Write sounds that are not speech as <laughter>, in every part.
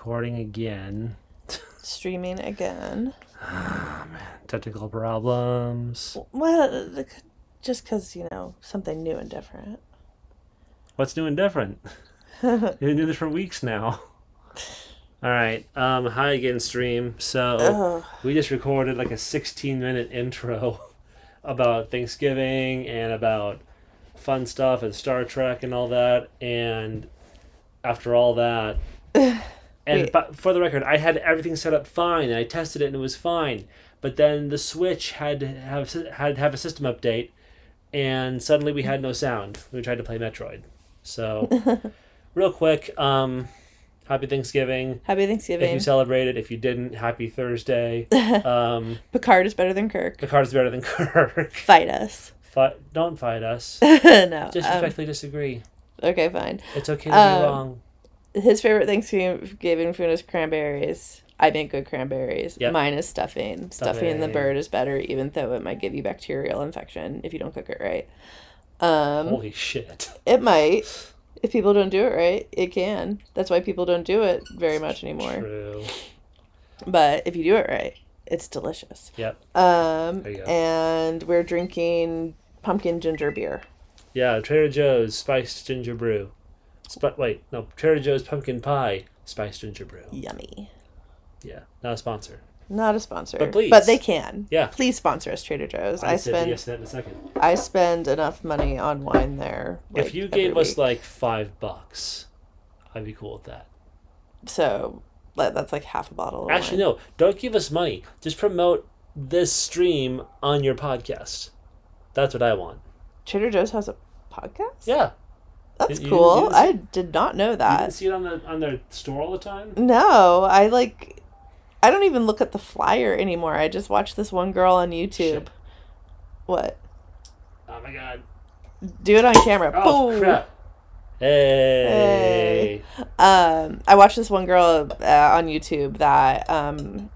recording again. Streaming again. Oh, man. Technical problems. Well, just because, you know, something new and different. What's new and different? <laughs> You've been doing this for weeks now. All right. Um, hi again, stream. So Ugh. we just recorded like a 16 minute intro <laughs> about Thanksgiving and about fun stuff and Star Trek and all that. And after all that, <laughs> and Wait. but for the record, I had everything set up fine. And I tested it and it was fine. But then the Switch had to have had to have a system update, and suddenly we had no sound. We tried to play Metroid. So, <laughs> real quick, um, happy Thanksgiving. Happy Thanksgiving. If you celebrated, if you didn't, happy Thursday. <laughs> Um, Picard is better than Kirk. Picard is better than <laughs> Kirk. Fight us. Fight, don't fight us. no. Just um, disagree. okay, fine. It's okay to um, be wrong. His favorite Thanksgiving food is cranberries. I make good cranberries. Yep. Mine is stuffing. Stuffing in the bird is better, even though it might give you bacterial infection if you don't cook it right. Um, Holy shit. it might. If people don't do it right, it can. That's why people don't do it very much anymore. True. But if you do it right, it's delicious. Yep. Um, There you go. and we're drinking pumpkin ginger beer. Yeah, Trader Joe's spiced ginger brew. Sp- wait, no, Trader Joe's pumpkin pie spiced ginger brew. Yummy. Yeah, not a sponsor. Not a sponsor, But please. but they can. Yeah. please sponsor us, Trader Joe's. I, I'd spend yes that in a second. I spend enough money on wine there. if like, you every gave us week. like five bucks, I'd be cool with that. so, that's like half a bottle. Of Actually, no, don't give us money. Just promote this stream on your podcast. That's what I want. Trader Joe's has a podcast. Yeah. That's You- you cool. didn't I did not know You that. didn't see it on the on their store all the time. No, I like. I don't even look at the flyer anymore. I just watch this one girl on YouTube. Shit. What? Oh my god. Do it on camera. Oh Boom. crap. Hey. Um, I watched this one girl uh, on YouTube that um,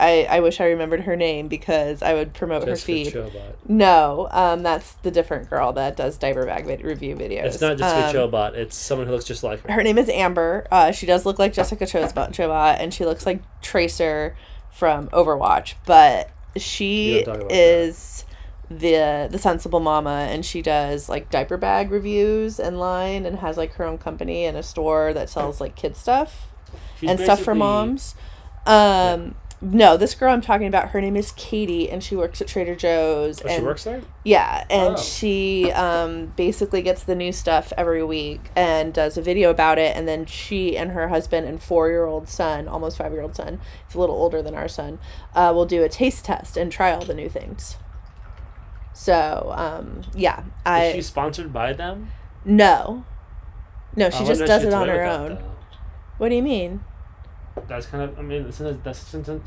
I I wish I remembered her name because I would promote her feed. Chobot. No, um, that's the different girl that does diaper bag vid- review videos. It's not Jessica um, Chobot. It's someone who looks just like her. Her name is Amber. Uh, she does look like Jessica Chobot, Chobot, and she looks like Tracer from Overwatch. But she You don't talk about is the the sensible mama, and she does like diaper bag reviews and line, and has like her own company and a store that sells like kid stuff She's and stuff for moms. Um, no, this girl I'm talking about, her name is Katie, and she works at Trader Joe's. Oh, and she works there. yeah, and Oh. she um, basically gets the new stuff every week and does a video about it. And then she and her husband and four year old son, almost five year old son, he's a little older than our son, uh, will do a taste test and try all the new things. So, um, yeah, I Is she sponsored by them? no, no, she just does it on her with that, own. What do you mean? That's kind of. I mean, sometimes that's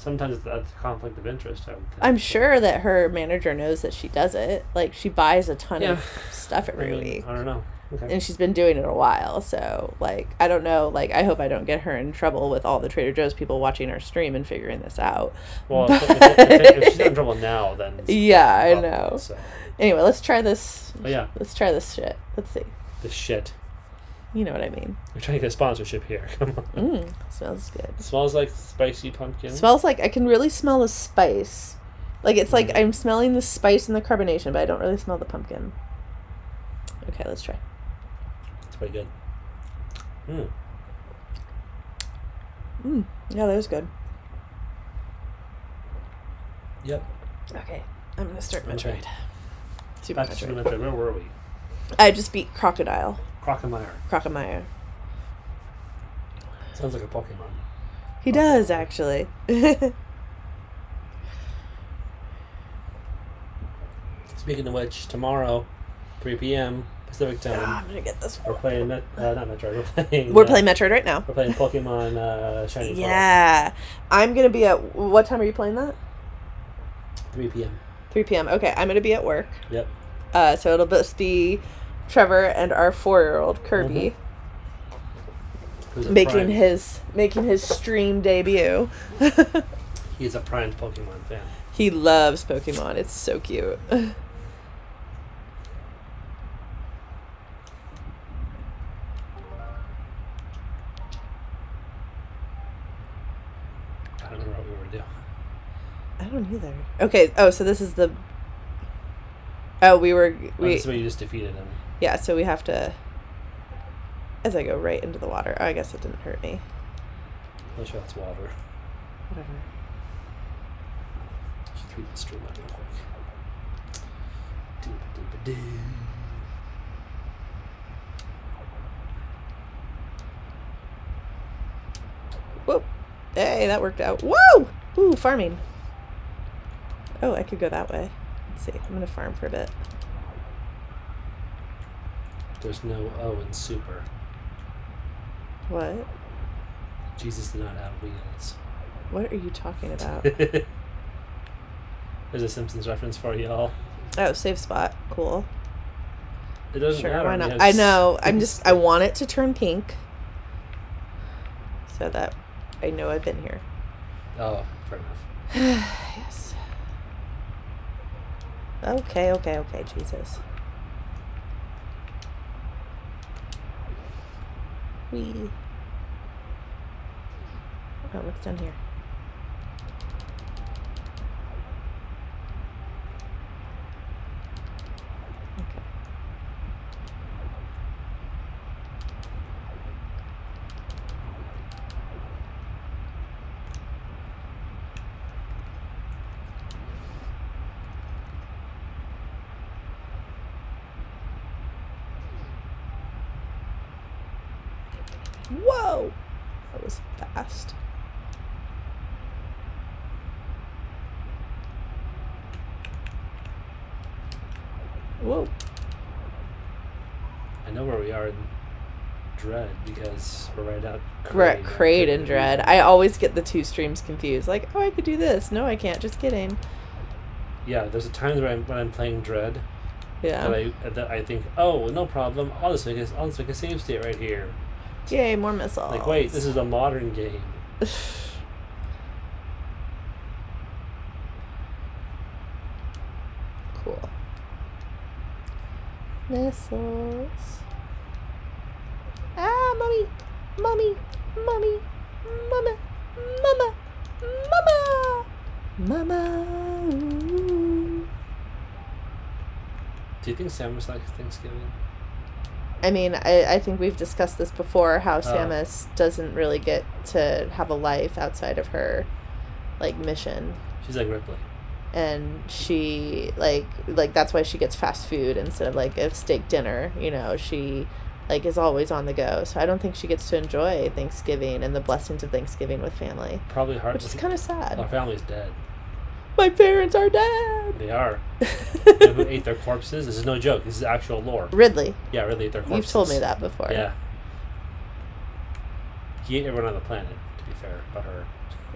sometimes that's a conflict of interest. I would think. I'm sure that her manager knows that she does it. Like she buys a ton Yeah. of stuff I, every mean, week. I don't know. Okay. and she's been doing it a while so like i don't know like i hope i don't get her in trouble with all the trader joe's people watching our stream and figuring this out Well, if, if, if, <laughs> if she's not in trouble now, then yeah i know So, anyway let's try this but yeah, let's try this shit let's see the shit. You know what i mean We're trying to get a sponsorship here. <laughs> Come on. mm, smells good smells like spicy pumpkin. smells like i can really smell the spice like it's like Mm. i'm smelling the spice and the carbonation but i don't really smell the pumpkin okay let's try It's pretty good. Mm. mm, yeah that was good Yep. okay i'm gonna start Okay. metroid super Back to metroid Metroid. Where were we? i just beat crocodile Crocomire. crocomire Sounds like a Pokemon. He does actually. <laughs> Speaking of which, tomorrow, 3 p.m. Pacific Time. I'm gonna get this. we're playing Met- uh, not Metroid. We're playing. We're uh, playing Metroid right now. We're playing Pokemon uh, Shiny. Yeah, I'm gonna be at. What time are you playing that? 3 p.m. 3 p.m. Okay, I'm gonna be at work. Yep. Uh, so it'll just be Trevor and our four-year-old Kirby mm-hmm. Who's a making primed- his making his stream debut. <laughs> He's a primed Pokemon fan. he loves Pokemon. It's so cute. I don't remember what we were doing. I don't either. Okay. Oh, so this is the. Oh, we were Oh, we this is where you just defeated him. Yeah. So we have to. As I go right into the water. Oh, I guess it didn't hurt me. I'm sure that's water. Whatever. Should read the stream out real quick. Whoop. Hey, that worked out. Whoa! Ooh, farming. Oh, I could go that way. Let's see. I'm gonna farm for a bit. There's no O in super. What? Jesus did not have wheels. What are you talking about? <laughs> There's a Simpsons reference for y'all. oh, save spot. Cool. It doesn't Sure, matter. why not? I know. I'm just. I want it to turn pink, so that I know I've been here. Oh, fair enough. <sighs> yes. Okay. Okay. Okay. Jesus. We. Oh, what's down here? Okay. Whoa! That was fast. Whoa. I know where we are in Dread because we're right out. Right, Kraid and and Dread. I always get the two streams confused. Like, oh, I could do this. No, I can't. Just kidding. Yeah, there's a times when I'm when I'm playing Dread Yeah. that I that I think, oh, no problem. I'll just make a I'll just make a save state right here. Yay, more missiles. Like, wait, this is a modern game. <sighs> cool. Missiles. Ah, mommy, mommy, mommy, mama, mama, mama, mama. ooh. Do you think Samus likes Thanksgiving? I mean, I, I think we've discussed this before how Oh. Samus doesn't really get to have a life outside of her like mission. She's like Ripley. and she like like that's why she gets fast food instead of like a steak dinner you know she like is always on the go so i don't think she gets to enjoy thanksgiving and the blessings of thanksgiving with family Probably hard. which is kind of Our sad family's dead. my parents are dead They are. You know who ate their corpses? This is no joke. This is actual lore. ridley Yeah, really ate their corpses. you've told me that before Yeah. He ate everyone on the planet, to be fair, but her.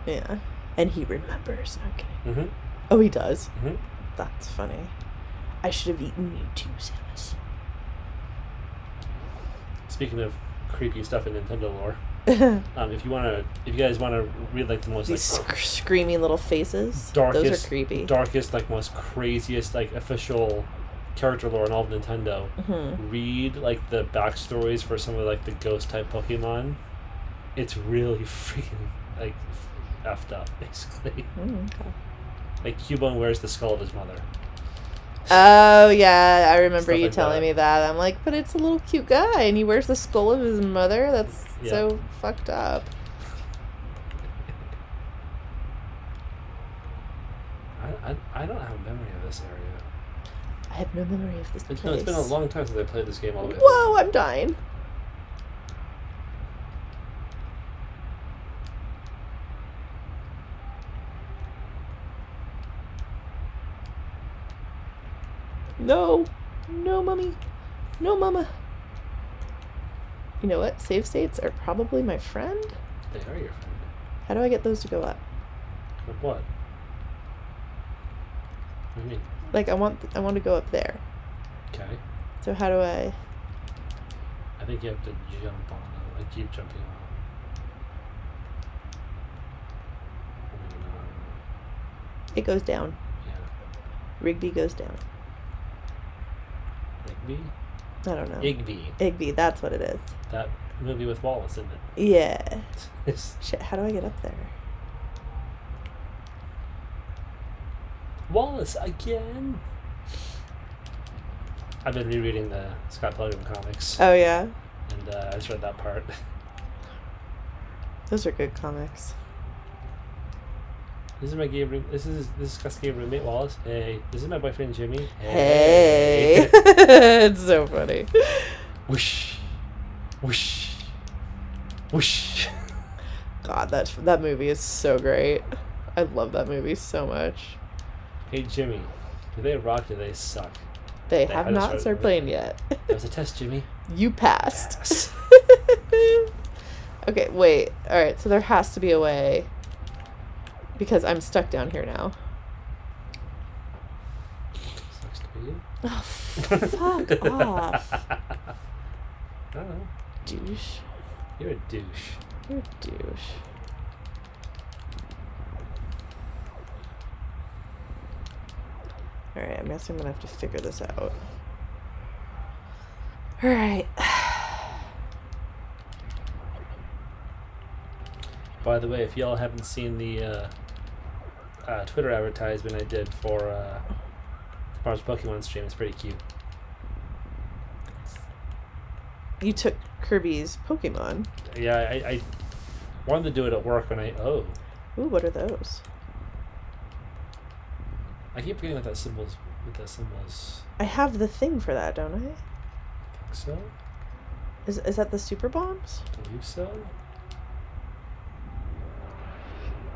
yeah and he remembers no I'm kidding Mm-hmm. oh he does Mm-hmm. that's funny i should have eaten you too samus Speaking of creepy stuff in Nintendo lore, <laughs> um, if you want to, if you guys want to read like the most these like sc- screaming little faces darkest, those are creepy darkest, like most craziest, like official character lore in all of Nintendo, hmm read like the backstories for some of like the ghost type Pokemon. It's really <laughs> freaking like effed up, basically. Mm, okay. Like Cubone wears the skull of his mother. Oh yeah, I remember Stuff you like telling that. me that. I'm like, but it's a little cute guy, and he wears the skull of his mother. That's Yeah. so fucked up. I, I, I don't have a memory of this area. I have no memory of this place. no, it's been a long time since I played this game all the way. Whoa, I'm dying. No, no, mummy, no, mama. You know what? Save states are probably my friend. They are your friend. How do I get those to go up? What? What do you mean? Like I want, I want to go up there. Okay. So how do I? I think you have to jump on it. Like keep jumping on. Um, It goes down. yeah. Rigby goes down. Igby? I don't know. Igby. Igby, that's what it is. That movie with Wallace, in it? Yeah. <laughs> Shit, how do I get up there? Wallace again. I've been rereading the Scott Pilgrim comics. Oh yeah. And uh, I just read that part. <laughs> Those are good comics. This is my gay room. This is this is Scott's gay roommate Wallace. Hey, this is my boyfriend Jimmy. Hey, <laughs> it's so funny. Whoosh, whoosh, whoosh. God, that that movie is so great. I love that movie so much. Hey Jimmy, do they rock? Do they suck? They They have not started playing yet. That was a test, Jimmy. <laughs> You passed. Pass. <laughs> okay, wait. All right, so there has to be a way because I'm stuck down here now. Sucks to be you. Oh, <laughs> fuck off, I don't know. douche. You're a douche. You're a douche. All right, I'm guessing I'm gonna have to figure this out. All right. By the way, if y'all haven't seen the uh, uh, Twitter advertisement I did for uh, tomorrow's Pokemon stream, it's pretty cute. You took Kirby's Pokemon. Yeah, I, I wanted to do it at work when I oh Ooh, what are those? I keep forgetting what that symbol's what that symbol is. I have the thing for that, don't I? think so. Is is that the super bombs? I believe so.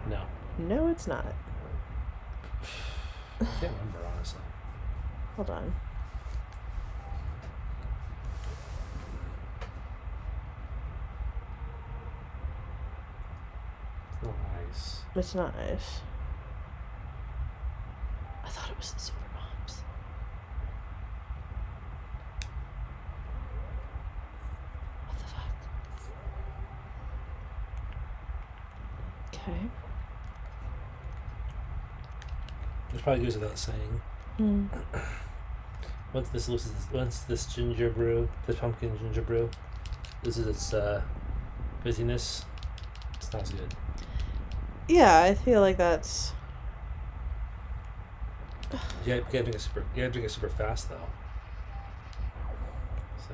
No, No, it's not. I <sighs> can't remember honestly. Hold on. It's not nice. It's not nice. I thought it was the super bombs. What the fuck? Okay. It probably goes without saying. Hmm. <clears throat> Once this loses, once this ginger brew, this pumpkin ginger brew, this is its uh, fizziness. It's not as good. Yeah, I feel like that's. <sighs> yeah, you gotta drink it super. You gotta drink it super fast though. So.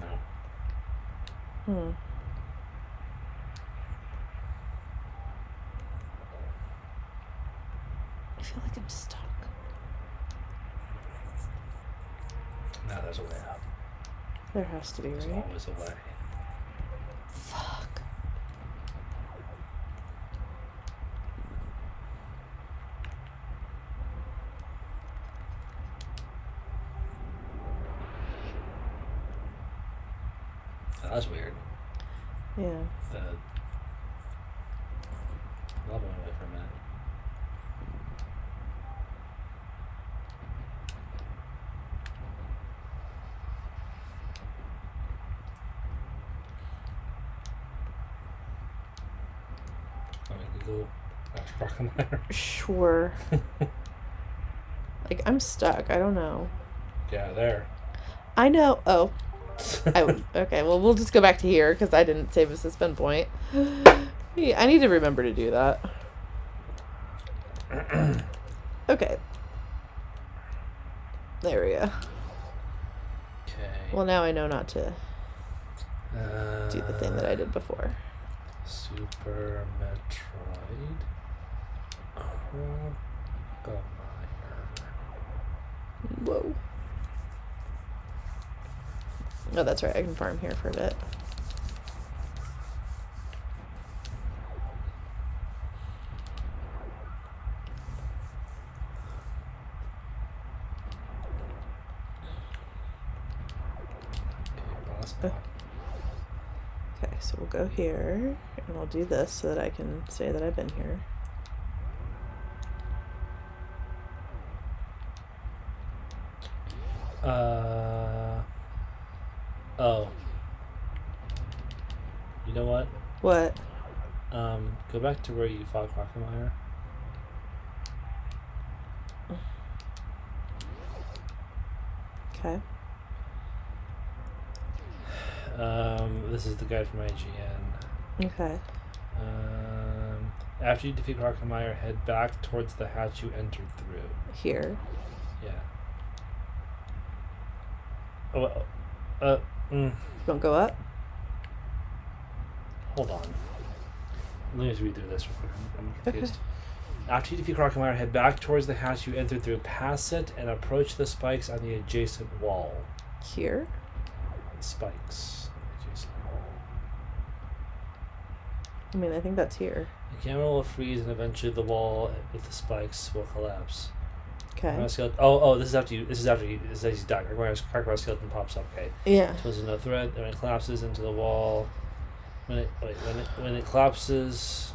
No. Hmm. I feel like I'm stuck. No, there's a way out. There has to be, right? always a way. Fuck. Oh, that's weird. Yeah. The lava went away for a minute. Let me Google Crocomire. Sure. like I'm stuck. I don't know. yeah, there. I know. Oh, I would. <laughs> Okay, well we'll just go back to here because I didn't save a suspend point. <gasps> I need to remember to do that. <clears throat> Okay. There we go. Okay. Well, now I know not to uh, do the thing that I did before. Super Metroid. Whoa. Oh, that's right. I can farm here for a bit. Okay. Okay, so we'll go here and we'll do this so that I can say that I've been here. Uh. Oh. You know what? What? Um, go back to where you fought Quackenmeyer. Okay. Um, this is the guide from IGN. Okay. Um, After you defeat Crocomire, head back towards the hatch you entered through. Here. Yeah. Oh, uh, uh mm, Don't go up. hold on. Let me just redo this real quick. I'm, confused. After you defeat Crocomire, head back towards the hatch you entered through, pass it, and approach the spikes on the adjacent wall. Here. Spikes. on the adjacent wall. I mean, I think that's here. The camera will freeze, and eventually the wall with the spikes will collapse. Okay. Skeleton. Oh, oh, this is after you. This is after you. This is as you die. Crocodile skeleton pops up. Okay. Yeah. So there's no thread, and it collapses into the wall. When it wait, when it when it collapses,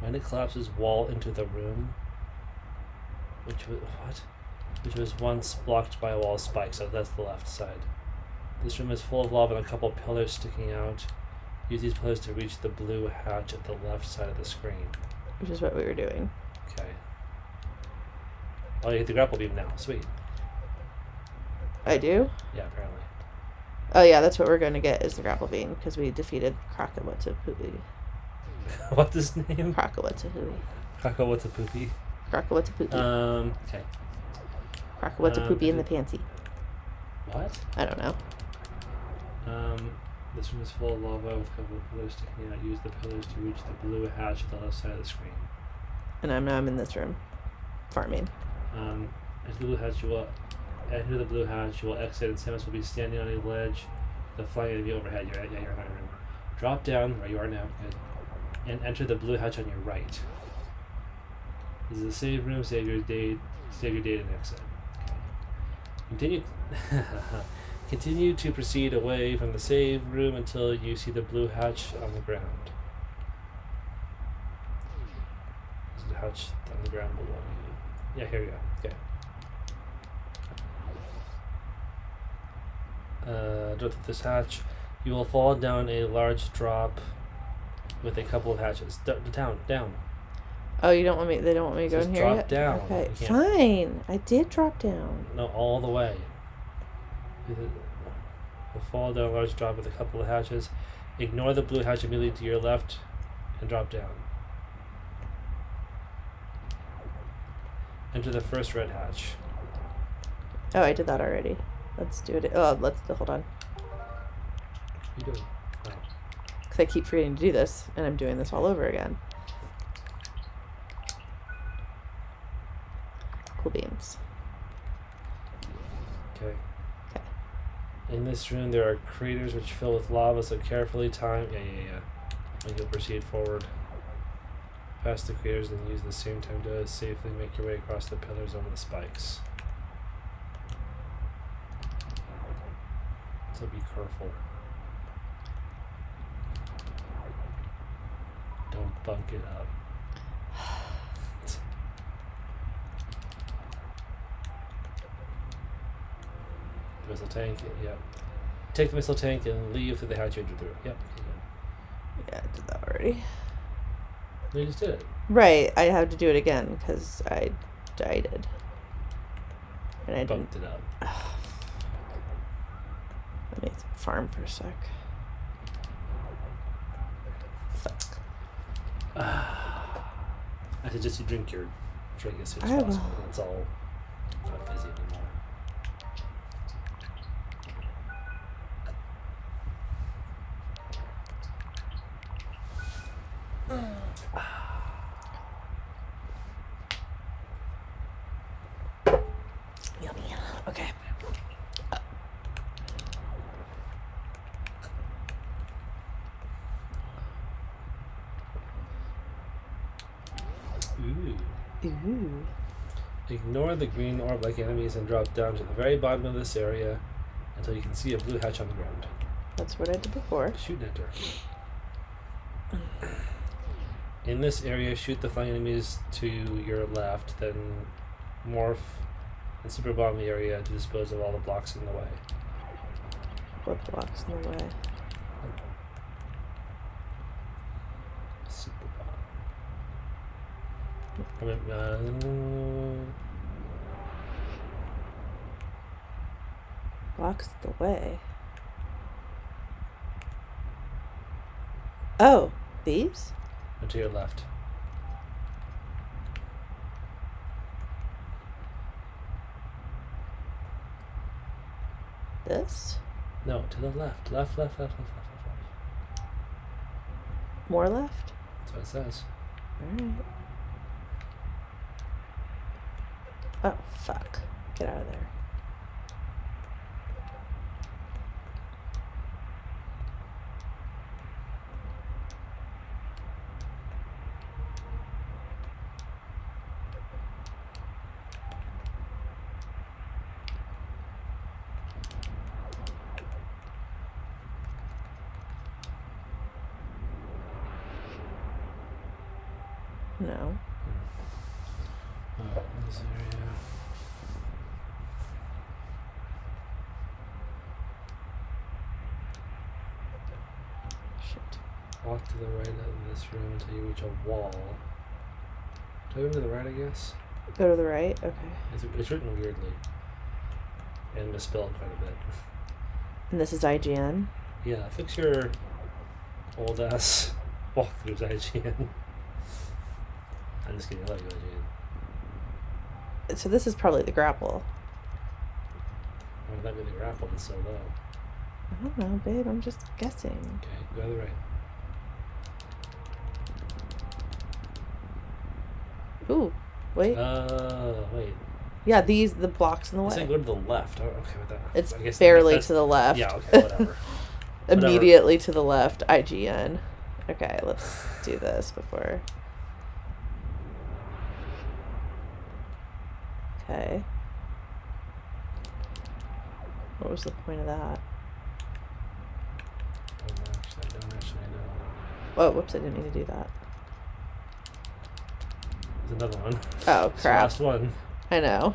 when it collapses wall into the room, which was what, which was once blocked by a wall of spikes. So that's the left side. This room is full of lava and a couple pillars sticking out. Use these pillars to reach the blue hatch at the left side of the screen. Which is what we were doing. Okay. Oh, you hit the grapple beam now. Sweet. I do. Yeah, apparently. Oh yeah, that's what we're going to get is the grapple beam because we defeated Krakawatapupi. <laughs> What's his name? Krakawatahui. Kaka, what's a poopy? Krakawatapupi. Um, okay. Krakawatapupi um, in the panty. What? I don't know. Um, this room is full of lava with a couple of pillars sticking out. Use the pillars to reach the blue hatch at the left side of the screen. And I'm now I'm in this room, farming. Um, the blue hatch, you will enter the blue hatch. You will exit, and Samus will be standing on a ledge, the flying enemy overhead. You're at, in my room. Drop down where you are now. Good. And enter the blue hatch on your right. This is the save room. Save your date. Save your date and exit. Okay. Continue. <laughs> Continue to proceed away from the save room until you see the blue hatch on the ground. There's a hatch on the ground below you. Yeah, here we go. Okay. Uh, go through this hatch. You will fall down a large drop with a couple of hatches. D- down, down. Oh, you don't want me? They don't want me to go Just in here drop yet. down. Okay, fine. I did drop down. No, all the way. You'll fall down a large drop with a couple of hatches. Ignore the blue hatch immediately to your left and drop down. Enter the first red hatch. Oh, I did that already. Let's do it. Oh, let's hold on, You doing? Because I keep forgetting to do this, and I'm doing this all over again. Cool beams. Okay. Okay. In this room, there are craters which fill with lava, so carefully time. Yeah, yeah, yeah. And you'll proceed forward. Past the craters and use the same time to safely make your way across the pillars over the spikes. So be careful. Don't bunk it up. The missile tank, yep. Take the missile tank and leave through the hatch you entered through. Yep. Yeah, I did that already. You just did it. Right, I have to do it again because I died. it. And I didn't. It up. <sighs> Let me farm for a sec. Fuck. <sighs> I suggest you drink your drink as soon as I will. possible. It's all not fizzy anymore. Yummy. Okay. Ooh. Ooh. Ignore the green orb-like enemies and drop down to the very bottom of this area until you can see a blue hatch on the ground. That's what I did before. Shoot and enter. In this area, shoot the flying enemies to your left, then morph and super bomb the area to dispose of all the blocks in the way. What blocks in the way? Super bomb. I mean, uh, Blocks the way. Oh, these? and to your left. This? No, to the left. Left, left, left, left, left, left, left. More left? That's what it says. Alright. Oh, fuck. Get out of there. A wall. Do I go to the right, I guess? Go to the right? Okay. It's, it's written weirdly. And misspelled quite a bit. And this is IGN. Yeah, fix your old ass <laughs> walkthroughs, IGN. I'm just kidding, I love you, IGN. So this is probably the grapple. Why would that be the grapple that's so low? I don't know, babe. I'm just guessing. Okay, go to the right. Ooh, wait. Uh, wait. yeah, these the blocks in the way. I said go to the left. Oh, okay, with that. It's I guess barely to the left. Yeah, okay, whatever. <laughs> Immediately to the left. IGN. Okay, let's do this before. Okay. What was the point of that? don't actually, I don't actually know. Oh, whoops! I didn't mean to do that. There's another one. Oh crap! last one. I know.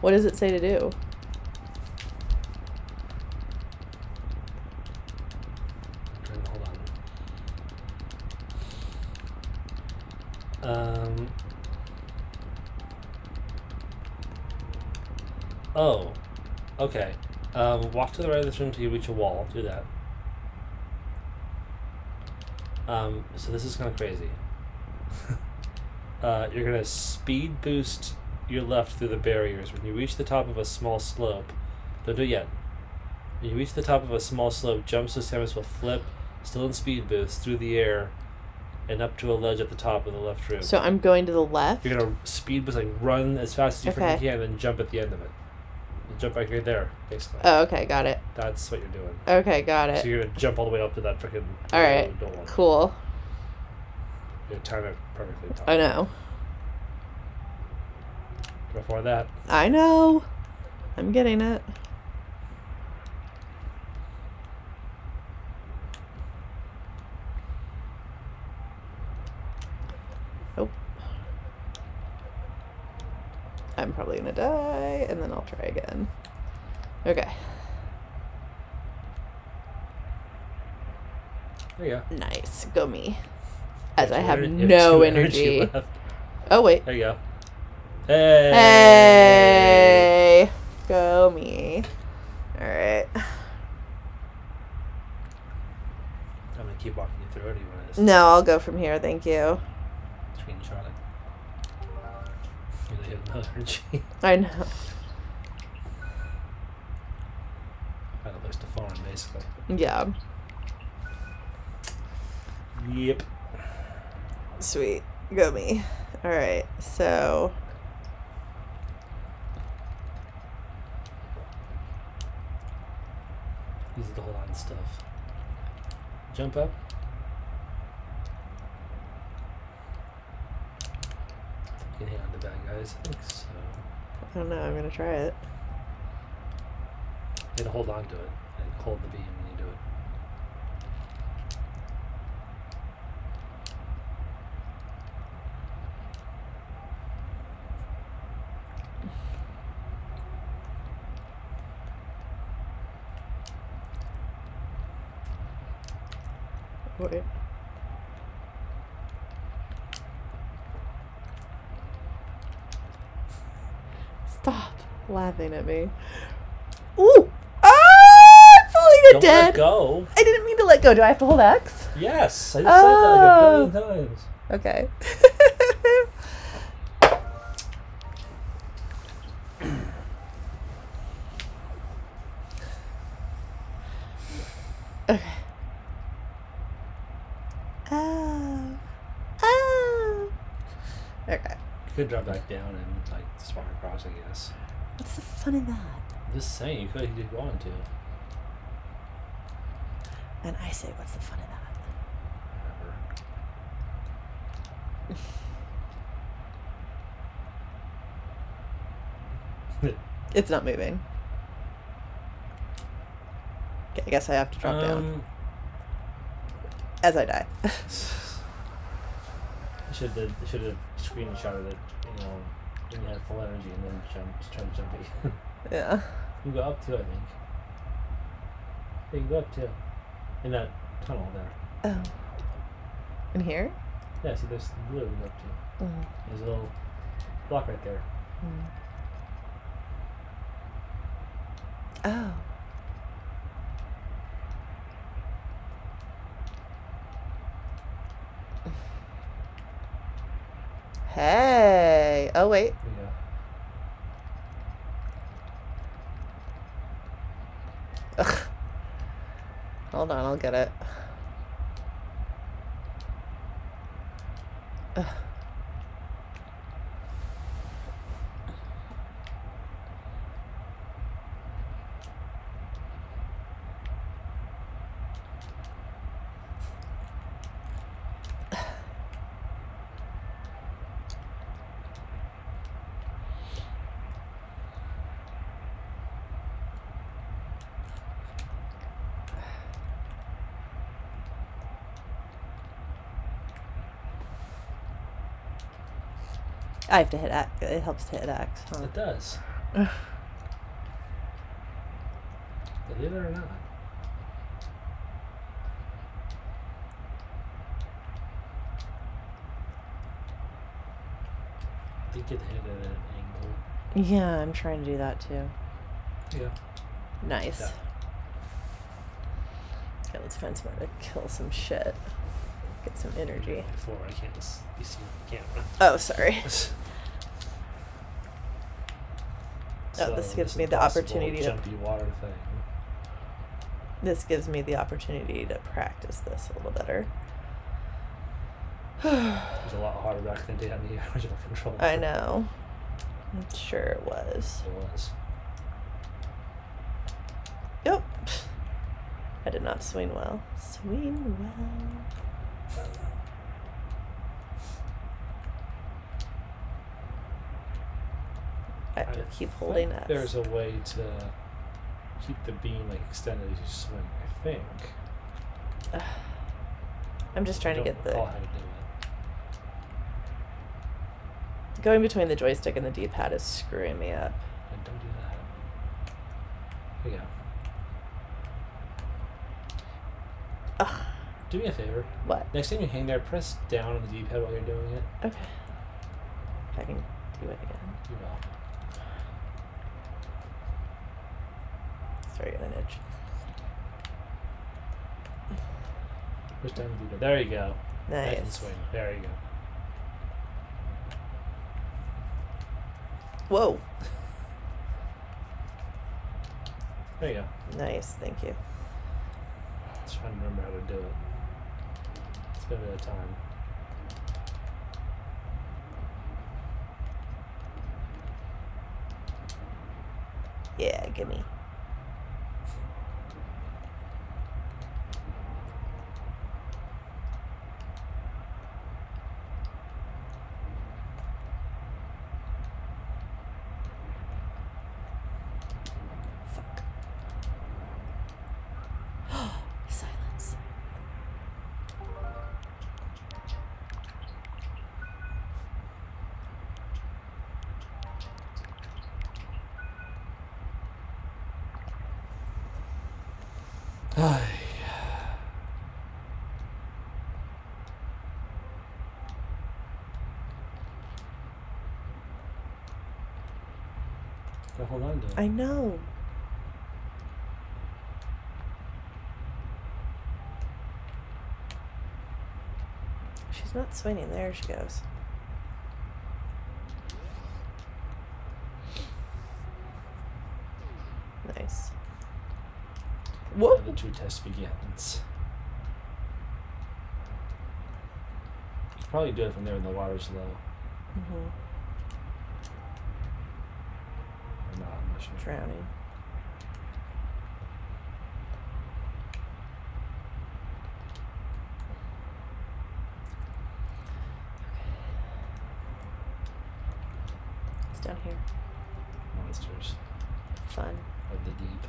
What does it say to do? Hold on. Um. Oh. Okay. Um, walk to the right of this room till you reach a wall. Do that. Um, so this is kind of crazy. <laughs> uh, you're gonna speed boost your left through the barriers. When you reach the top of a small slope, don't do it yet. When you reach the top of a small slope, jump so Samus will flip, still in speed boost, through the air, and up to a ledge at the top of the left room. So I'm going to the left. You're gonna speed boost, like run as fast as you Okay. can, and then jump at the end of it. Jump right there, basically. Oh, okay, got it. That's what you're doing. Okay, got it. So you're gonna jump all the way up to that freaking. All right, door. Cool. You time it perfectly. Tom. I know. Before that, I know. I'm getting it. I'm probably gonna die, and then I'll try again. Okay. there you go. Nice. Go me. As I have no two energy. Oh, wait. There you go. Hey. Hey! Go me. Alright. I'm gonna keep walking you through it. You want to No, I'll go from here, thank you. screenshot it? You really have no energy. I know. Find a place to farm, basically. Yeah. Yep. Sweet. Go me. Alright, so. These are the hold on stuff. Jump up. Can hit on the bad guys. I think so. I don't know, I'm gonna try it. Gotta hold on to it and hold the beam laughing at me. Ooh! Ah! I'm falling to Don't dead. Let go. I didn't mean to let go. Do I have to hold X? Yes. I just oh. said that like a billion oh. times. Okay. <coughs> okay. Oh. Oh. Okay. You could drop back down and like spark across, I guess. What's the fun in that? I'm just saying, you could if you did want to. And I say, what's the fun in that? Whatever. It's not moving. Okay, I guess I have to drop down um, as I die. should have should have screenshotted it, you had full energy and then jump, try to jump it. yeah. you can go up too, I think. Yeah, you can go up too. In that tunnel there. Oh. In here? Yeah, see, there's literally go up to. Mm. There's a little block right there. Mm. Oh. <sighs> Hey. Oh wait. Yeah. Ugh. Hold on, I'll get it. I have to hit X. It helps to hit X. Huh? It does. <sighs> Believe it or not. I think it hit at an angle. Yeah, I'm trying to do that too. Yeah. Nice. Yeah. Okay, let's find somewhere to kill some shit. Get some energy. Before I can't be seen on camera. Oh, sorry. <laughs> Oh, so this gives me the opportunity to- Jumpy water thing. This gives me the opportunity to practice this a little better. <sighs> It was a lot harder back than day on the original control. I know. I'm sure it was. It was. Yep. I did not swing well. Swing well. I to keep holding it. There's a way to keep the beam like extended as you swing. I think. <sighs> I'm just trying to get the how to do it. going between the joystick and the D-pad is screwing me up. And don't do that. There you go. Ugh. Do me a favor. What? Next time you hang there, press down on the D-pad while you're doing it. Okay. If I can do it again. You will. Sorry, an itch. Push down the D-pad. There you go. Nice and Nice. swing. There you go. Whoa. There you go. Nice. Thank you. Just trying to remember how to do it. It's been a bit of time. Yeah, gimme. Fuck. Silence. Gotta hold on to it. I know. She's not swinging. There she goes. Nice. Whoa. The two test begins. You probably do it from there when the water's low. hmm Or not, I'm not sure. Drowning. It's down here. Monsters Fun. of the deep.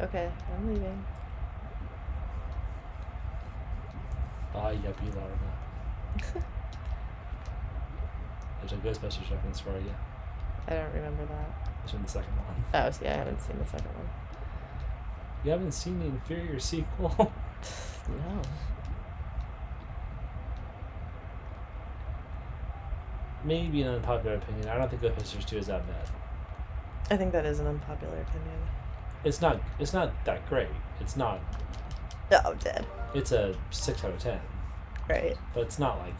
Okay, I'm leaving. Ah, yuppie larva. <laughs> There's a Ghostbusters reference for you. I don't remember that. It's in the second one. Oh, see, I haven't seen the second one. You haven't seen the inferior sequel? <laughs> No. Maybe an unpopular opinion. I don't think Ghostbusters 2 is that bad. I think that is an unpopular opinion. It's not. It's not that great. It's not. Oh, dead. It's a six out of ten, Right, but it's not like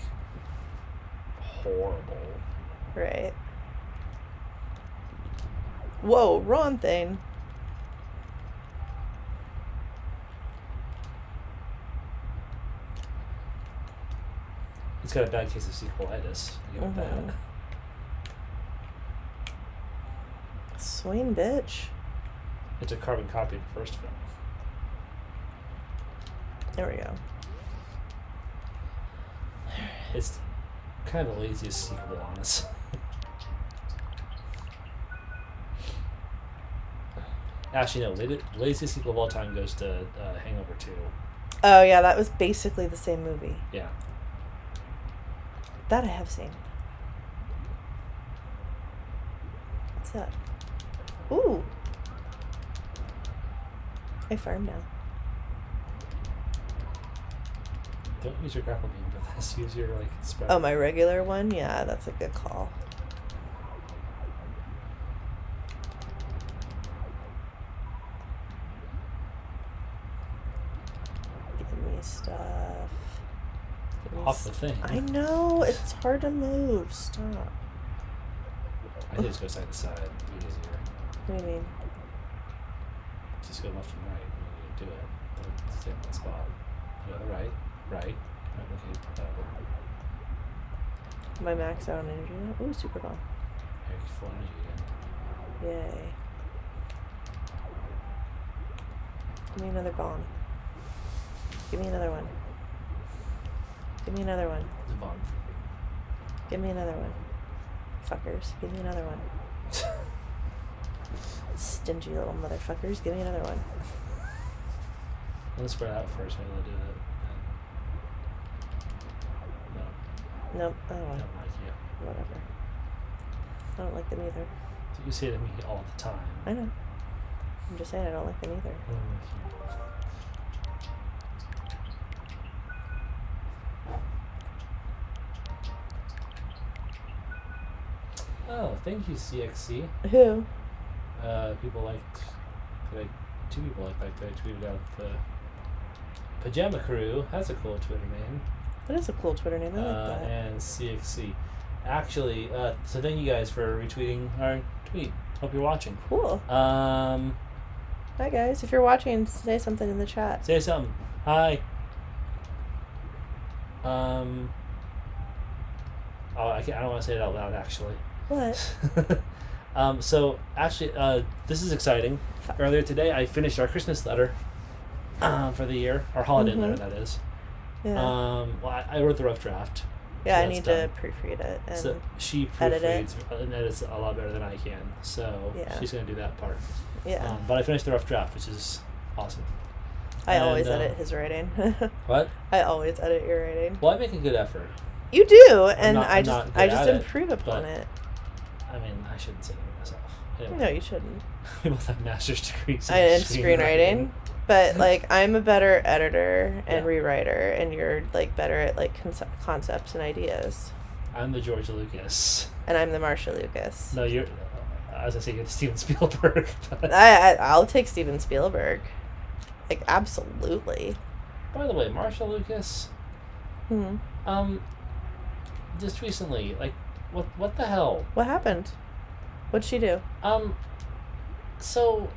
horrible. right. Whoa, wrong thing. It's got a bad case of sequelitis. You get Mhm. that. Swing bitch. It's a carbon copy of the first film. There we go. It's kind of the laziest sequel on <laughs> Actually, no. la- Laziest sequel of all time goes to uh, Hangover 2. Oh, yeah, that was basically the same movie. Yeah. That I have seen. What's that? Ooh. I farm now. Don't use your grapple beam for this. <laughs> Use your like spread. Oh, my regular one? Yeah, that's a good call. Give me stuff. Give me off the s- thing. I know, it's hard to move. Stop. I just go side to side. It'd be easier. What do you mean? Just go left and right you do it. Don't stay in one spot. Go to the right, right. right okay, whatever. My max out on energy now? Ooh, super bomb. Full energy again. Yay. Give me another bomb. Give me another one. Give me another one. The. Give me another one. Fuckers. Give me another one. <laughs> Stingy little motherfuckers. Give me another one. Let's spread out first. Maybe they'll do it. No, Nope. I don't I want don't like you. Whatever. I don't like them either. You say it to me all the time. I know. I'm just saying I don't like them either. I don't like you. Oh, thank you, CXC. Who? Uh, people liked, like, two people liked, like, I tweeted out the Pajama Crew. That's a cool Twitter name. That is a cool Twitter name. I like uh, that. and CXC. Actually, uh, so thank you guys for retweeting our tweet. Hope you're watching. Cool. Um, Hi guys. If you're watching, say something in the chat. say something. Hi. Um. Oh, I, can't, I don't want to say it out loud. Actually. What? <laughs> um. So actually, uh, this is exciting. Earlier today, I finished our Christmas letter. Um, for the year, our holiday Mhm. letter, that is. Yeah. Um, well, I, I wrote the rough draft. yeah, I need done. to proofread it. And So she edit it. and edits a lot better than I can. So Yeah. she's gonna do that part. yeah. Um, but I finished the rough draft, which is awesome. I always and, uh, edit his writing. <laughs> What? I always edit your writing. Well, I make a good effort. You do, and not- I just I just at it, improve upon it. I mean, I shouldn't say that myself. Anyway, No, you shouldn't. <laughs> we both have master's degrees. I in screenwriting, but <laughs> like I'm a better editor and Yeah. rewriter, and you're like better at like concept, concepts and ideas. I'm the George Lucas. And I'm the Marcia Lucas. No, you're. As I say, you're the Steven <laughs> Spielberg. But I, I I'll take Steven Spielberg. Like absolutely. by the way, Marcia Lucas. Hmm. Um, just recently, like, what what the hell? What happened? What'd she do? Um, so,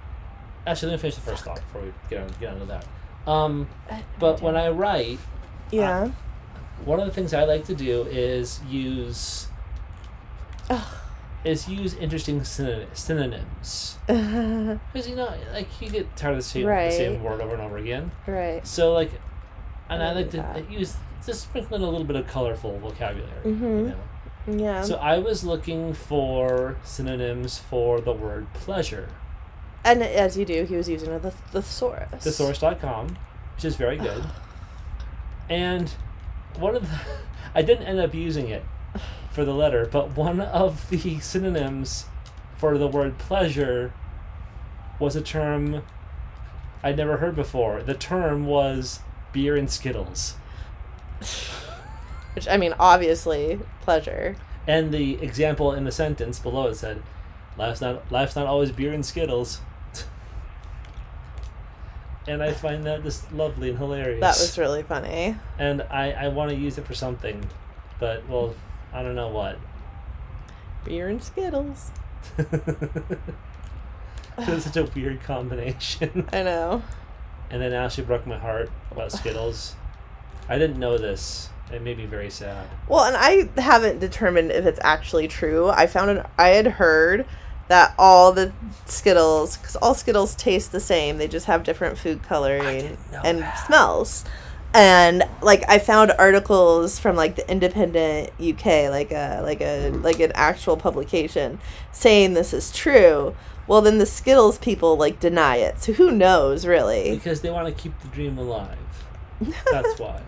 actually, let me finish the first thought before we get on get onto that. Um, but when I write, Yeah. one of the things I like to do is use is use interesting synonyms <laughs> because you know like you get tired of the same, the same word over and over again. right. So like, and I I like to that. use just sprinkle in a little bit of colorful vocabulary. You Mhm. know? Yeah. So I was looking for synonyms for the word pleasure. and as you do, he was using the thesaurus. thesaurus.com, which is very good. <sighs> and one of the, <laughs> I didn't end up using it for the letter, but one of the synonyms for the word pleasure was a term I'd never heard before. The term was beer and Skittles. <laughs> Which I mean, obviously, pleasure. And the example in the sentence below it said, "Life's not life's not always beer and Skittles." <laughs> and I find that just lovely and hilarious. That was really funny. and I I want to use it for something, but well, I don't know what. Beer and Skittles. <laughs> it's such a weird combination. <laughs> I know. and then Ashley broke my heart about Skittles. I didn't know this. It made me very sad. Well, and I haven't determined if it's actually true. I found an I had heard that all the Skittles, because all Skittles taste the same, they just have different food coloring and that. smells. And like I found articles from like the Independent UK, like a like a mm-hmm. like an actual publication, saying this is true. Well, then the Skittles people like deny it. So who knows, really? Because they want to keep the dream alive. <laughs> That's why.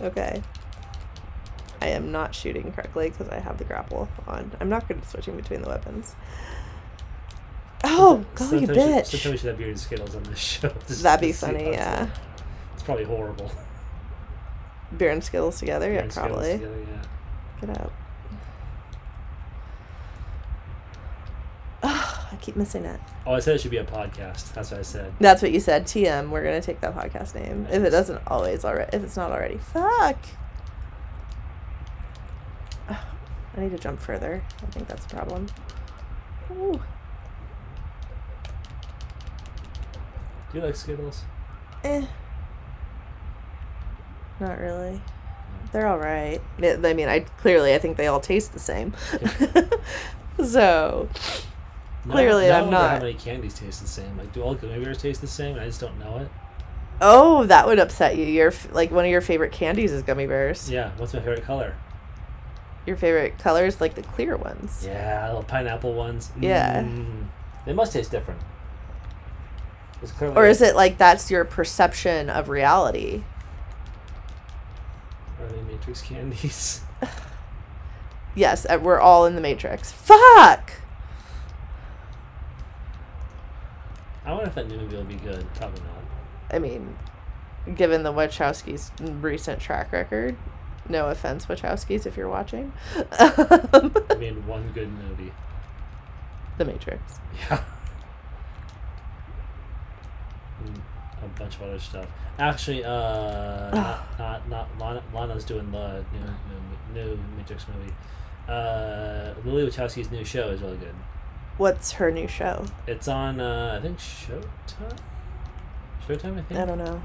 Okay. I am not shooting correctly because I have the grapple on. I'm not good at switching between the weapons. Oh, sometimes we- bitch. sometimes we should have beer and Skittles on this show. <laughs> to- That'd be funny, yeah. It's probably horrible. Beer and Skittles together? Beer Yeah, probably. together, yeah. Get out. I keep missing it. Oh, I said it should be a podcast. That's what I said. That's what you said. TM. We're gonna take that podcast name if it doesn't always already. If it's not already. Fuck. I need to jump further. I think that's a problem. Ooh. Do you like Skittles? Eh. Not really. They're all right. I I mean, I clearly I think they all taste the same. <laughs> so No, Clearly, no, I I'm wonder How many candies taste the same? Like, do all gummy bears taste the same? I just don't know it. Oh, that would upset you. Your like one of your favorite candies is gummy bears. Yeah. What's my favorite color? Your favorite colors like the clear ones. Yeah, little pineapple ones. Yeah. Mm. They must taste different. Or is it like that's your perception of reality? Are they Matrix candies? <laughs> Yes, uh, we're all in the matrix. Fuck. I wonder if that new movie will be good. Probably not. I mean, given the Wachowskis' recent track record, no offense, Wachowskis, if you're watching. I made <laughs> one good movie. the Matrix. Yeah. And a bunch of other stuff. Actually, uh, <sighs> not, not not Lana, Lana's doing the new new, new Matrix movie. Uh, Lily Wachowski's new show is really good. What's her new show? It's on uh, I think Showtime. Showtime, I think. I don't know.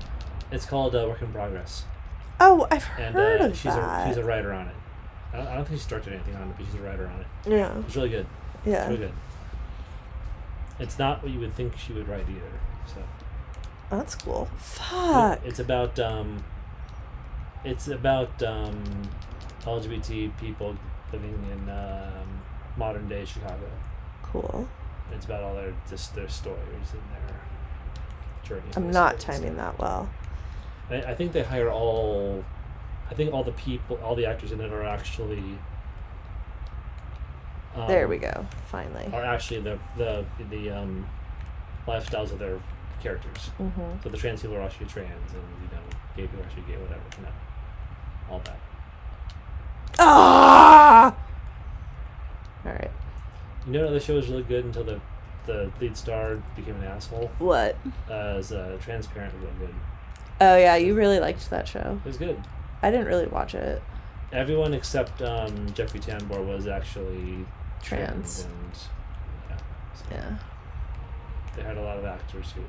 It's called uh, Work in Progress, Oh, I've and heard uh, of she's that. a she's a writer on it. I don't, I don't think she's directed anything on it, but she's a writer on it. yeah, It's really good. yeah. Really good. It's not what you would think she would write either. So. That's cool. But Fuck. It's about um, it's about um, LGBT people living in um, modern day Chicago. Cool. It's about all their just their stories and their journeys. I'm not timing that well. I, I think they hire all. I think all the people, all the actors in it are actually. Um, there we go. Finally. Are actually the the the um, lifestyles of their characters. Mm-hmm. So the trans people are actually trans, and you know, gay people are actually gay, whatever. You know, all that. Ah. All right. You know, the show was really good until the the lead star became an asshole. What? Uh, as uh, transparent, was really good. Oh yeah, you really liked that show. It was good. I didn't really watch it. Everyone except um, Jeffrey Tambor was actually Trans. and yeah, so Yeah. they had a lot of actors who.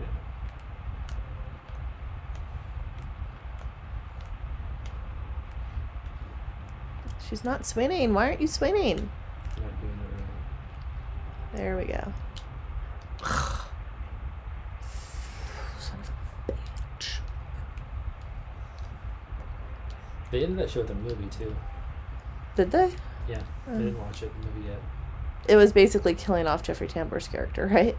Yeah. She's not swinging. Why aren't you swinging? Not doing it right. There we go. Son of a bitch. They ended that show with a movie too. Did they? Yeah, I Oh. didn't watch it the movie yet. It was basically killing off Jeffrey Tambor's character, right?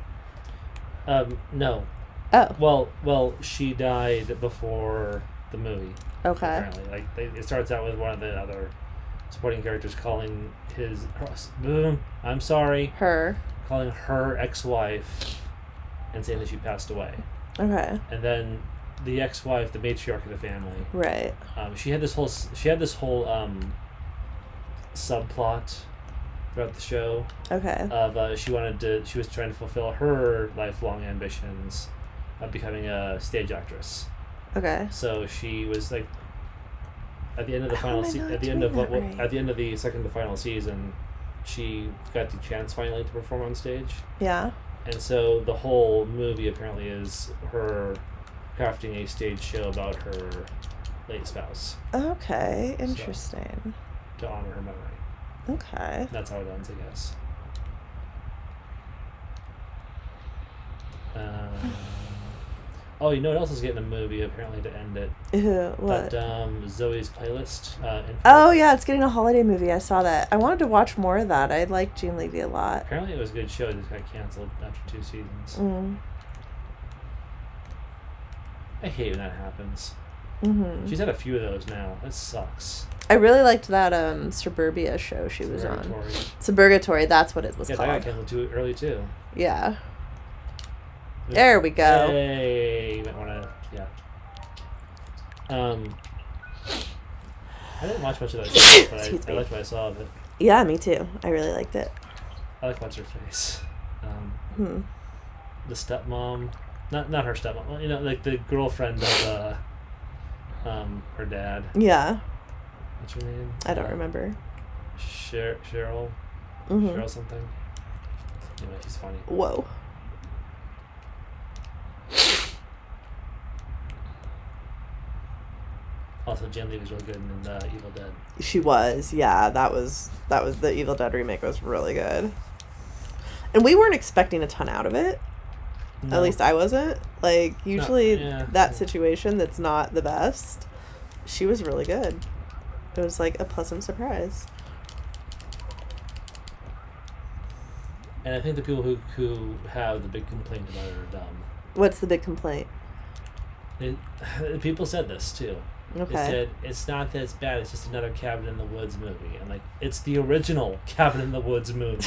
Um, no. Oh, Well, well, she died before the movie. okay. Apparently, like they, it starts out with one of the other supporting characters calling his. Boom. I'm sorry. Her. Calling her ex-wife, and saying that she passed away. Okay. And then the ex-wife, the matriarch of the family, Right. um, she had this whole she had this whole um, subplot throughout the show Okay. of uh, she wanted to she was trying to fulfill her lifelong ambitions of becoming a stage actress. Okay. So she was like at the end of the How final se- at the end of what, right? at the end of the second to final season, she got the chance finally to perform on stage. Yeah. And so the whole movie apparently is her crafting a stage show about her late spouse Okay. Interesting. to honor her memory. Okay. That's how it ends, I guess. Um, oh, you know what else is getting a movie apparently to end it? <laughs> Ew, what? But um, Zoey's playlist. Uh, Oh yeah, it's getting a holiday movie. I saw that. I wanted to watch more of that. I like Jane Levy a lot. Apparently, it was a good show. It just got canceled after two seasons. Mm. I hate when that happens. hmm She's had a few of those now. That sucks. I really liked that um Suburbia show she was on. Suburgatory. Suburgatory, that's what it was Yeah, that got called. canceled too early too. Yeah. There we go. Hey, you might want to, yeah. Um, I didn't watch much of that stuff, but I, I liked what I saw of it. Yeah, me too. I really liked it. I like what's her face. Um, Hmm. the stepmom, not not her stepmom. You know, like the girlfriend of uh, um, her dad. Yeah. What's her name? I don't Uh, remember. Cher- Cheryl. hmm Cheryl something. Anyway, she's funny. Whoa. Also, Jen Lee was really good in uh, Evil Dead. She was, yeah. That was that was the Evil Dead remake was really good. And we weren't expecting a ton out of it. No. At least I wasn't. Like usually yeah. that situation that's not the best. She was really good. It was like a pleasant surprise. And I think the people who, who have the big complaint about it are dumb. What's the big complaint? They, <laughs> people said this too. They Okay. said it's not that it's bad. It's just another Cabin in the Woods movie. I'm like, it's the original <laughs> Cabin in the Woods movie.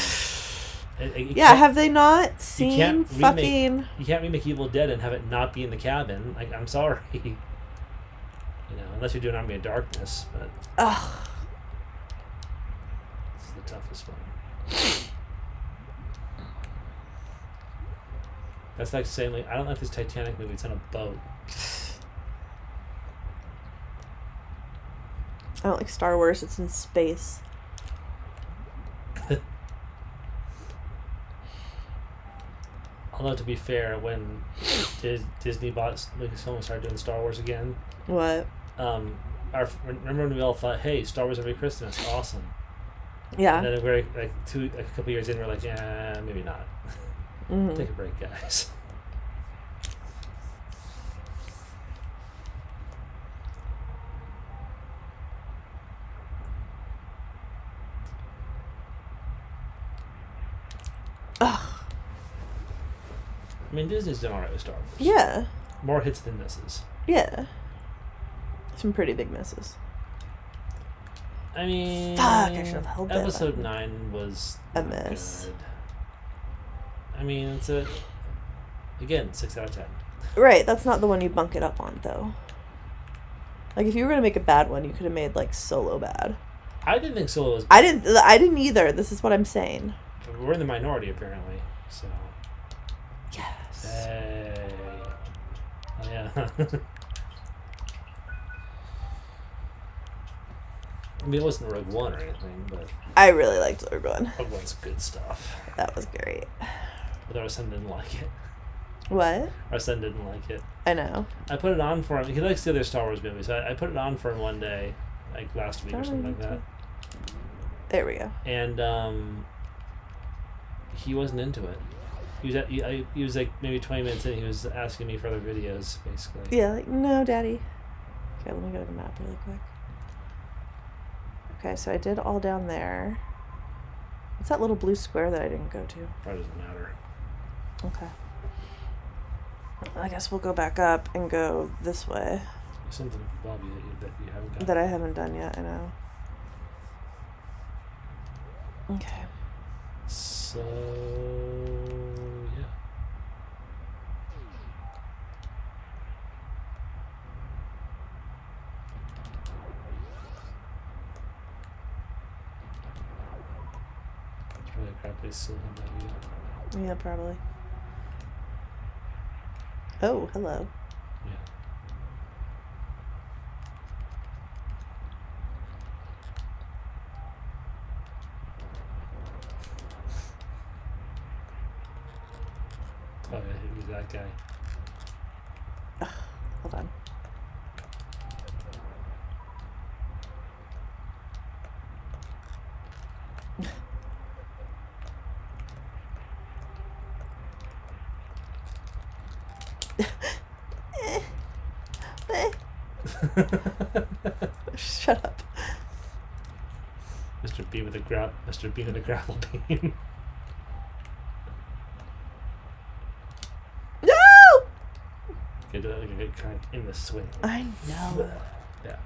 It- it- yeah, have they not seen can't remake- fucking you can't remake Evil Dead and have it not be in the cabin. Like, I'm sorry. <laughs> you know, unless you're doing Army of Darkness, but Ugh. this is the toughest one. That's like saying like I don't like this Titanic movie. It's on a boat. I don't like Star Wars, it's in space. <laughs> Although to be fair, when Disney bought Lucasfilm and started doing Star Wars again, What? um, our remember when we all thought, "Hey, Star Wars every Christmas, awesome." Yeah. And then we're like two, a couple years in, we're like, "Yeah, maybe not. <laughs> hmm Take a break, guys." Ugh. I mean, Disney's done alright with Star Wars. Yeah. More hits than misses. Yeah. Some pretty big misses. I mean, Fuck, I should've held that episode button. nine was A miss. good. I mean, it's a again six out of ten. Right, that's not the one you bunk it up on, though. Like, if you were gonna make a bad one, you could have made like Solo bad. I didn't think Solo was. I didn't. I didn't either. This is what I'm saying. We're in the minority apparently. So. Yes. Hey. Oh, yeah. <laughs> I mean, it wasn't Rogue One or anything, but I really liked Rogue One. Rogue One's good stuff. That was great. But our son didn't like it. What? Our son didn't like it. I know. I put it on for him. He likes the other Star Wars movies. I, I put it on for him one day, like last week or something like that. There we go. and um, he wasn't into it. He was at, he, I, he was like maybe twenty minutes in. He was asking me for other videos, basically. Yeah, like, no, daddy. Okay, let me go to the map really quick. Okay, so I did all down there. What's that little blue square that I didn't go to? Probably doesn't matter. Okay. I guess we'll go back up and go this way Something above you that you, that you haven't got. that I haven't done yet, I know. Okay. So yeah. It's probably a crap place to live. Yeah, probably. Oh, hello. Yeah. Oh yeah, who's that guy? Hold on. Shut up. Mr. B a Mr. B with a grapple beam. No! Get uh, get kind of in the swing. I know. Yeah.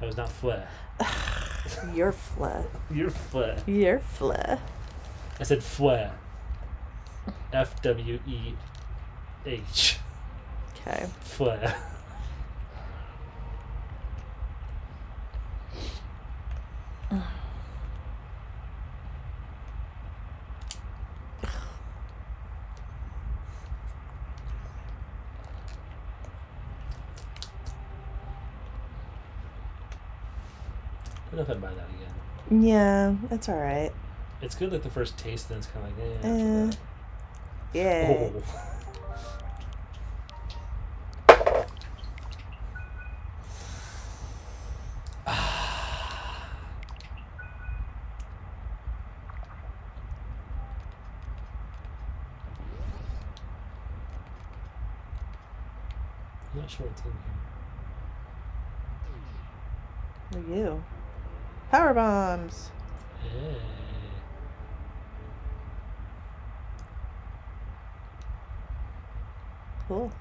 That was not flare. <sighs> You're fla. <laughs> You're flare. You're fla. I said flare. F W E H. Okay. Flare. I don't know if I'd buy that again. Yeah, that's alright. It's good like the first taste, then it's kind of like, eh. Eh. Yeah. Oh. <laughs> not sure in here. Look at you. Power bombs. Hey. Cool.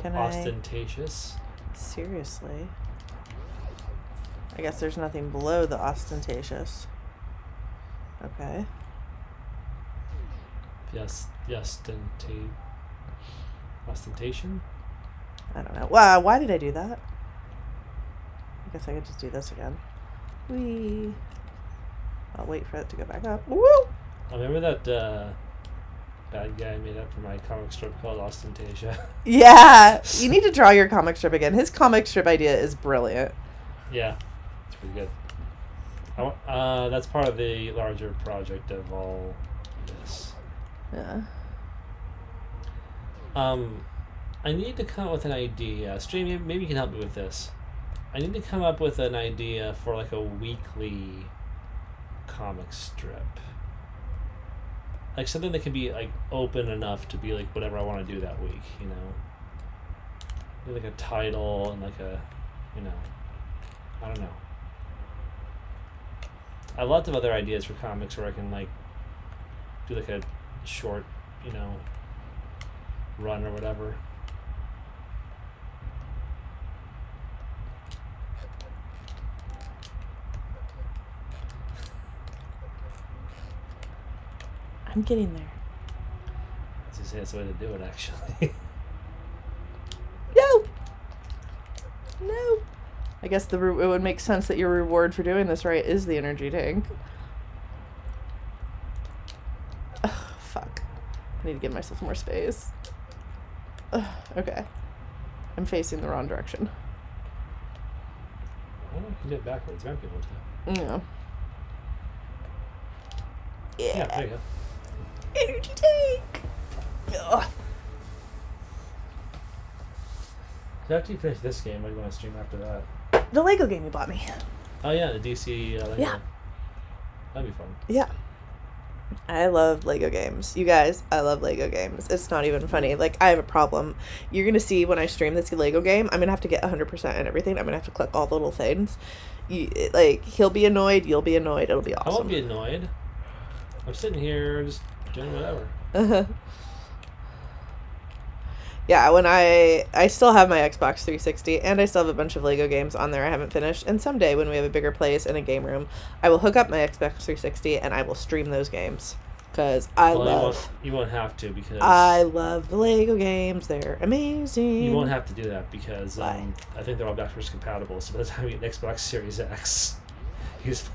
Can I- ostentatious. Seriously. I guess there's nothing below the ostentatious. Okay. Yes, yes, ostenta- ostentation. I don't know. Wow, why did I do that? I guess I could just do this again. Wee. I'll wait for it to go back up. Woo! I remember that uh, bad guy I made up for my comic strip called Ostentatia. <laughs> Yeah, <laughs> you need to draw your comic strip again. His comic strip idea is brilliant. yeah, it's pretty good. Uh, that's part of the larger project of all this. Yeah. Um, I need to come up with an idea. Stream, maybe- you can help me with this. I need to come up with an idea for like a weekly comic strip. Like something that can be like open enough to be like whatever I want to do that week, you know. Maybe like a title and like a, you know, I don't know. I have lots of other ideas for comics where I can like do like a short, you know, run or whatever. I'm getting there. As you say, that's the best way to do it, actually. <laughs> No! No! I guess the it would make sense that your reward for doing this right is the energy tank. Ugh, fuck. I need to give myself more space. Ugh, okay. I'm facing the wrong direction. I don't know if you can do it backwards. Be able to. Yeah. Yeah, Yeah. there you go. Energy tank! Ugh. After you finish this game, what do you want to stream after that? The Lego game you bought me. Oh yeah, the DC. Uh, Lego. Yeah. That'd be fun. Yeah. I love Lego games. You guys, I love Lego games. It's not even funny. Like, I have a problem. You're going to see when I stream this Lego game, I'm going to have to get 100% and everything. I'm going to have to click all the little things. You, it- like, he'll be annoyed, you'll be annoyed. It'll be awesome. I won't be annoyed. I'm sitting here just doing whatever. <laughs> yeah, when I I still have my Xbox 360 and I still have a bunch of Lego games on there I haven't finished. And someday when we have a bigger place and a game room, I will hook up my Xbox 360 and I will stream those games cuz I well, you love won't, you won't have to because I love the Lego games. They're amazing. you won't have to do that because um, I think they're all backwards compatible. So by the time you get an Xbox Series X,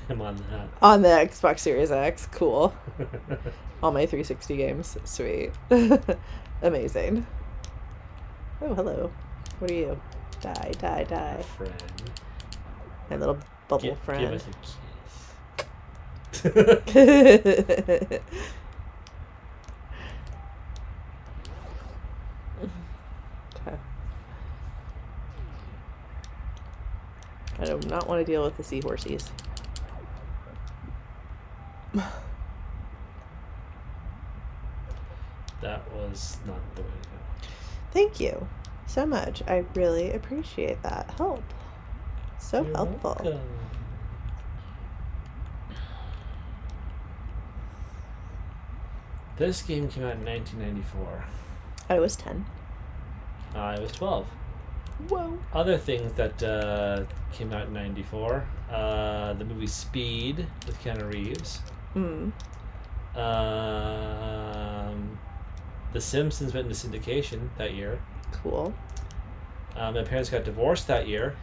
them on on the Xbox Series X. Cool. <laughs> All my 360 games. Sweet. <laughs> Amazing. Oh, hello. What are you? Die, die, die. Friend, My little bubble give, friend. give us a kiss. <laughs> okay. I do not want to deal with the seahorses. That was not the way to go. Thank you so much. I really appreciate that help. So You're helpful. welcome. This game came out in 1994. I was 10. I was 12. Whoa. Other things that uh, came out in 94 uh, the movie Speed with Keanu Reeves. Mm. Um, the Simpsons went into syndication that year. Cool. Um, my parents got divorced that year.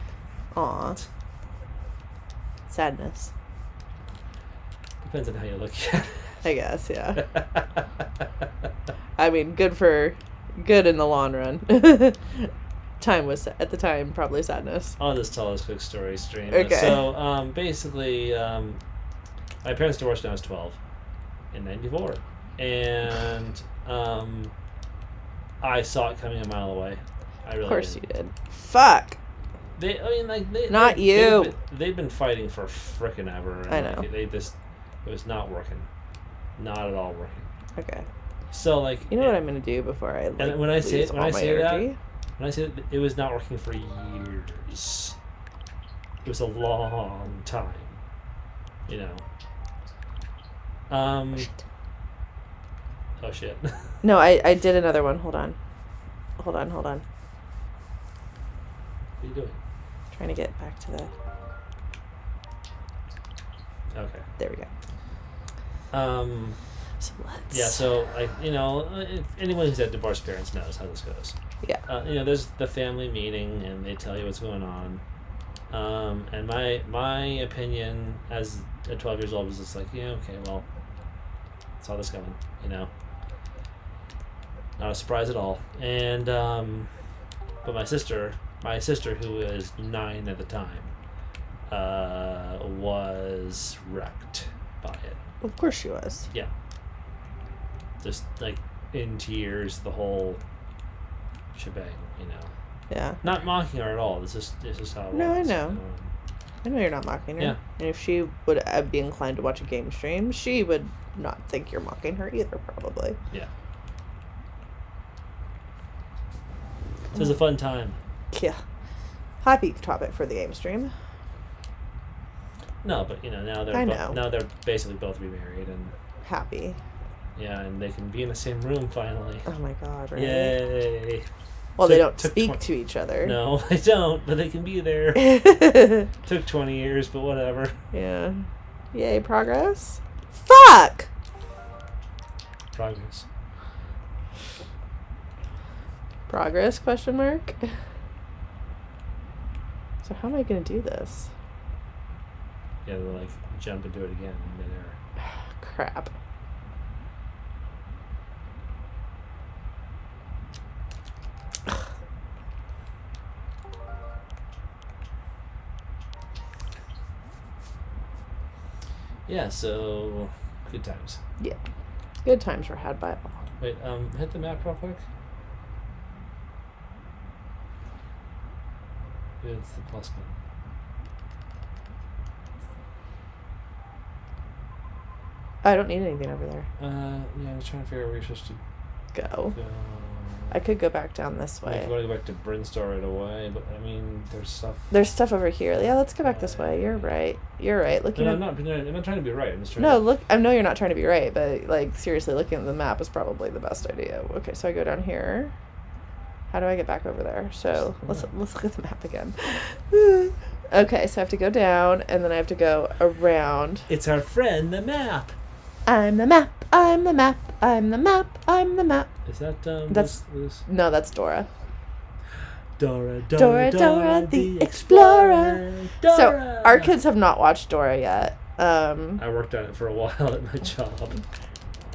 Aw. Sadness. Depends on how you look at <laughs> I guess, yeah. I mean, good for good in the long run. <laughs> time was at the time probably sadness. I'll just tell this quick story stream. Okay. So um, basically, um, my parents divorced when I was 12 in 94. And um, I saw it coming a mile away. I really Of course you did. Fuck. They, I mean, like they, Not they, you. They've been, they've been fighting for frickin' ever. And I like, know. they just, it was not working, not at all working. Okay. So like, You know what I'm gonna do before I like, when I say it- when I say that. When I say that it was not working for years, it was a long time. You know. Um. Oh shit. <laughs> No, I I did another one. Hold on. Hold on, hold on. what are you doing? Trying to get back to the. Okay. There we go. Um. So let's. Yeah. So like you know, if anyone who's had divorced parents knows how this goes. Yeah. Uh, you know, there's the family meeting, and they tell you what's going on. Um, and my my opinion as at 12 years old was just like, yeah, okay, well, saw this coming, you know. Not a surprise at all. And um, but my sister, my sister who was nine at the time, uh, was wrecked by it. Of course she was. Yeah. Just like in tears, the whole shebang, you know. Yeah. Not mocking her at all. This is this is how. It No, I was. know. I know you're not mocking her. Yeah. And if she would uh, be inclined to watch a game stream, she would not think you're mocking her either, probably. yeah. So it was a fun time. Yeah. Happy topic for the game stream. No, but you know now they're I know. now they're basically both remarried and Happy. yeah, and they can be in the same room finally. Oh my god, right? Yay! Well, they don't speak to each other. No, <laughs> they don't, but they can be there. <laughs> Took twenty years, but whatever. Yeah. Yay, progress. Fuck! Progress. Progress, question mark? So how am I gonna do this? Yeah, they like jump and do it again in midair. <sighs> Crap. <sighs> Yeah, so good times. Yeah. Good times were had by all. Wait, um, hit the map real quick. It's the plus button. I don't need anything over there. Uh, yeah, I was trying to figure out where you're supposed to Go. go. I could go back down this Like, if you way. want to go back to Brinstar right away, but I mean, there's stuff. There's stuff over here. Yeah, let's go back this uh, way. You're right. You're right. Looking No, at I'm not. I'm not trying to be right. I'm just trying. No, to, look. I know you're not trying to be right, but like seriously, looking at the map is probably the best idea. Okay, so I go down here. How do I get back over there? So let's let's look at the map again. <laughs> okay, so I have to go down, and then I have to go around. It's our friend, the map. I'm the map. I'm the map. I'm the map. I'm the map. Is that um? That's- Liz? No, that's Dora. Dora, Dora, Dora, Dora, the Explorer. Dora. So our kids have not watched Dora yet. Um, I worked on it for a <laughs> while at my job.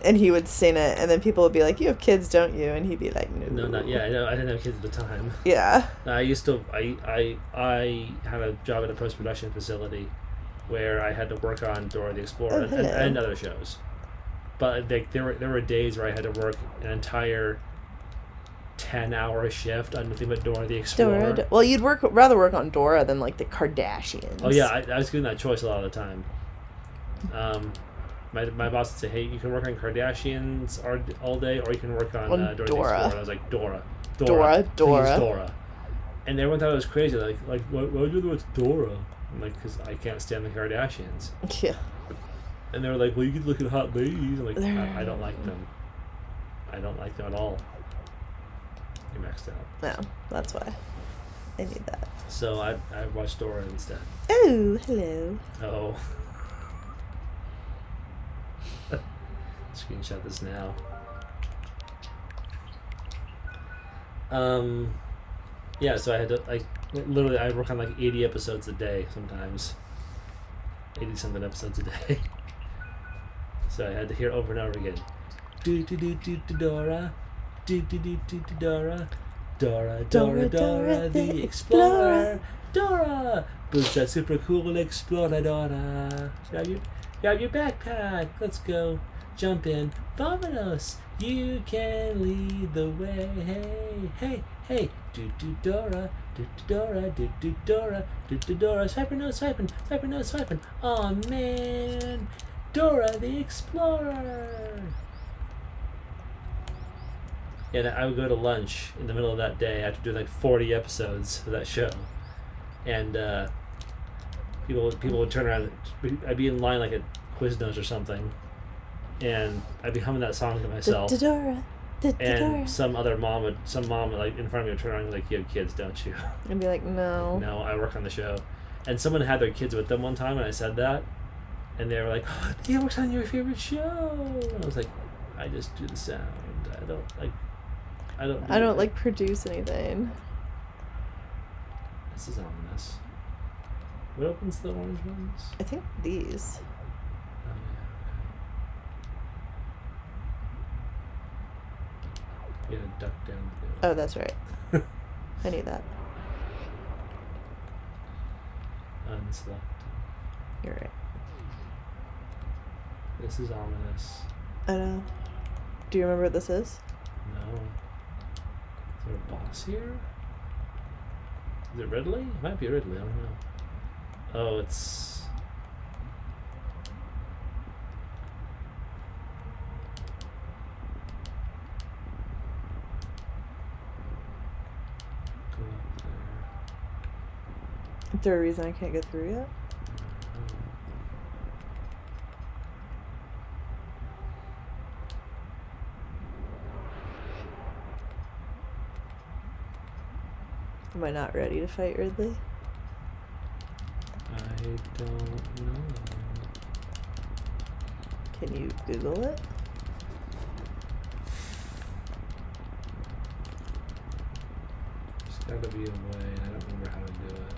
and he would sing it, and then people would be like, "You have kids, don't you?" And he'd be like, "No, No, not yeah. Know. I didn't have kids at the time. Yeah. I used to. I I I had a job at a post production facility where I had to work on Dora the Explorer Oh, and, and, other shows. But like, there were there were days where I had to work an entire ten hour shift on nothing but Dora the Explorer. Dora. Well, you'd work rather work on Dora than like the Kardashians. Oh yeah, I, I was given that choice a lot of the time. Um, my, my boss would say, "Hey, you can work on Kardashians all, all day, or you can work on, On uh, Dora, the Dora. Explorer." I was like, "Dora, Dora, please, Dora." Dora." And everyone thought it was crazy. Like, like, why, why would you do it with Dora? I'm like, because I can't stand the Kardashians. yeah. And they were like, "Well, you could look at hot ladies." I'm like, I, I don't like them. I don't like them at all. You maxed out. No, that's why. I need that. So I I watched Dora instead. Oh, hello. Oh. <laughs> Screenshot this now. Um, yeah. So I had to like literally I work on like eighty episodes a day sometimes. Eighty something episodes a day. <laughs> so I had to hear over and over again. Do do do do do Dora, do do do do do Dora, Dora Dora Dora the Explorer, Dora. Who's that super cool exploradora? Grab your, grab your backpack. Let's go. Jump in. Vamonos. You can lead the way. Hey, hey, hey. Do do Dora. Do do Dora. Do do Dora. Do do Dora. Swiping, no swiping. Swiping, no swiping. Aw man. Dora the Explorer. And I would go to lunch in the middle of that day after doing like 40 episodes of that show. And uh, people would, people would turn around. I'd be in line like at Quiznos or something, and I'd be humming that song to myself. Dora. Dora. And some other mom would, some mom like in front of me would turn around and be like, "You have kids, don't you?" <laughs> And be like, no. no, I work on the show. And someone had their kids with them one time, and I said that, and they were like, oh, "He works on your favorite show." And I was like, "I just do the sound. I don't like. I don't. I do don't it." like produce anything. This is ominous. What opens the orange ones? I think these. Oh, yeah. You gotta duck down to do Oh, that's right. <laughs> I knew that. Unselect. You're right. This is ominous. I know. Do you remember what this is? No. Is there a boss here? Is it Ridley? It might be Ridley, I don't know. Oh, it's. Go up there. Is there a reason I can't get through yet? Am I not ready to fight Ridley? I don't know. Can you Google it? There's gotta be a way. I don't remember how to do it.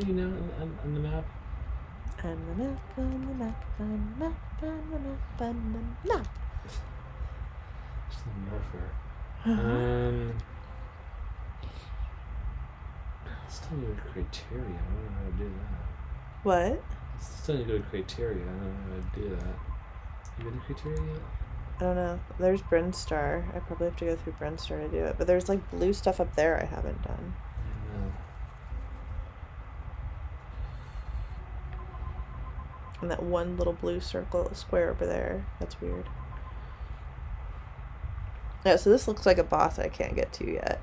Are you now on, on, on the map? On the map, on the map, on the map, on the map, on the map. Just in Norfair. Uh-huh. Um, still need to go to Crateria. I don't know how to do that. What? Still need to go to Crateria. I don't know how to do that. You been to Crateria yet? I don't know. There's Brinstar. I probably have to go through Brinstar to do it. But there's like blue stuff up there I haven't done. I don't know. And that one little blue circle square over there. That's weird. Yeah, so this looks like a boss I can't get to yet.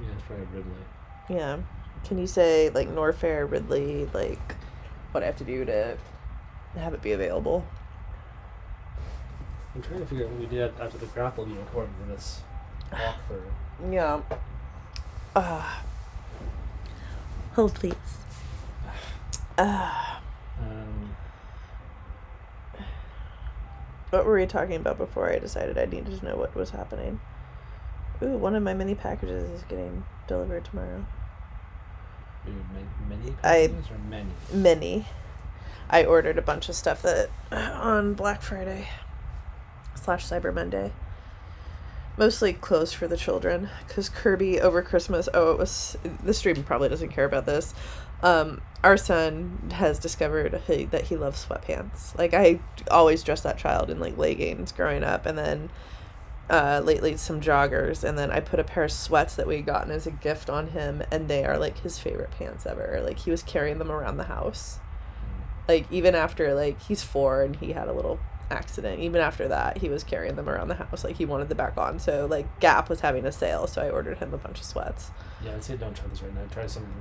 Yeah, it's probably Ridley. Yeah. Can you say like Norfair, Ridley, like what I have to do to have it be available? I'm trying to figure out what we did after the grapple according to this <sighs> walkthrough. Yeah. Ah. Hold please. Um, What were we talking about before I decided I needed to know what was happening? Ooh, one of my mini packages is getting delivered tomorrow. we have many I- packages or many? Mini. I ordered a bunch of stuff that on Black Friday slash Cyber Monday. Mostly clothes for the children because Kirby over Christmas. Oh, it was the stream probably doesn't care about this. Um, our son has discovered he, that he loves sweatpants. Like I always dressed that child in like leggings growing up, and then uh, lately some joggers, and then I put a pair of sweats that we had gotten as a gift on him, and they are like his favorite pants ever. Like he was carrying them around the house. Like even after like he's four and he had a little accident, even after that he was carrying them around the house. Like he wanted them back on. So like Gap was having a sale, so I ordered him a bunch of sweats. Yeah, I'd say don't try this right now. Try something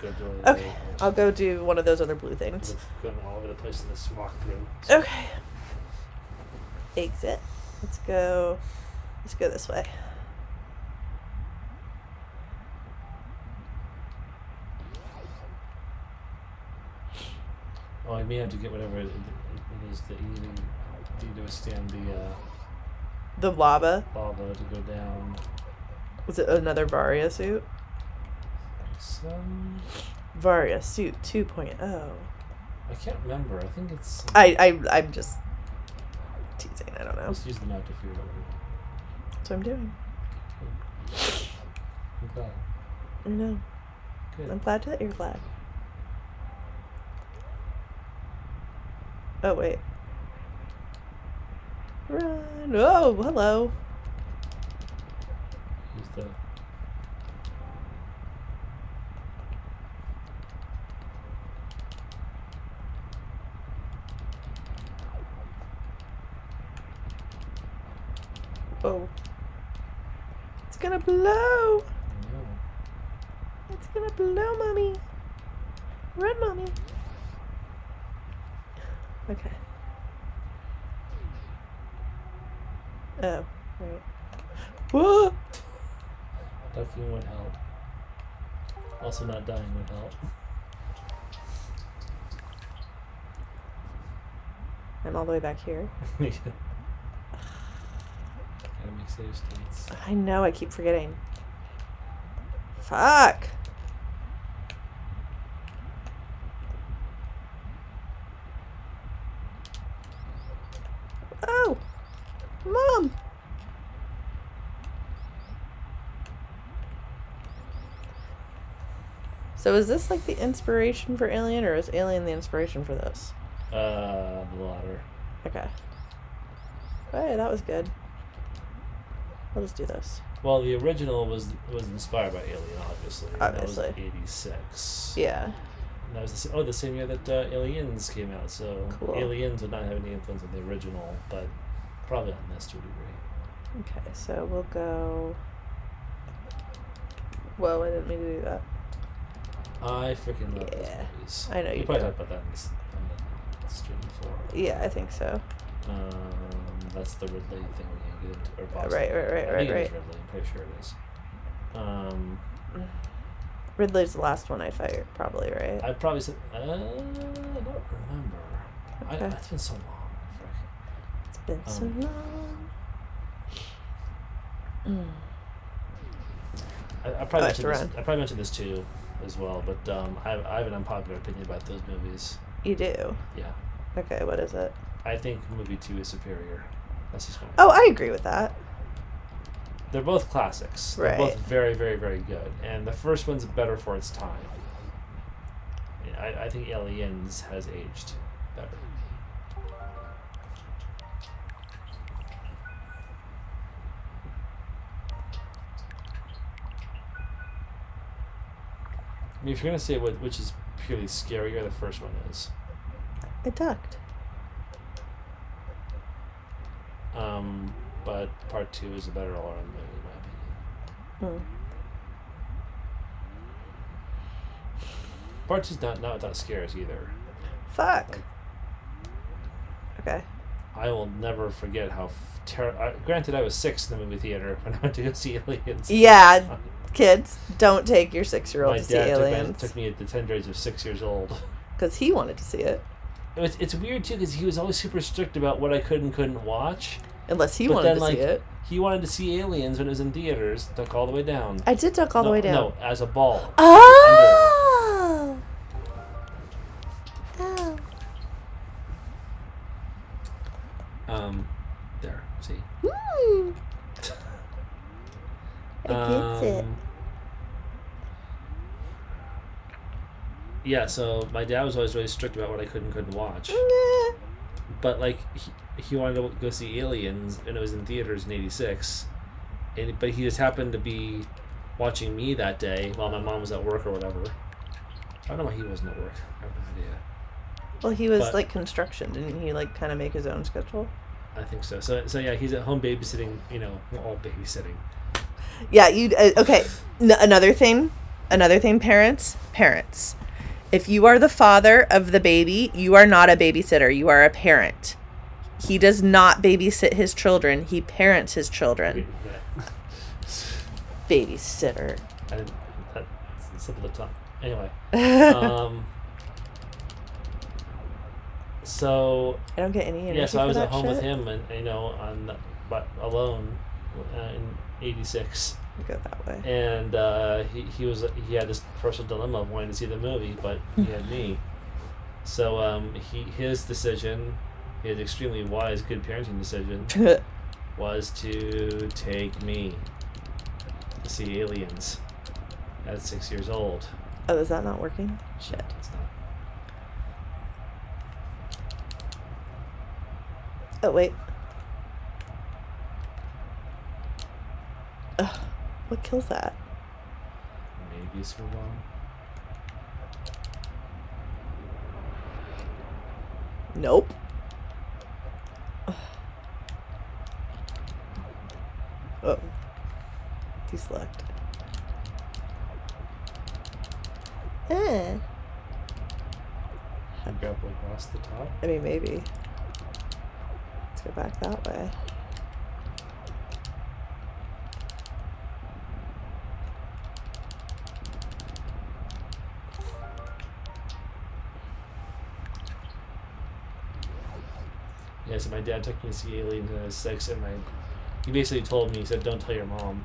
good. Really Okay, I'll go do one of those other blue things. Going all over the place in this walkthrough. So- Okay. Exit. Let's go. Let's go this way. Oh, I may have to get whatever it, is that you need need to withstand the uh, The lava. lava to go down. Was it another Varia suit? Some Varia suit oh. 2.0. I can't remember. I think it's. I, I, I'm just teasing. I don't know. Let's use the map to figure it out. That's what I'm doing. I'm glad. I know. Good. I'm glad that you're glad. Oh, wait. Run. Oh, hello. Use the. Oh. It's gonna blow. It's gonna blow, mommy. Run, mommy. Okay. Oh, right. Whoa! Ducking would help. Also, not dying would help. I'm all the way back here. <laughs> Gotta make save states. I know, I keep forgetting. Fuck! Oh! Mom! So is this like the inspiration for Alien, or is Alien the inspiration for this? Uh, the latter. Okay. Hey, that was good. I'll just do this. Well, the original was was inspired by Alien, obviously. Obviously. That was '86. Yeah. And that was the, oh the same year that uh, Aliens came out. So Cool. Aliens would not have any influence on the original, but probably on this to a degree. Okay, so we'll go. Whoa, I didn't mean to do that. I freaking love Yeah. those movies. I know We you probably talked about that in this, on the stream before. Yeah, I think so. Um, that's the Ridley thing we can't get into. Or Boston. right, right, right, I think right, it is right. Ridley. I'm pretty sure it is. Um, Ridley's the last one I fight, probably, right? I'd probably said, uh, I don't remember. I, Okay. it's been so long. Frick. It's been so um, long. I, I I probably have mentioned this. I probably mentioned this too, as well. But um, I, have, I have an unpopular opinion about those movies. You do. Yeah, Okay, what is it? I think movie two is superior. That's just my. Oh, I agree with that. They're both classics. They're Right. both very, very, very good. And the first one's better for its time. I, I think Aliens has aged better. I mean, if you're gonna say what which is purely scarier, the first one is. I ducked. Um, but part two is a better all-around movie, in my opinion. Mm. Part two's not not that scares either. Fuck. Okay. I will never forget how terrible. Granted, I was six in the movie theater <laughs> when I went to go see Aliens. Yeah, kids, don't take your six-year-old My to see dad took, me- aliens took me at the tender age of six years old. <laughs> because he wanted to see it, It was, it's weird too because he was always super strict about what I could and couldn't watch. unless he But wanted then, to like, see it. He wanted to see Aliens when it was in theaters. Duck all the way down. I did duck all the way down. No, as a ball. Oh. Gets it. Um, Yeah, so my dad was always really strict about what I could and couldn't watch. Nah. But like he, he wanted to go see Aliens, and it was in theaters in '86, and but he just happened to be watching me that day while my mom was at work or whatever. I don't know why he wasn't at work. I have no idea. Well, he was But- like construction, didn't he? Like kind of make his own schedule. I think so. So so yeah, he's at home babysitting. You know, all babysitting. Yeah, you uh, okay? N- another thing, another thing. Parents, parents. If you are the father of the baby, you are not a babysitter. You are a parent. He does not babysit his children. He parents his children. <laughs> Babysitter. I didn't. That slip of the tongue. Anyway. <laughs> Um. So I don't get any yeah, so I was at home with him, and you know, on but alone uh, in '86, Go that way. and uh, he he was he had this personal dilemma of wanting to see the movie, but he had me. So um, he his decision, his extremely wise, good parenting decision, <laughs> was to take me to see Aliens at six years old. oh, is that not working? Shit. It's not. Oh wait. Ugh, what kills that? Maybe it's for wrong. Nope. Oh. Deselect. Eh. Should go up across the top. I mean, maybe. Let's go back that way. Yeah, so my dad took me to see Aliens when I was six, and my he basically told me he said, "Don't tell your mom."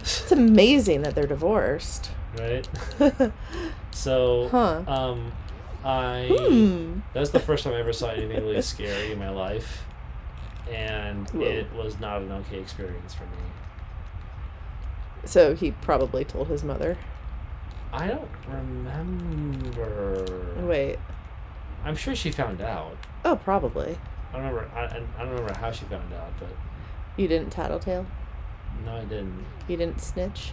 It's amazing that they're divorced. right? <laughs> So, Huh. um, I Hmm. that was the first time I ever saw anything really <laughs> scary in my life, and Whoa. it was not an okay experience for me. So he probably told his mother. I don't remember. Wait. I'm sure she found out. Oh, probably. I don't remember. I, I don't remember how she found out, but You didn't tattletale? no, I didn't. You didn't snitch?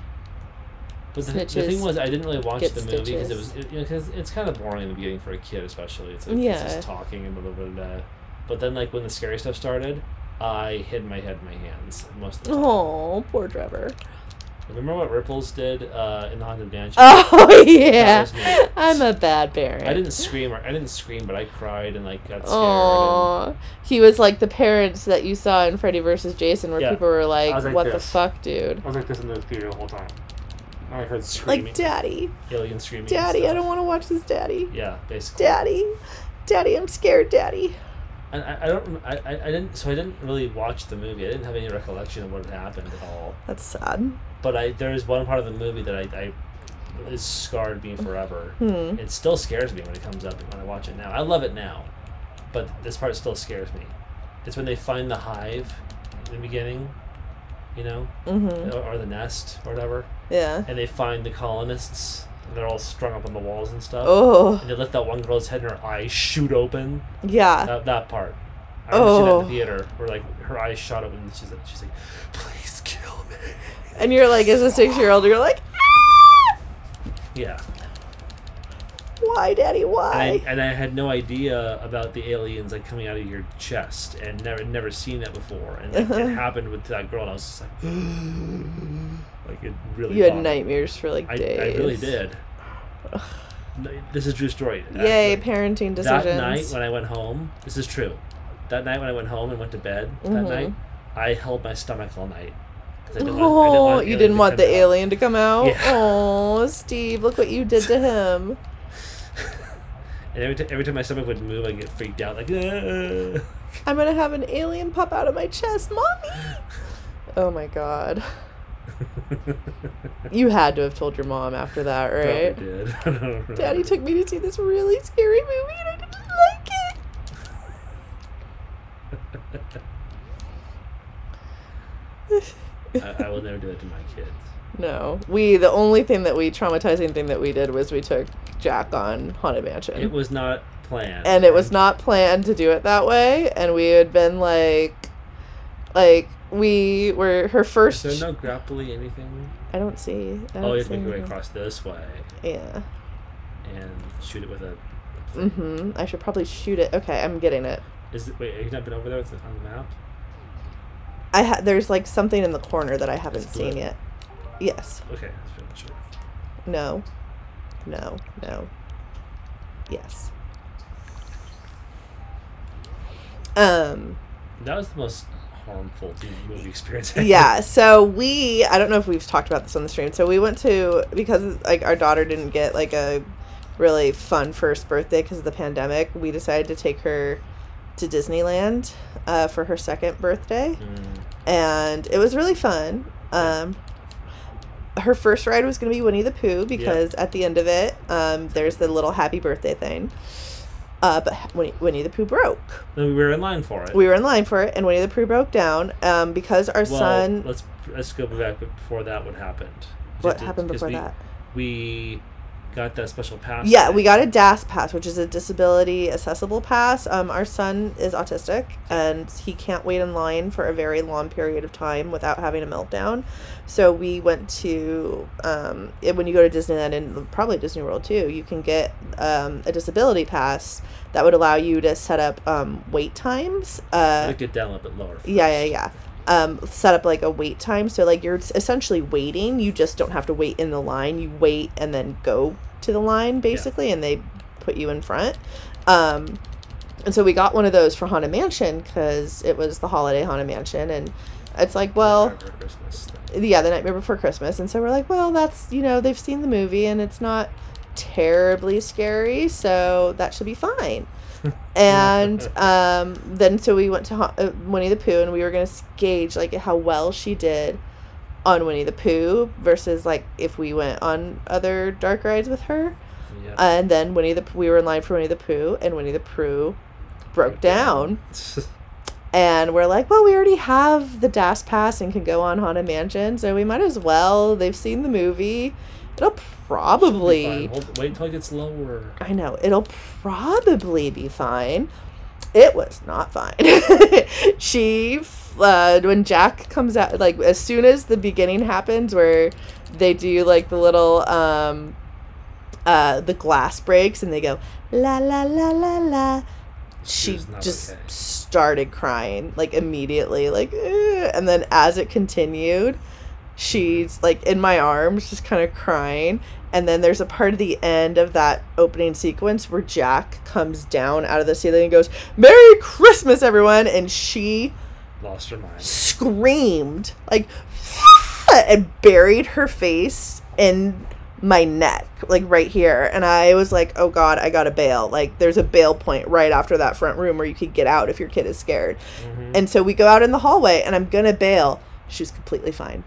But the, the thing was, I didn't really watch the movie because it was, it, you know, cause it's kind of boring in the beginning for a kid, especially. It's like it's just talking and blah blah blah. blah. But then, like when the scary stuff started, I hid my head in my hands most of the time. Oh, poor Trevor. Remember what Ripples did uh, in the Haunted Mansion? Oh <laughs> yeah. I'm a bad parent. I didn't scream or I didn't scream, but I cried and like got scared. and- Oh, he was like the parents that you saw in Freddy vs. Jason, where Yeah. people were like, like "What the fuck, dude?" I was like this in the theater the whole time. I heard screaming, Like, "Daddy, alien screaming. Daddy, I don't want to watch this, Daddy, Yeah, basically. Daddy, Daddy, I'm scared, Daddy." And I, I don't. I, I I didn't. So I didn't really watch the movie. I didn't have any recollection of what had happened at all. That's sad. But I there is one part of the movie that I, I is scarred me forever. Hmm. It still scares me when it comes up when I watch it now. I love it now, but this part still scares me. It's when they find the hive in the beginning, you know, Mm-hmm. or, or the nest or whatever, Yeah. and they find the colonists. And they're all strung up on the walls and stuff. Oh. And they lift that one girl's head and her eyes shoot open. Yeah. That, that part. I remember seeing that in Oh. the theater where like her eyes shot up and she's like, she's like, please kill me. And you're like, as a six year old, you're like, "Ah! Yeah. why, daddy, And why? I, and I had no idea about the aliens like coming out of your chest and never never seen that before. And like, it happened with that girl and I was just like, <gasps> like it really. you had bothered me. nightmares for like days. I really did. This is a true story. Yay, actually. parenting decisions. That night when I went home, this is true. That night when I went home and went to bed that Mhm. night, I held my stomach all night. I didn't Oh, want- I didn't want you didn't want the out. alien to come out? Yeah. Oh, Steve, look what you did to him. <laughs> <laughs> And every, t- every time my stomach would move, I'd get freaked out, like, "Ah." I'm gonna have an alien pop out of my chest, mommy. <laughs> Oh my god. You had to have told your mom after that, right? Probably did. I don't remember. Daddy took me to see this really scary movie and I didn't like it. I, I will never do that to my kids. No, we the only thing that we traumatizing thing that we did was we took Jack on Haunted Mansion, It was not planned. and it was not planned to do it that way. And we had been like, like we were her first. Is there no grapply anything? I don't see. I Oh, don't you have to make your way across this way Yeah. and shoot it with a. Mm-hmm. I should probably shoot it. Okay, I'm getting it. Is it, wait, have you not been over there with the, on the map? I ha- there's like something in the corner that I haven't It's seen blue. yet. Yes. Okay, that's really sure. No. No. No. Yes. Um. That was the most harmful movie experience. Yeah so we i don't know if we've talked about this on the stream so we went to because like our daughter didn't get like a really fun first birthday because of the pandemic we decided to take her to disneyland uh, for her second birthday Mm, and it was really fun um, her first ride was going to be winnie the pooh because at the end of it um, there's the little happy birthday thing uh, but winnie, winnie the pooh broke then we were in line for it. we were in line for it and winnie the pooh broke down um, because our well, son let's let's go back before that. What happened? What happened before we, that? We got that special pass. Yeah, we got a DAS pass, which is a disability accessible pass. Um, our son is autistic and he can't wait in line for a very long period of time without having a meltdown. So we went to um, it- when you go to Disneyland and probably Disney World too, you can get um, a disability pass that would allow you to set up um, wait times. Uh, Let's get down a little bit lower. yeah, yeah, yeah. Um, set up like a wait time. So like you're essentially waiting. You just don't have to wait in the line. You wait and then go to the line basically, and they put you in front. Um, and so we got one of those for Haunted Mansion because it was the holiday Haunted Mansion, and it's like, well, Nightmare Before Christmas thing. yeah, the Nightmare Before Christmas, and so we're like, well, that's you know they've seen the movie and it's not terribly scary, so that should be fine. <laughs> and um, then so we went to Ha- uh, Winnie the Pooh and we were gonna gauge like how well she did on Winnie the Pooh versus like if we went on other dark rides with her. Yeah. And then Winnie the we were in line for Winnie the Pooh and Winnie the Pooh broke down. <laughs> And we're like, well, we already have the DAS pass and can go on Haunted Mansion, so we might as well. They've seen the movie. It'll probably. Wait until it gets lower. I know. It'll probably be fine. It was not fine. <laughs> she, uh, when Jack comes out, like, as soon as the beginning happens, where they do, like, the little, um, uh, the glass breaks and they go, la, la, la, la, la. She She just okay. started crying, like, immediately, like, "Eh," and then as it continued, she's like in my arms just kind of crying and then there's a part of the end of that opening sequence where jack comes down out of the ceiling and goes merry christmas everyone and she Lost her mind. screamed like and buried her face in my neck, like right here. And I was like, oh God, I gotta bail. Like, there's a bail point right after that front room where you could get out if your kid is scared. Mhm. And so we go out in the hallway, and I'm gonna bail. She was completely fine.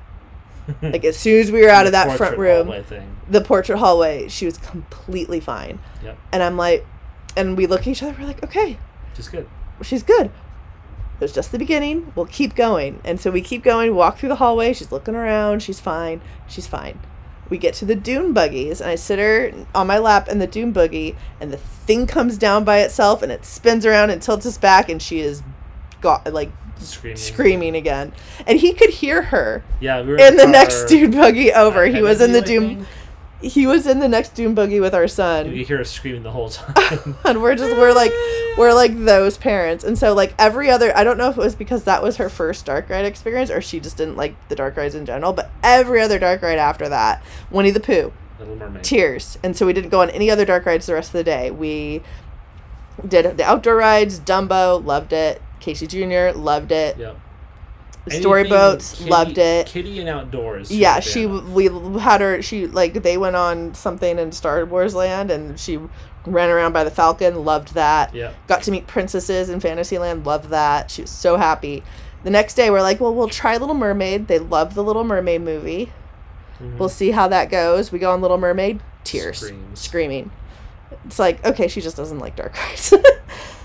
<laughs> Like, as soon as we were out of that front room, the portrait hallway, she was completely fine. Yep. And I'm like, and we look at each other, we're like, okay, she's good. she's good. It was just the beginning. We'll keep going. And so we keep going, walk through the hallway. She's looking around. She's fine. She's fine. We get to the dune buggies, and I sit her on my lap in the dune buggy, and the thing comes down by itself, and it spins around and tilts us back, and she is got like Screaming. screaming again. And he could hear her Yeah, we were in the car- next <laughs> dune buggy over. He was in the Kennedy, I dune. think. He was in the next doom buggy with our son. You hear us screaming the whole <laughs> time. and we're just we're like we're like those parents and so like every other i don't know if it was because that was her first dark ride experience or she just didn't like the dark rides in general but every other dark ride after that winnie the pooh Little Mermaid. tears and so we didn't go on any other dark rides the rest of the day we did the outdoor rides dumbo loved it casey jr loved it. Yep. storyboats loved it. Kitty and outdoors. yeah she we had her she like they went on something in star wars land and she ran around by the falcon loved that. Yep. got to meet princesses in fantasyland loved that. She was so happy. The next day we're like well we'll try little mermaid. They love the little mermaid movie. Mhm. we'll see how that goes. We go on little mermaid. Tears. Screams. screaming. It's like okay she just doesn't like dark rides <laughs>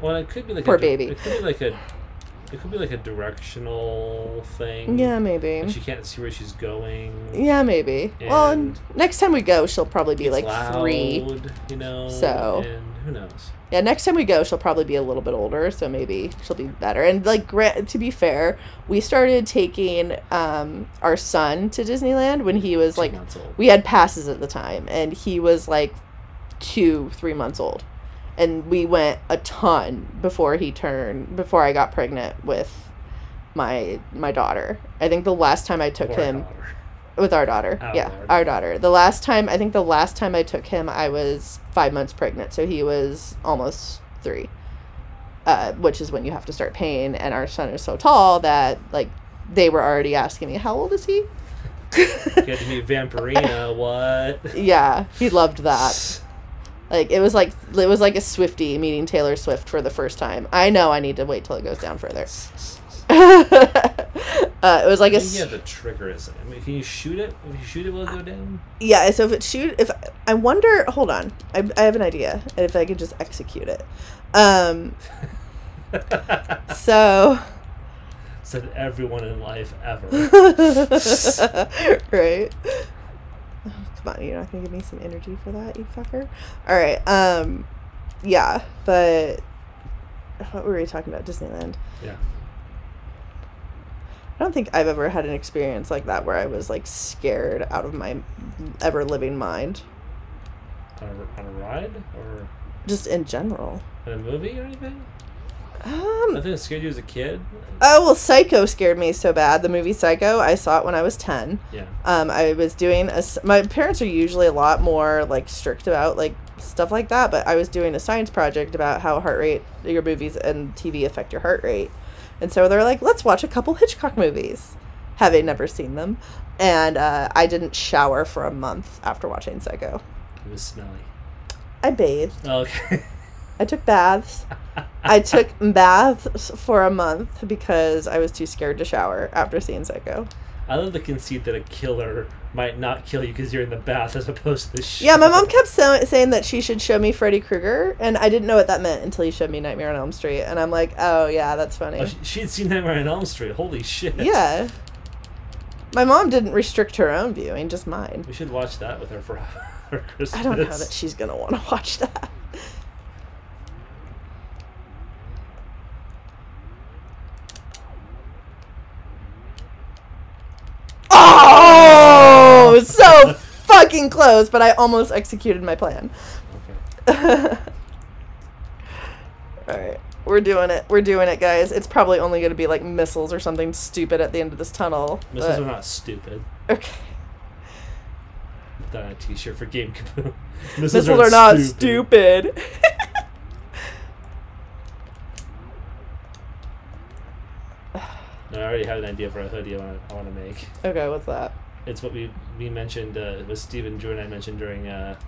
Well, it could be like Poor a, baby. It could be like a. It could be like a directional thing. yeah maybe she can't see where she's going. yeah maybe well and And- next time we go she'll probably be like loud, three You know. So- And who knows? Yeah, next time we go, she'll probably be a little bit older, so maybe she'll be better. And like, to be fair, we started taking um, our son to Disneyland when he was like, we had passes at the time, and he was like two, three months old, and we went a ton before he turned, before I got pregnant with my my daughter. I think the last time I took Poor him daughter. with our daughter. Our yeah, daughter. our daughter. The last time I think the last time I took him, I was five months pregnant, so he was almost three. Uh, which is when you have to start paying, and our son is so tall that like they were already asking me, "How old is he?" Get to meet Vampirina. What? <laughs> yeah, he loved that. <laughs> Like it was like it was like a Swifty meeting Taylor Swift for the first time. I know I need to wait till it goes down further. <laughs> uh, it was like a I think you have to trigger it. I mean, can you shoot it? If you shoot it, will it go down? Yeah, so if it shoot, if I wonder, hold on, I, I have an idea, and if I could just execute it. Um, so, <laughs> Said everyone in life ever. <laughs> right? You're not gonna give me some energy for that, you fucker. All right, um, yeah, but what were we talking about? Disneyland. Yeah. I don't think I've ever had an experience like that where I was like scared out of my ever living mind, On a, on a ride or just in general. in a movie or anything? Um, Nothing that scared you as a kid? Oh well, Psycho scared me so bad. The movie Psycho, I saw it when I was ten. Yeah. Um, I was doing a. My parents are usually a lot more like strict about like stuff like that, but I was doing a science project about how heart rate, your movies and TV affect your heart rate, and so they're like, let's watch a couple Hitchcock movies, having never seen them, and uh, I didn't shower for a month after watching Psycho. It was smelly. I bathed. Okay. <laughs> I took baths. I took <laughs> baths for a month because I was too scared to shower after seeing Psycho. I love the conceit that a killer might not kill you because you're in the bath as opposed to the shower. Yeah, my mom kept sa- saying that she should show me Freddy Krueger, and I didn't know what that meant until he showed me Nightmare on Elm Street, and I'm like, oh yeah, that's funny. Oh, she, she'd seen Nightmare on Elm Street. Holy shit. yeah. My mom didn't restrict her own viewing, just mine. We should watch that with her for <laughs> for Christmas. I don't know that she's gonna want to <laughs> watch that. Oh, so fucking close, but I almost executed my plan. Okay. <laughs> All right, we're doing it. We're doing it, guys. It's probably only going to be like missiles or something stupid at the end of this tunnel. Missiles but- are not stupid. okay. Put that on a t-shirt for Game Kaboom. <laughs> Missiles, are, not stupid. No, <laughs> I already have an idea for a hoodie I want to I want to make. okay, what's that? It's what we we mentioned. Uh, was Stephen Drew and I mentioned during uh,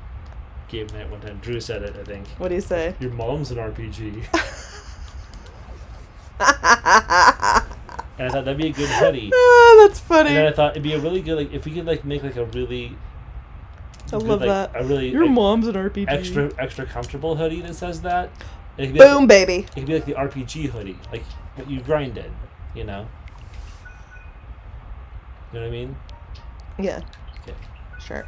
game night one time. Drew said it, I think. What do you say? Your mom's an RPG, <laughs> and I thought that'd be a good hoodie. oh, <laughs> that's funny. And then I thought it'd be a really good like if we could like make like a really. I good, love like, that. A really Your like, mom's an RPG. extra extra comfortable hoodie that says that. It could be like- Boom, baby. It could be like the RPG hoodie, like what you grinded, you know. You know what I mean? Yeah. Okay. Sure.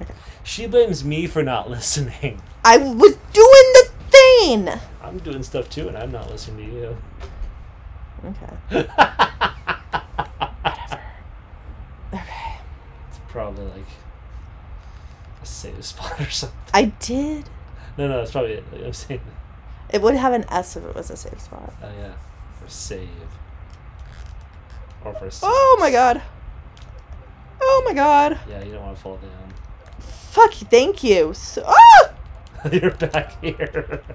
Okay. She blames me for not <laughs> listening. I was doing the thing. I'm doing stuff too, and I'm not listening to you. Okay. <laughs> Okay. It's probably like a save <laughs> spot or something. I did. No, no, that's probably it. I'm saying, It would have an S if it was a safe spot. oh yeah, for save or for. Oh my god. Oh my god. Yeah, you don't want to fall down. Fuck, you, thank you. So, ah! <laughs> You're back here. <laughs>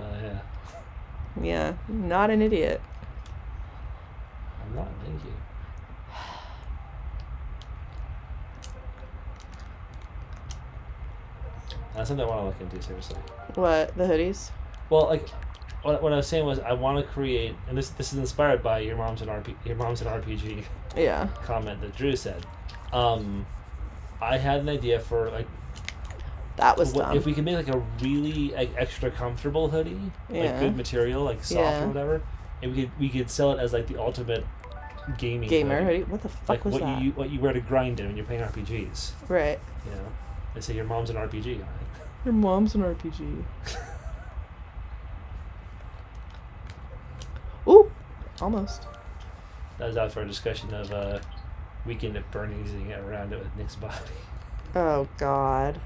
Oh yeah, Yeah, not an idiot. I'm not. Thank you. <sighs> That's something I want to look into seriously. What, the hoodies? Well, like what, what I was saying was I want to create, and this this is inspired by your mom's an RP, your mom's an RPG Yeah. <laughs> comment that Drew said. Um, I had an idea for like That was what, dumb. if we could make like a really like extra comfortable hoodie, like good material, like soft Yeah. or whatever, and we could we could sell it as like the ultimate gaming Gamer hoodie. hoodie? What the fuck like was what that? you what you wear to grind in when you're playing RPGs. Right. You know, they say your mom's an RPG on it. Your mom's an RPG. <laughs> Ooh, almost. That was out for a discussion of uh, weekend at Bernie's and around it with Nick's body. Oh God.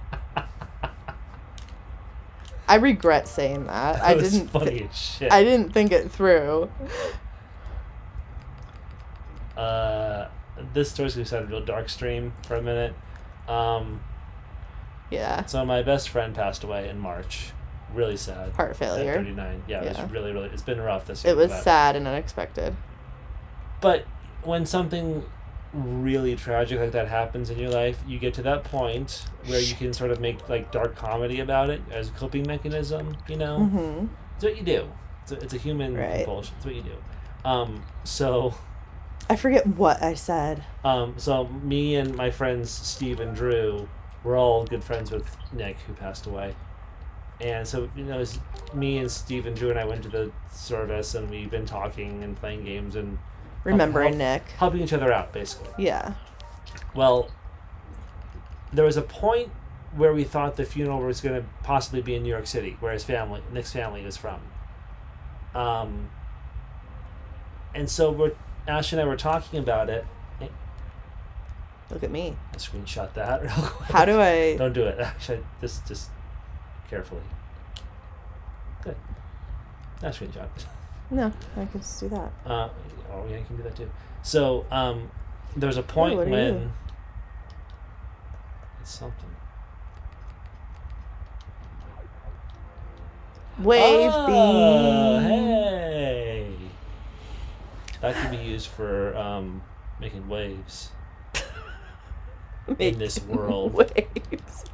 I regret saying that. <laughs> That I was didn't. funny thi- as shit. I didn't think it through. Uh, this story's gonna sound real dark stream for a minute. Um, Yeah. so my best friend passed away in March. Really sad. Heart failure. 39. Yeah, it was really really. It's been rough this year. It was but, sad and unexpected. But when something really tragic like that happens in your life, you get to that point where you can sort of make like dark comedy about it as a coping mechanism. You know, Mm-hmm. it's what you do. It's a, it's a human Right. compulsion. It's what you do. Um, so I forget what I said. Um, so me and my friends Steve and Drew were all good friends with Nick, who passed away. And so you know, me and Steve and Drew and I went to the service, and we've been talking and playing games and Remembering help- Nick. helping each other out, basically. Yeah. Well, there was a point where we thought the funeral was going to possibly be in New York City, where his family, Nick's family, is from. Um, and so we're Ash and I were talking about it. Look at me. I screenshot that. <laughs> real quick. How do I? Don't do it. <laughs> Actually, just just carefully. Good. Not screenshot. No, I can just do that. Uh, oh yeah, you can do that too. So um, there was a point are when you? it's something. Wave oh, beam. Hey, that could be used for um, making waves. <laughs> in this world. Waves.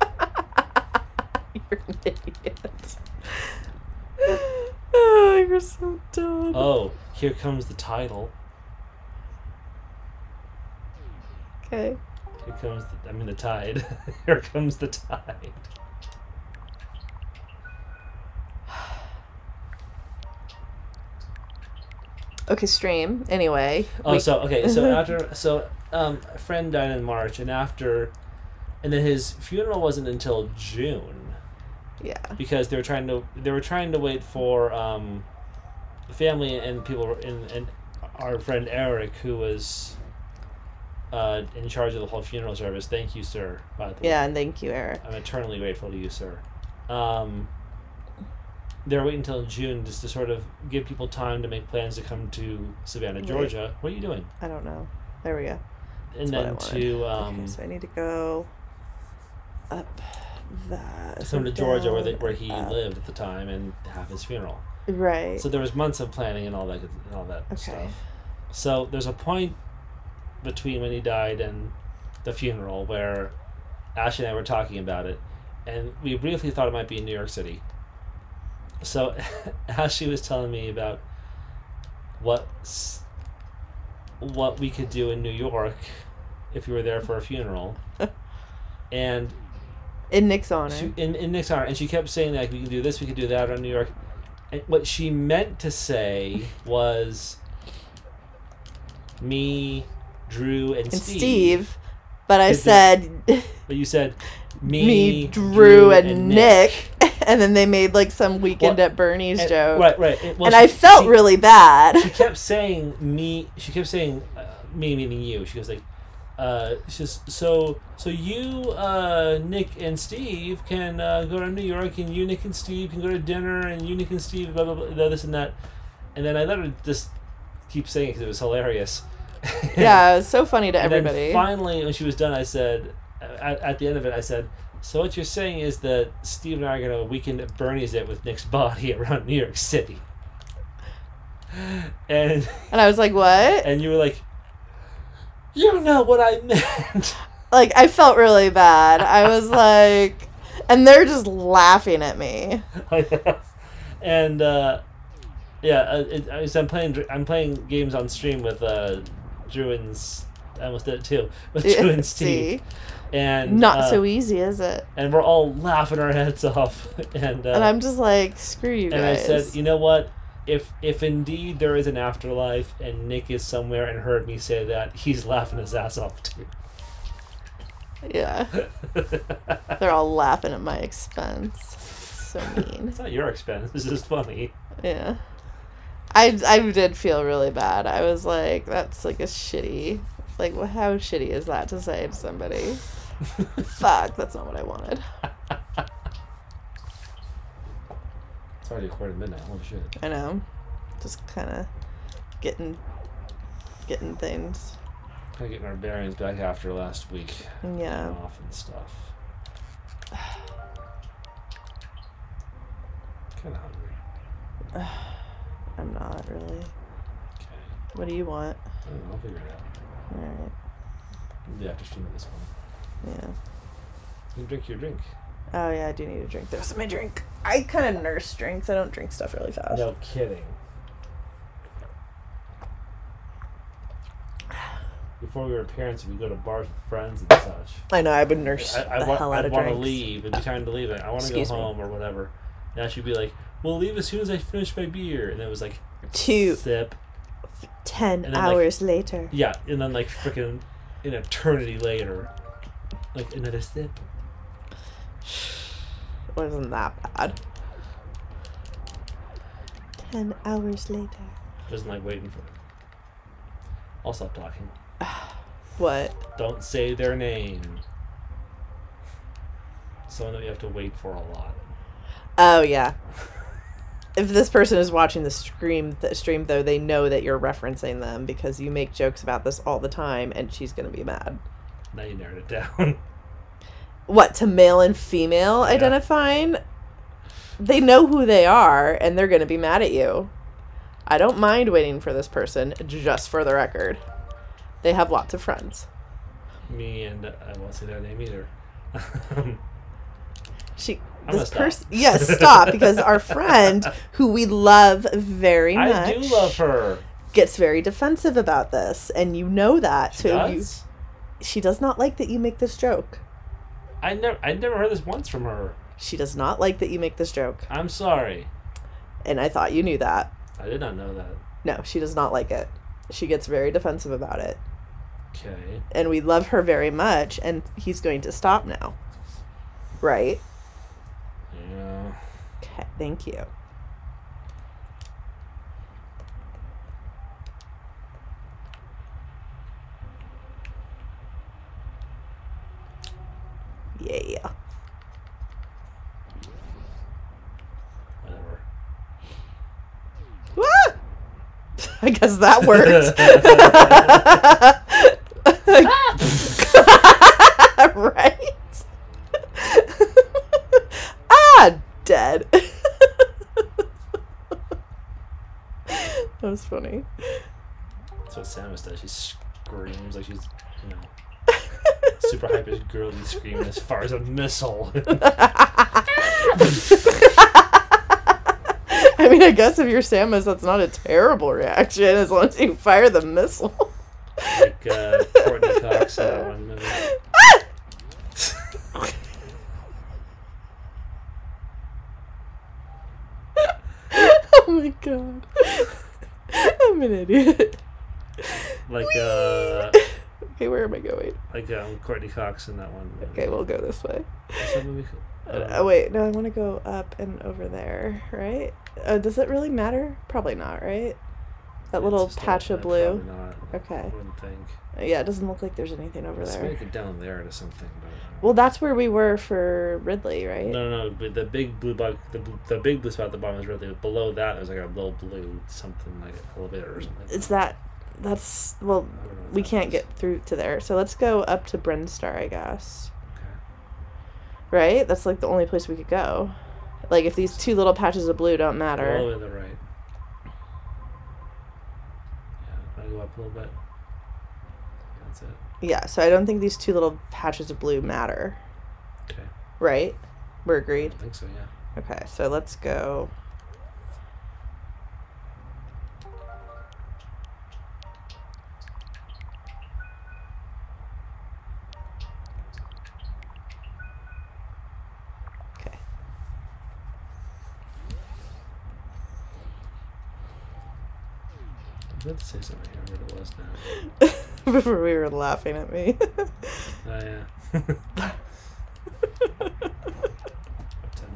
you're an idiot. oh, you're so dumb. Oh, here comes the title. Okay. Here comes the, I mean the tide. <laughs> here comes the tide. Okay, stream. Anyway. Oh, we- so okay, so <laughs> after so um, a friend died in March, and after, and then his funeral wasn't until June yeah. because they were trying to they were trying to wait for um, family and people in and our friend Eric who was uh, in charge of the whole funeral service. Thank you, sir. By the way. Yeah, and thank you, Eric. I'm eternally grateful to you, sir. Um, they're waiting until June just to sort of give people time to make plans to come to Savannah, Right. Georgia. What are you doing? I don't know. There we go. And That's I then to um, okay, so I need to go up that. to come to Georgia where they, where he up. lived at the time and have his funeral. Right. So there was months of planning and all that and all that Okay. stuff. So there's a point between when he died and the funeral where Ashley and I were talking about it, and we briefly thought it might be in New York City. So <laughs> Ashley was telling me about what what we could do in New York if we were there for a funeral, <laughs> and In Nick's honor. she, in, in Nick's honor, and she kept saying like we can do this, we can do that on New York. And what she meant to say was me, Drew, and, and Steve. Steve. But I Did the- said But you said <laughs> me, me, Drew, and, Nick. <laughs> and then they made like some weekend Well, at Bernie's And- joke. Right, right. And, well, and she- I felt she- really bad. She kept saying me. She kept saying uh, me, meaning you. She goes like, uh, she's so so you, uh, Nick and Steve can uh, go to New York, and you, Nick and Steve can go to dinner, and you, Nick and Steve, blah blah blah, this and that. And then I let her just keep saying because it was hilarious. <laughs> yeah, it was so funny to And then everybody. finally, when she was done, I said, at, at the end of it, I said, "So what you're saying is that Steve and I are gonna weekend at Bernie's it with Nick's body <laughs> around New York City." <laughs> And and I was like, what? and you were like, "You know what I meant." <laughs> like I felt really bad. I was <laughs> like, and they're just laughing at me. <laughs> and uh, yeah, uh, it, I was, I'm playing. I'm playing games on stream with uh, Drew and. I almost did it too with Drew and Steve. And not uh, so easy, is it? and we're all laughing our heads off. And uh, and I'm just like, screw you And I said, you know what? If if indeed there is an afterlife and Nick is somewhere and heard me say that, he's laughing his ass off too. yeah, <laughs> they're all laughing at my expense. So mean. it's not your expense. It's just funny. Yeah. I, I did feel really bad. I was like, that's like a shitty. Like, how shitty is that to say to somebody? <laughs> Fuck, that's not what I wanted. <laughs> It's already a quarter to midnight. Holy shit. I know. Just kind of getting getting things. Kind of getting our bearings back after last week. Yeah. Off and stuff. <sighs> Kind of hungry. <sighs> I'm not really. Okay. What do you want? I don't know, I'll figure it out. Alright. Maybe after streaming this one. Yeah. You drink your drink. Oh, yeah, I do need a drink. There's my drink. I kind of nurse drinks. I don't drink stuff really fast. No kidding. Before we were parents, we go to bars with friends and such. I know, I would nurse I, I the want, hell out I'd of want to drinks. leave. It'd be time to leave. It. I want to go Excuse me. home or whatever. And she'd be like, "We'll leave as soon as I finish my beer." And it was like Two, sip. ten And then, like- hours later. Yeah, and then like freaking an eternity later, like another sip. <sighs> wasn't that bad. Ten hours later. Doesn't like waiting for it. I'll stop talking. <sighs> What? Don't say their name. Someone that you have to wait for a lot. Oh yeah. If this person is watching the stream, the stream though, they know that you're referencing them because you make jokes about this all the time, and she's gonna be mad. Now you narrowed it down. <laughs> What to male and female identifying? They know who they are, and they're gonna be mad at you. I don't mind waiting for this person, just for the record. They have lots of friends. Me and I won't say their name either. <laughs> She I'm this person <laughs> yes stop because our friend who we love very much I do love her. gets very defensive about this and you know that She so does? you she does not like that you make this joke I never I never heard this once from her. she does not like that you make this joke I'm sorry. and I thought you knew that I did not know that. no she does not like it she gets very defensive about it Okay. and we love her very much and he's going to stop now right Yeah. okay thank you yeah Whatever. <laughs> I guess that worked. <laughs> right? <laughs> ah, dead. that was funny. So what Samus does. She screams like she's, you know, super hyper girly screaming as far as a missile. <laughs> I mean, I guess if you're Samus, that's not a terrible reaction as long as you fire the missile. like uh, Courteney Cox in that one movie. <laughs> oh my god. I'm an idiot. Like uh, Okay, where am I going? like um, Courteney Cox in that one. Okay, we'll go this way. What's that movie called? Uh, Um, wait, no, I want to go up and over there, right? Uh, does it really matter? Probably not, right? That little patch of blue. Probably not. Okay. I wouldn't think. Yeah, it doesn't look like there's anything over Let's there. make it down there to something. But, uh, Well, that's where we were for Ridley, right? No, no, no. But the big blue bug, the, the big blue spot at the bottom is really below that. There's like a little blue something like an elevator or something. It's that. That's well, I don't know what we can't get through to there. So let's go up to Brinstar, I guess. Okay. Right? That's like the only place we could go. Like if these two little patches of blue don't matter. All the way to the right. Yeah, I go up a little bit. That's it. Yeah, so I don't think these two little patches of blue matter. Okay. Right? We're agreed. I think so. Yeah. Okay, so let's go. About to say something. I remember what it was now. Before we were laughing at me. Oh yeah. Ten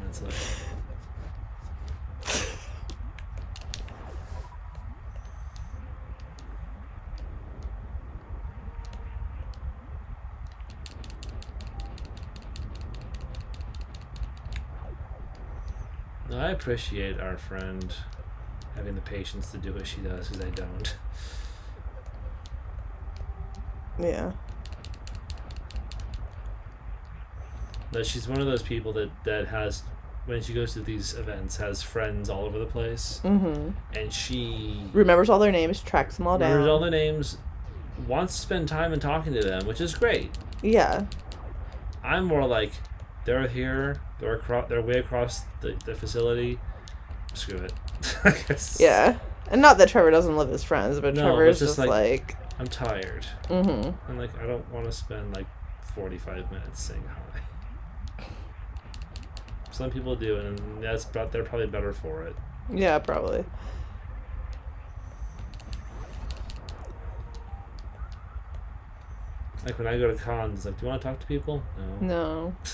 minutes left. I appreciate our friend having the patience to do what she does because I don't. yeah. No, she's one of those people that that has when she goes to these events has friends all over the place, Mm-hmm. and she Remembers all their names, tracks them all down. remembers all the names, wants to spend time and talking to them, which is great. yeah. I'm more like they're here, they're across, they're way across the, the facility. Screw it. <laughs> I guess. Yeah. And not that Trevor doesn't love his friends, but No, Trevor but is just just like- like, I'm tired. mm-hmm. I'm like I don't want to spend like 45 minutes saying hi. Some people do, and that's but they're probably better for it. Yeah, probably. Like when I go to cons, like, do you want to talk to people? No. No. <laughs>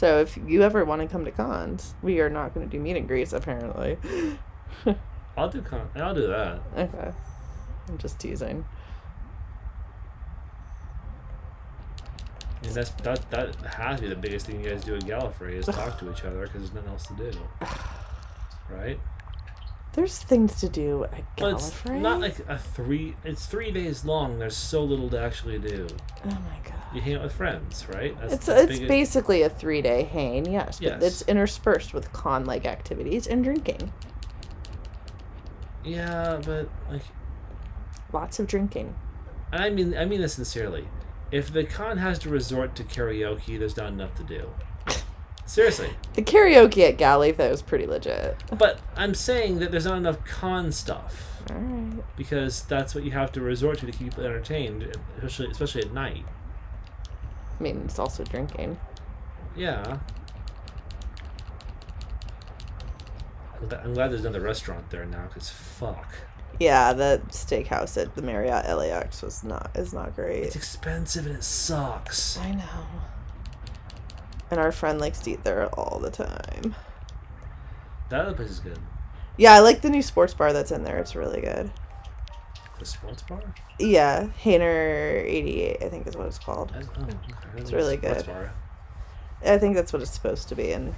So if you ever want to come to cons, we are not going to do meet and greets apparently. <laughs> I'll do con. I'll do that. okay. I'm just teasing. I mean, that's that that has to be the biggest thing you guys do at Gallifrey is talk to each other because there's nothing else to do, <sighs> right? There's things to do at But it's Gallifrey. not like a three. It's three days long. There's so little to actually do. Oh my god. You hang out with friends, right? That's It's it's biggest- basically a three day hang, yes, but Yes. it's interspersed with con like activities and drinking. Yeah, but like, Lots of drinking. I mean, I mean this sincerely. If the con has to resort to karaoke, there's not enough to do. Seriously. The karaoke at Galley though is pretty legit. But I'm saying that there's not enough con stuff. Because that's what you have to resort to to keep people entertained, especially especially at night. I mean it's also drinking. Yeah. I'm I'm glad there's another restaurant there now, cause fuck, Yeah, the steakhouse at the Marriott LAX was not is not great. it's expensive and it sucks. I know. And our friend likes to eat there all the time. That other place is good. Yeah, I like the new sports bar that's in there. It's really good. The sports bar. Yeah, Hainer 88, I think is what it's called. I, oh, okay. I think really good. Bar. I think that's what it's supposed to be. And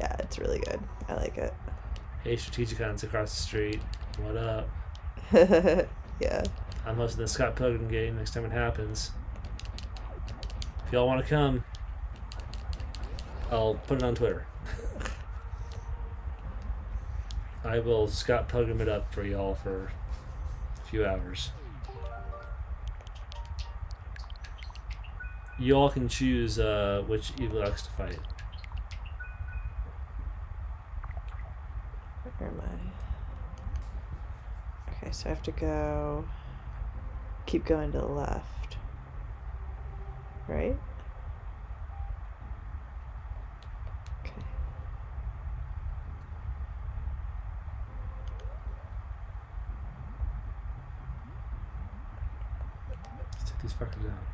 yeah, it's really good. I like it. Hey, Strategicons across the street. What up? <laughs> yeah. I'm hosting the Scott Pilgrim game next time it happens. If y'all want to come, I'll put it on Twitter. <laughs> I will Scott Pilgrim it up for y'all for a few hours. Y'all can choose uh, which evil X to fight. Where am I? Okay, so I have to go. Keep going to the left. Right? Okay. Let's take these fuckers out.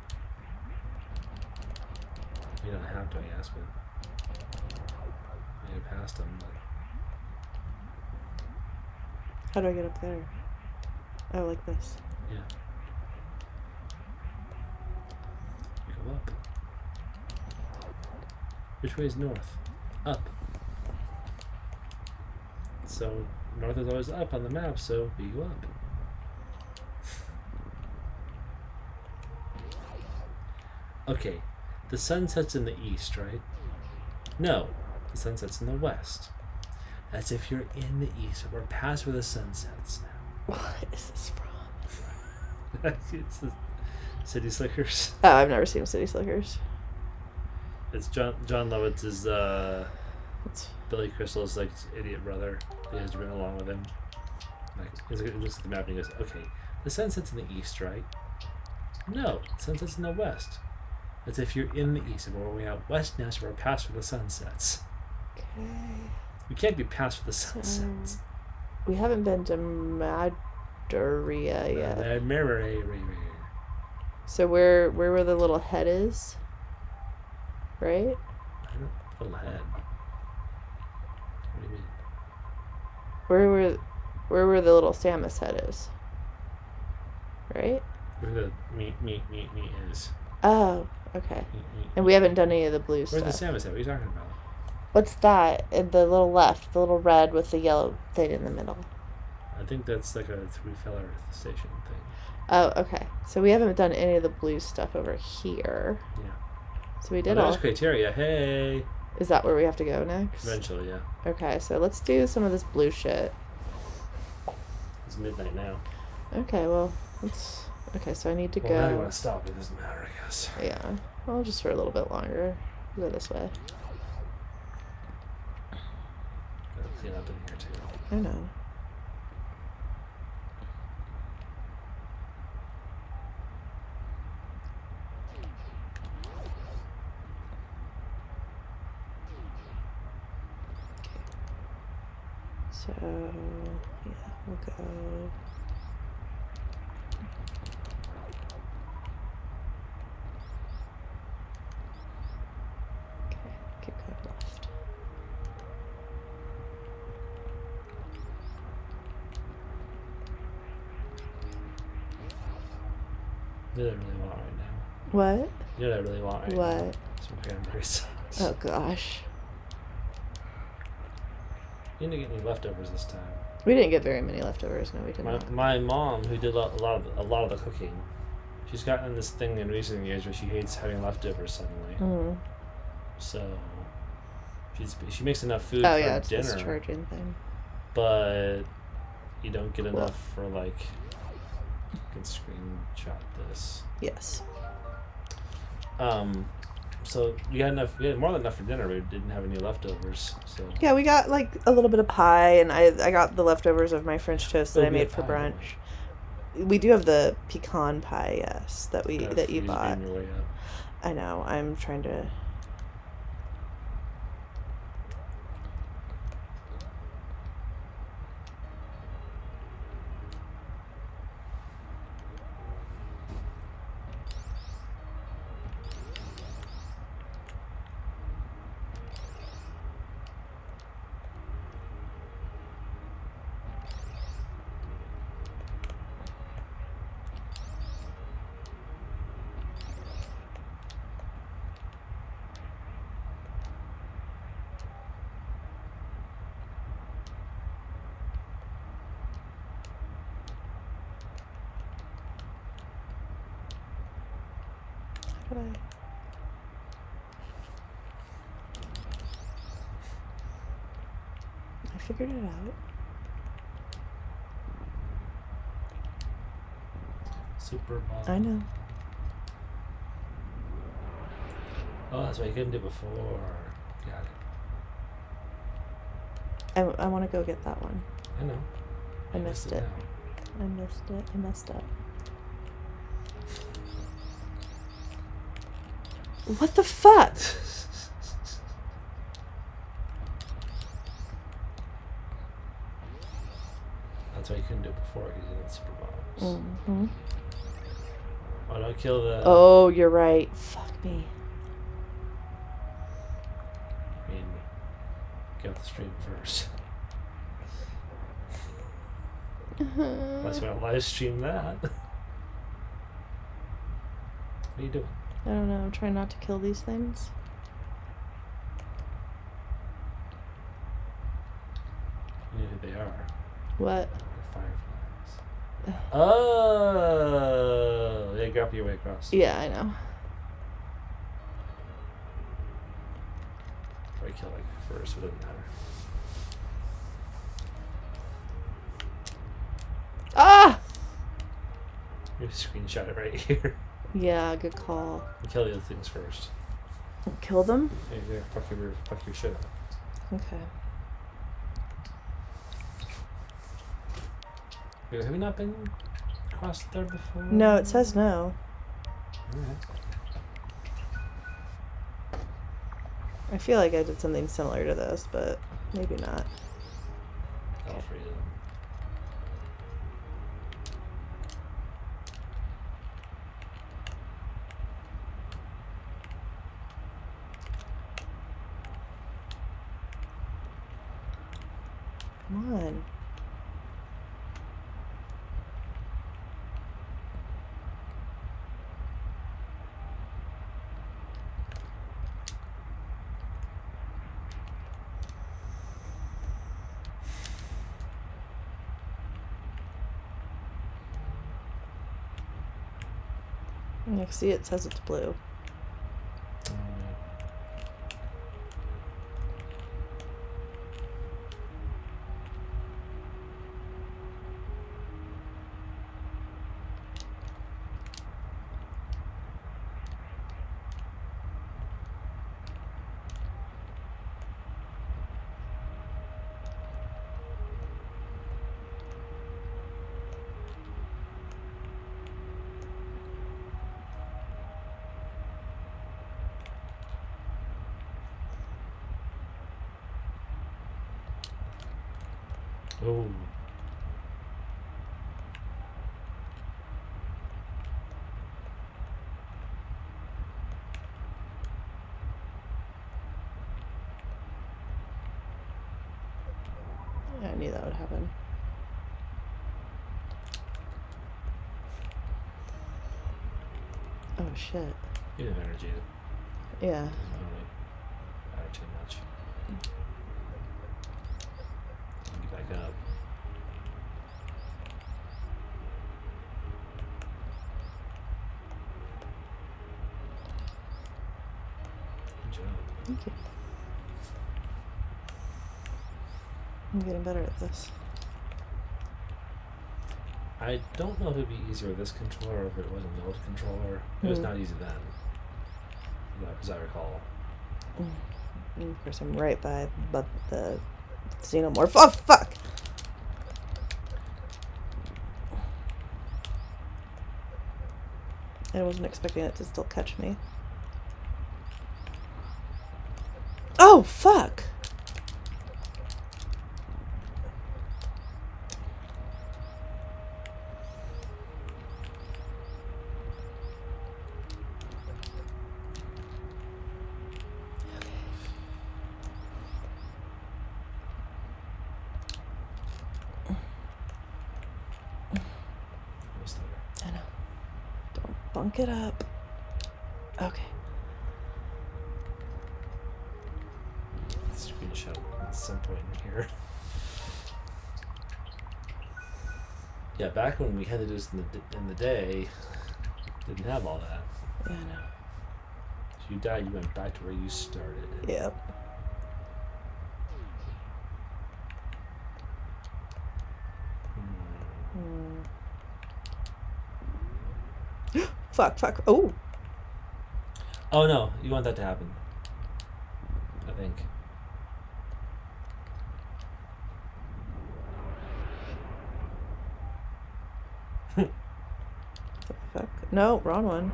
You don't have to, I guess, but you past them. But How do I get up there? Oh, like this. yeah, you go up. Which way is north? Up. So north is always up on the map, so be go up. Okay, the sun sets in the east, right? No, the sun sets in the west. As if you're in the east. We're past where the sun sets now. <laughs> What is this from? <laughs> it's the City Slickers. Oh, I've never seen City Slickers. It's Jon Jon Lovitz's uh, It's, Billy Crystal's like idiot brother. He has to bring along with him. Like he's looks at the map and he goes, "Okay, the sun sets in the east, right? No, the sun sets in the west. As if you're in the east, and we're going out west now, so we're past where the sun sets. okay. We can't be past where the sun sets. We haven't been to Maduria yet. Uh, mirror, mirror. So where where where the little head is? Right? I don't- Little head. What do you mean? Where were where where the little Samus head is? Right? Where the meat, meat, meat, meat is. Oh, okay. Meat, meat, And we haven't done any of the blue Where's stuff. Where's the Samus at? What are you talking about? What's that? In the little left, the little red with the yellow thing in the middle. I think that's like a three feller station thing. Oh, okay. So we haven't done any of the blue stuff over here. Yeah. So we Oh, did all. there's Crateria. Hey. Is that where we have to go next? Eventually, yeah. Okay, so let's do some of this blue shit. It's midnight now. Okay, well, let's. Okay, so I need to Well, now you go. want to stop. It doesn't matter, I guess. Yeah, well, just for a little bit longer. Go this way. Gotta clean up in here too. I know. So, yeah, we'll go. Okay, keep going left. You know what I really want right now. What? What I really want right now? What? Some cranberry sauce. Oh gosh. You didn't get any leftovers this time. We didn't get very many leftovers. No, we didn't. my mom, who did a lot, of a lot of the cooking, she's gotten this thing in recent years where she hates having leftovers suddenly. Mm. So she's she makes enough food for dinner. Oh for yeah, it's dinner, this charging thing. but you don't get enough for like. You can screenshot this. Yes. Um, so we had enough. We had more than enough for dinner. We didn't have any leftovers. So Yeah, we got like a little bit of pie, and I I got the leftovers of my French toast that Oh, I made for brunch. We do have the pecan pie, yes, that we that you bought. your way up. I know. I'm trying to. How did I? I figured it out. Super Bowl. I know. Oh, that's what you couldn't do before. Got it. I, I want to go get that one. I know. I You missed it. now. I missed it. I messed up. What the fuck? <laughs> That's why you couldn't do it before because you didn't super bombs. hmm Oh, don't kill the. Oh, you're right. Fuck me. I mean, get off the stream first. Unless you want to live stream that. what are you doing? I don't know. I'm trying not to kill these things. You know who they are. What? The fireflies. <sighs> Oh, yeah, grab your way across. Yeah, I know. Probably kill like first, but it doesn't matter. Ah! You screenshot it right <laughs> here. Yeah, good call. You kill the other things first. Kill them? Hey, there, fuck your, fuck your shit up. Okay. Wait, have we not been across there before? No, it says no. Alright. I feel like I did something similar to this, but maybe not. All three of. Come on. I see it says it's blue. Alright. Oh. Yeah, I knew that would happen. Oh shit. You didn't it. Yeah. Doesn't really matter too much. Get back up. Good job. Thank you. I'm getting better at this. I don't know if it'd be easier with this controller or if it wasn't the old controller. It was Hmm. not easy then. As I recall. Of course, I'm right by but the xenomorph. Oh fuck! I wasn't expecting it to still catch me. Oh fuck! Almost there. I know. Don't bunk it up. Okay. Screenshot at some point in here. Yeah, back when we had to do this in the in the day, didn't have all that. Yeah, I know. So you died, you went back to where you started. Yep. Hmm. Hmm. <gasps> Fuck, fuck. Oh, Oh no, you want that to happen. I think. fuck. No, wrong one.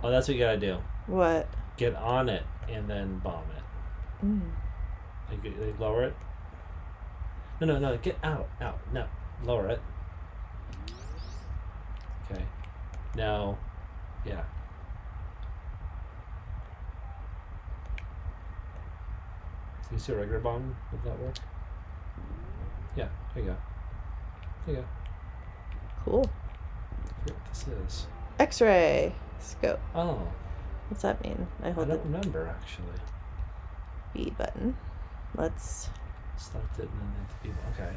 Oh, that's what you gotta do. What? Get on it and then bomb it. Mm. Like, like lower it. No, no, no. Get out, out. No, lower it. Okay. Now, yeah. So you see a regular bomb? Would that work? Yeah. There you go. There you go. Cool. I this. X-ray scope. Oh, What's that mean? I I hold don't the remember actually. B button. Let's. Select it and then hit the people. Okay.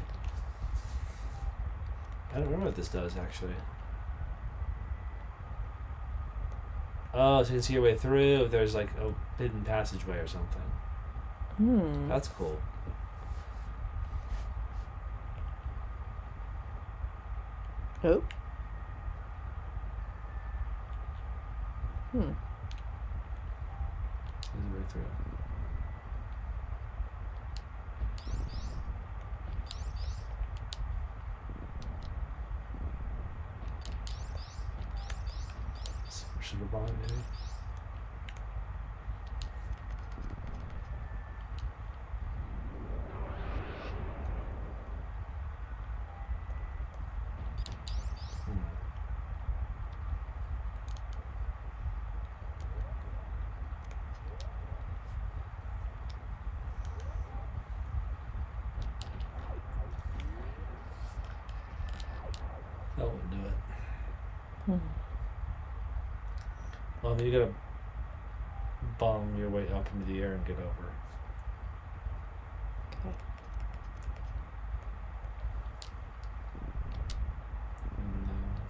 I don't remember what this does actually. Oh, so you can see your way through if there's like a hidden passageway or something. Hmm. That's cool. Oh. Hmm. There's a way through. Sugar bomb, maybe. Hmm. That won't do it. Hmm. Well, you gotta bomb your way up into the air and get over. Okay. And, uh,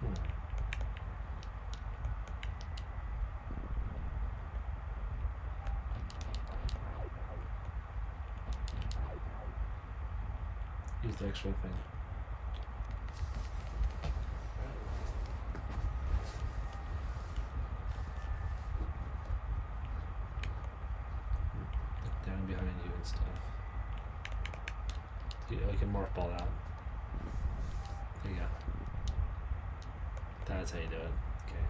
hmm. Use thing. Down behind you and stuff. You, you can morph ball out. There you go. That's how you do it. Okay.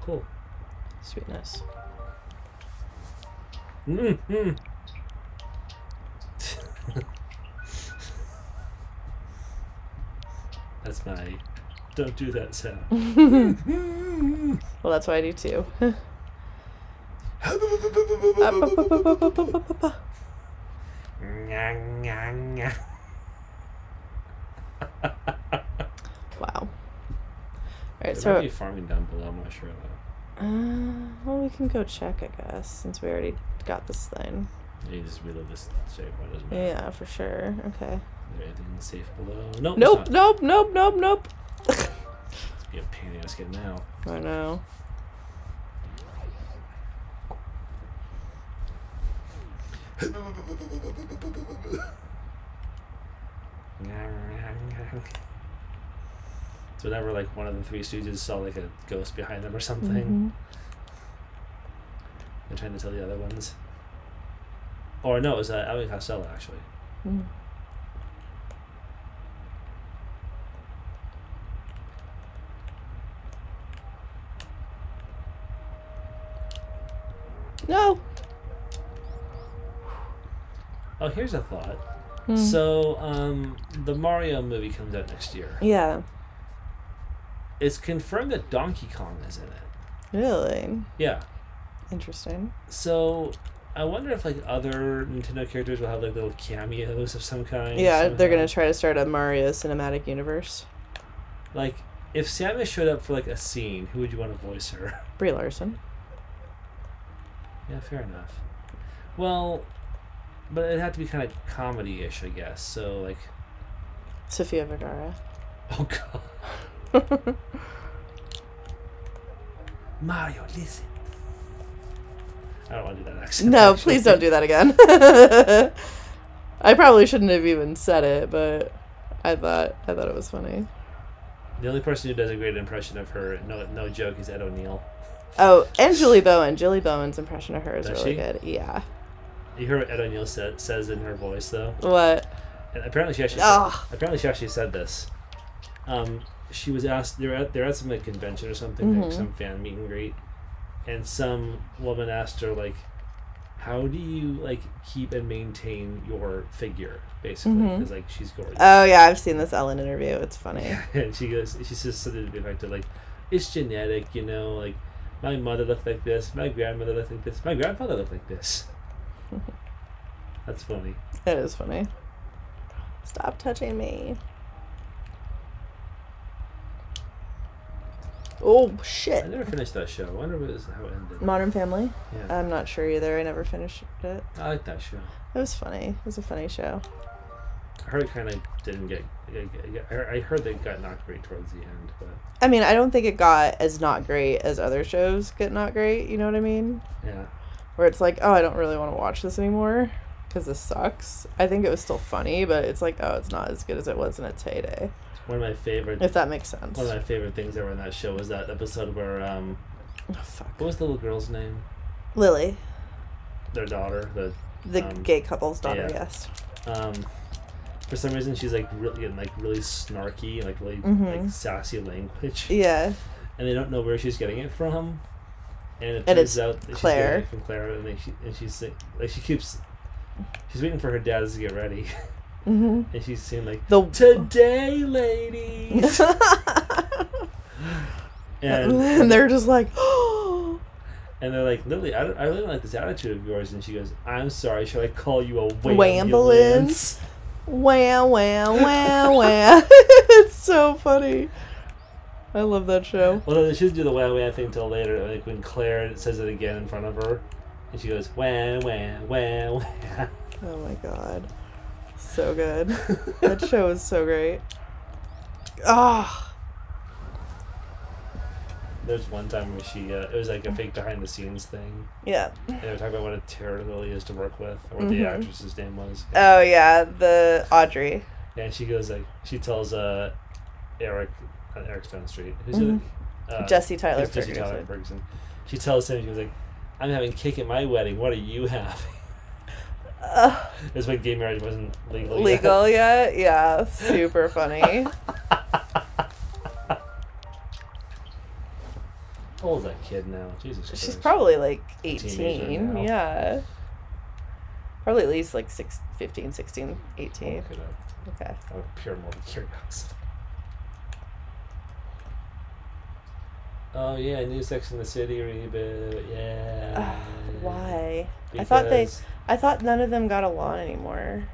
Cool. Sweetness. Mm-hmm. That's my don't do that sound. <laughs> Well, that's what I do too. <laughs> wow. All right, There might so be farming down below. I'm not sure though. uh, we can go check, I guess, since we already got this thing. You just reload this point. Doesn't matter. Yeah, for sure. Okay. Is there anything safe below? Nope. Nope, nope, nope, nope, nope. It's <laughs> be a pain in the ass getting out. I know. <laughs> So whenever like one of the three stooges saw like a ghost behind them or something, Mhm. they're trying to tell the other ones. Or no, it was uh, Abbott Costello actually. Mm. No. Oh, here's a thought. Hmm. So, um, the Mario movie comes out next year. Yeah. It's confirmed that Donkey Kong is in it. Really Yeah. Interesting. So, I wonder if like other Nintendo characters will have like little cameos of some kind. Yeah, they're gonna try to start a Mario cinematic universe. Like, if Samus showed up for like a scene, who would you want to voice her? <laughs> Brie Larson. yeah, fair enough. Well, but it'd have to be kind of comedy-ish, I guess. So like, Sofia Vergara. <laughs> oh god, <laughs> Mario, listen. I don't want to do that accent. no, actually. please don't do that again. <laughs> I probably shouldn't have even said it, but I thought I thought it was funny. The only person who does a great impression of her, no, no joke, is Ed O'Neill. Oh, and Julie Bowen. Julie Bowen's impression of her is Does really she? good. Yeah. You hear what Ed O'Neill sa- says in her voice, though. What? And apparently she actually said, apparently she actually said this. Um, she was asked they're at they're at some like, convention or something, like Mhm. some fan meet and greet, and some woman asked her like, "How do you like keep and maintain your figure?" Basically, mm-hmm. because like she's gorgeous. Oh yeah, I've seen this Ellen interview. It's funny. <laughs> and she goes, she says something to the effect of like, "It's genetic, you know. Like, my mother looked like this, my grandmother looked like this, my grandfather looked like this." <laughs> That's funny. It is funny. Stop touching me. Oh shit! I never finished that show. I wonder what is how it ended. Modern Family? Yeah, I'm not sure either. I never finished it. I like that show. It was funny. It was a funny show. I heard it kind of didn't get. get- get- I I heard they got not great towards the end, but I mean, I don't think it got as not great as other shows get not great. You know what I mean? yeah, Where it's like, oh, I don't really want to watch this anymore because this sucks. I think it was still funny, but it's like, oh, it's not as good as it was in its heyday. One of my favorite. If that makes sense. One of my favorite things ever in that show was that episode where um, Oh, fuck. what was the little girl's name? Lily, Their daughter. The the Um, gay couple's daughter. yeah. Yes. um, for some reason she's like really getting like really snarky, like really Mhm. like sassy language, Yeah. and they don't know where she's getting it from. And it And turns it's out that she's Claire. getting it from Claire, and, like, she, and she's like she keeps, she's waiting for her dads to get ready, <laughs> hmm and she's saying like, The "Today, ladies," <laughs> and <laughs> and they're just like, <gasps> And they're like, Lily, I, I really don't like this attitude of yours. And she goes, I'm sorry, should I call you a Wambulance? wambulance? wham, wham, <laughs> wham, wham. it's so funny. I love that show. Well, no, she doesn't do the wham wham thing until later. Like when Claire says it again in front of her, and she goes, wham, wham, wham, wham. Oh my god. So good. <laughs> that show is so great. Ah. There's one time where she, uh, it was like a fake behind the scenes thing. yeah. And they were talking about what a terror Lily is to work with, or what the Mhm. actress's name was. Oh yeah, the Audrey. And she goes, like, she tells uh, Eric, on Eric's Stonestreet, who's Mhm. it? Uh, Jesse Tyler It's Jesse Tyler Ferguson. Ferguson. She tells him, she was like, I'm having cake at my wedding. What are you having? Ugh. It's when gay marriage wasn't legal. yet. legal yet? <laughs> Yeah, super funny. How old is that kid now? Jesus Christ. She's probably like 18. Yeah. Probably at least like six, 15, 16, 18. look it up. Okay. Of pure morbid curiosity. Oh yeah, new Sex in the City reboot. Yeah. Ugh, why? I thought they- I thought none of them got along anymore.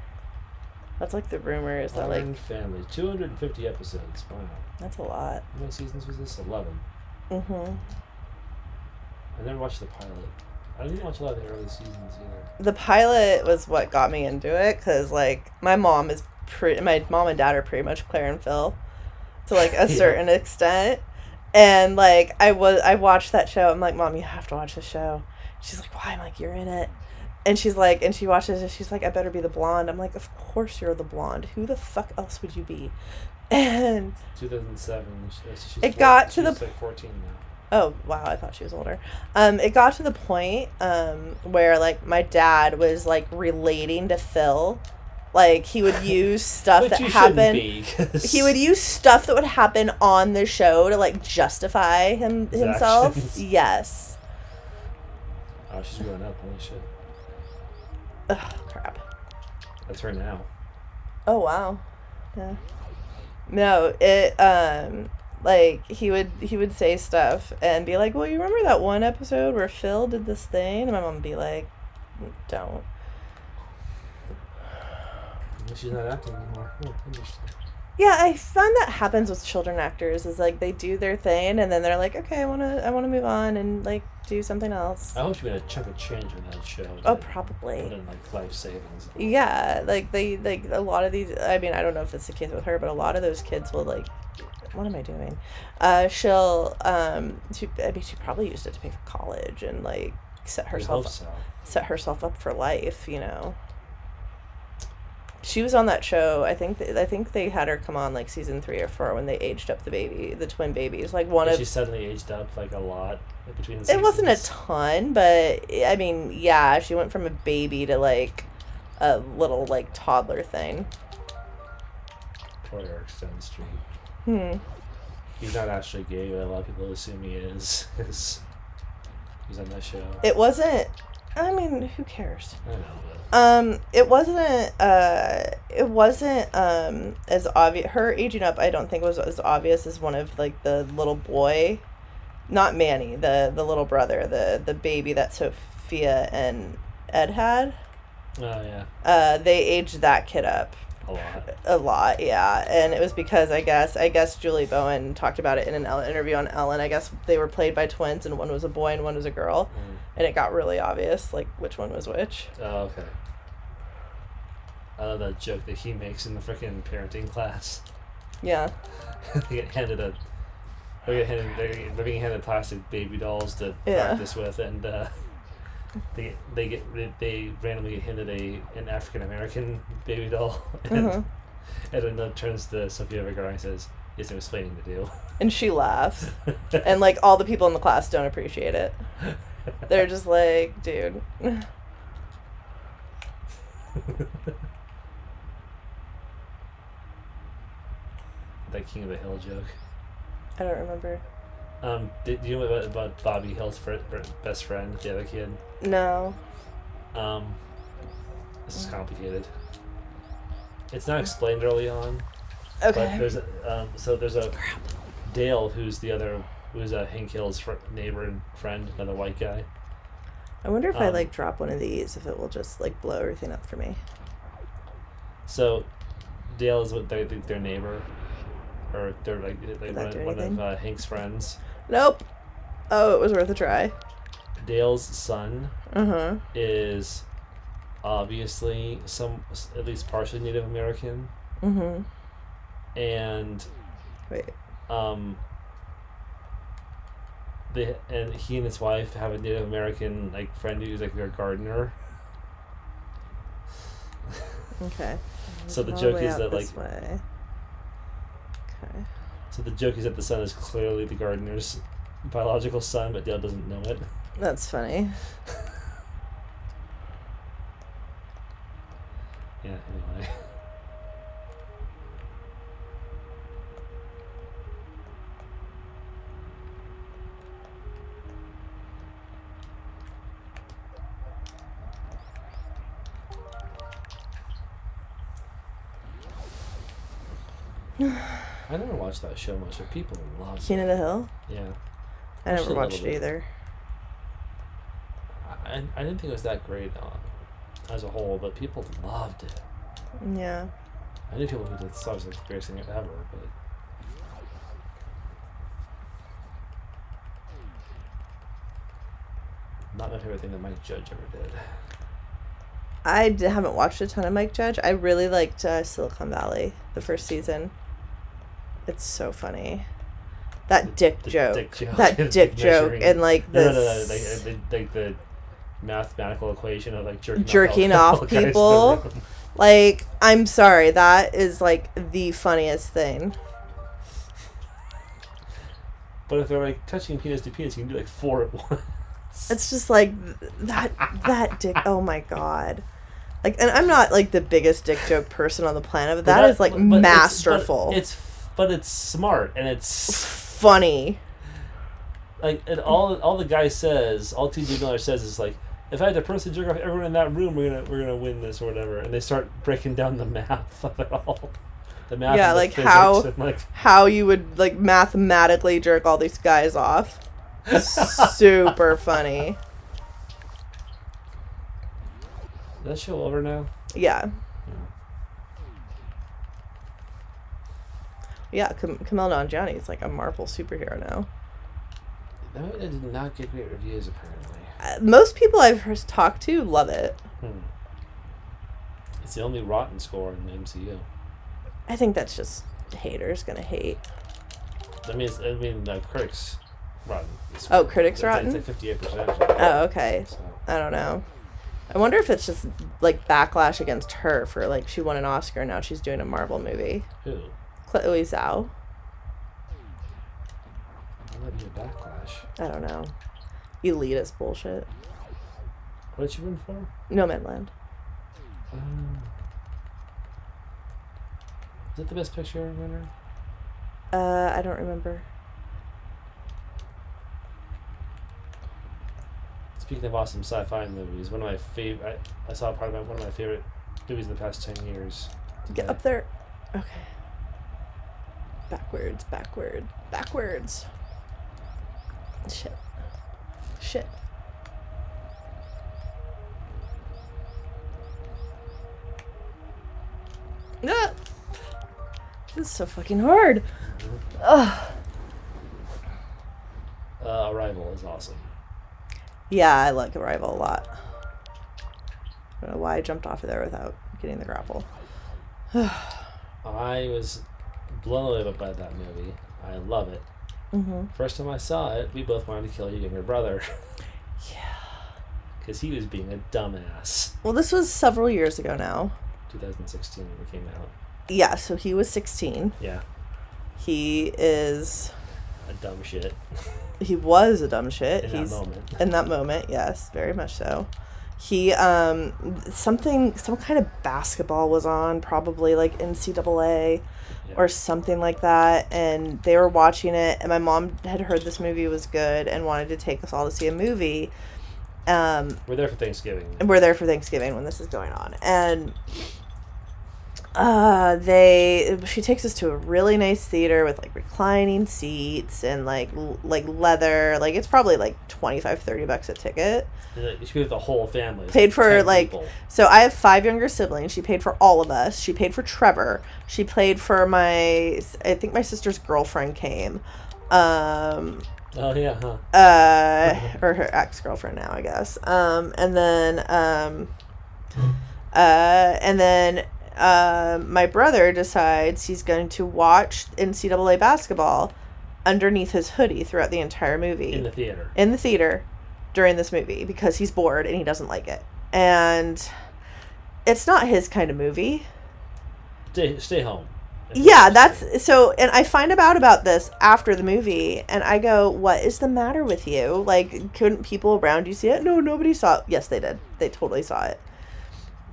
That's like the rumor is that like Family, 250 episodes. Wow. that's a lot. How many seasons was this? 11. Mm-hmm. I never watched the pilot. I didn't watch a lot of the early seasons either. The pilot was what got me into it because like my mom is pretty. My mom and dad are pretty much Claire and Phil, to like a <laughs> Yeah. certain extent. And like I was, I watched that show. I'm like, mom, you have to watch the show. She's like, why? I'm like, you're in it. And she's like, and she watches it. She's like, I better be the blonde. I'm like, of course you're the blonde. Who the fuck else would you be? <laughs> And 2007. She's It got to the like 14 now. Oh wow, I thought she was older. Um, it got to the point um where like my dad was like relating to Phil, like he would use stuff Which that you happened. be, 'cause He would use stuff that would happen on the show to like justify him His himself. actions. <laughs> Yes. Oh, she's growing up. Holy shit. Ugh, crap. That's her now. Oh wow. Yeah. No, it um like he would he would say stuff and be like, "Well, you remember that one episode where Phil did this thing?" And my mom would be like, "Don't." She's not acting anymore. Oh, interesting. Yeah, I find that happens with children actors is like they do their thing and then they're like, okay, I want to I want to move on and like do something else. I hope she made a chunk of change in that show. Oh, probably. Put in like life savings. Yeah, like they like a lot of these. I mean, I don't know if it's the case with her, but a lot of those kids will like what am I doing? Uh, she'll um, she, I mean, she probably used it to pay for college and like set herself so. set herself up for life. You know. She was on that show. I think th- I think they had her come on like season three or four when they aged up the baby, the twin babies. Like one And of she suddenly aged up like a lot between. it wasn't a ton, but I mean, yeah, she went from a baby to like a little like toddler thing. Poor Eric Street. Hmm. He's not actually gay, but a lot of people assume he is. <laughs> He's on that show. It wasn't. I mean, who cares? I know, Um, it wasn't. Uh, it wasn't. Um, as obvious. Her aging up, I don't think was as obvious as one of like the little boy, not Manny, the the little brother, the the baby that Sofia and Ed had. oh yeah, Uh, they aged that kid up a lot. a lot, yeah, and it was because I guess I guess Julie Bowen talked about it in an Ellen interview on Ellen. I guess they were played by twins, and one was a boy and one was a girl, Mm. And it got really obvious like which one was which. Oh okay. I love that joke that he makes in the freaking parenting class. Yeah. <laughs> they get handed a. They get handed. They're they're being handed plastic baby dolls to Yeah. practice with, and uh, they they get they randomly get handed a an African American baby doll, <laughs> and Uh-huh. and then that turns to Sofia Vergara and says, "Yes, I'm explaining the deal." And she laughs. <laughs> and like all the people in the class don't appreciate it. They're just like, dude. <laughs> that King of the Hill joke. I don't remember. Um, did do you know about, about Bobby Hill's fr- best friend, the other kid? No. Um, this is complicated. It's not explained early on, but Okay. there's a, um, so there's a Dale who's the other who's a Hank Hill's fr- neighbor and friend, another white guy. I wonder if I um, like drop one of these if it will just like blow everything up for me. So Dale is what they think their neighbor, or they're like, like one, one of uh, Hank's friends. Nope. Oh, it was worth a try. Dale's son Uh huh. is obviously some at least partially Native American, Mm-hmm. and Wait. um, they and he and his wife have a Native American like friend who's like their gardener. Okay. <laughs> So the joke is that, like- way. Okay. So the joke is that the son is clearly the gardener's biological son, but Dale doesn't know it. That's funny. <laughs> Watched that show much, but people love King of it. the Hill. Yeah. I never watched it either. I, I didn't think it was that great uh, as a whole, but people loved it. Yeah. I knew people who did thought it was like the greatest thing ever, but not my favorite thing that Mike Judge ever did. I d- haven't watched a ton of Mike Judge. I really liked uh, Silicon Valley, the first season. It's so funny. That dick The joke. dick joke. That <laughs> dick joke and like this no, no, no, like, uh, the, like the mathematical equation of like jerking, Jerking off, <laughs> off all the guys in the people. like I'm sorry, that is like the funniest thing. But if they're like touching penis to penis, you can do like four at <laughs> once. It's just like that that dick oh my god. Like and I'm not like the biggest dick joke person on the planet, but But that is like but it's- but masterful. It's, but it's smart and it's funny. like and all all the guy says, all T.J. Miller says is like, if I had to personally jerk off everyone in that room, we're gonna we're gonna win this or whatever. And they start breaking down the math <laughs> of it all, the math. Yeah, the like how- like How you would like mathematically jerk all these guys off. <laughs> Super funny. is that show over now? Yeah. Yeah, Cam- Kumail Nanjiani is like a Marvel superhero now. That did not get great reviews apparently. Uh, most people I've heard talked to love it. Hmm. It's the only rotten score in the MCU. I think that's just haters gonna hate. I mean, it's, I mean, the critics rotten. It's- Oh, critics it's, rotten? It's fifty-eight percent. Oh, okay. So, I don't know. I wonder if it's just like backlash against her for like she won an Oscar and now she's doing a Marvel movie. who? That might be a backlash. I don't know. Elitist bullshit. What did she win for? Nomadland. Um, is it the best picture winner? Uh, I don't remember. Speaking of awesome sci-fi movies, one of my favorite. I, saw part of my, one of my favorite movies in the past ten years. Get up there. Okay. Backwards, backward, backwards. Shit. Shit. Ah! This is so fucking hard. Ugh. Uh, Arrival is awesome. Yeah, I like Arrival a lot. I don't know why I jumped off of there without getting the grapple. <sighs> I was blown away by that movie. I love it. Mm-hmm. First time I saw it, we both wanted to kill your younger brother <laughs> Yeah. because he was being a dumbass. Well, this was several years ago now. 2016 when it came out. Yeah, so he was 16. Yeah, He is. a dumb shit He was a dumb shit. in He's that moment. in that moment, yes, very much so. He um something some kind of basketball was on, probably like NCAA Yeah. or something like that, and they were watching it, and my mom had heard this movie was good and wanted to take us all to see a movie. Um, We're there for Thanksgiving. we're there for Thanksgiving when this is going on, and uh, they she takes us to a really nice theater with like reclining seats and like l- like leather, like it's probably like 25 30 bucks a ticket. You should be with the whole family. Paid for, like, people. So I have five younger siblings. She paid for all of us. She paid for Trevor. She paid for my I think my sister's girlfriend came. Um Oh yeah, huh? uh or her ex-girlfriend now, I guess. Um and then um uh and then uh, my brother decides he's going to watch NCAA basketball underneath his hoodie throughout the entire movie In the theater. in the theater during this movie because he's bored and he doesn't like it. And it's not his kind of movie. Stay, stay home. Yeah, that's so and I find out about this after the movie and I go, "What is the matter with you? Like couldn't people around you see it?" No, nobody saw it. Yes, they did. They totally saw it.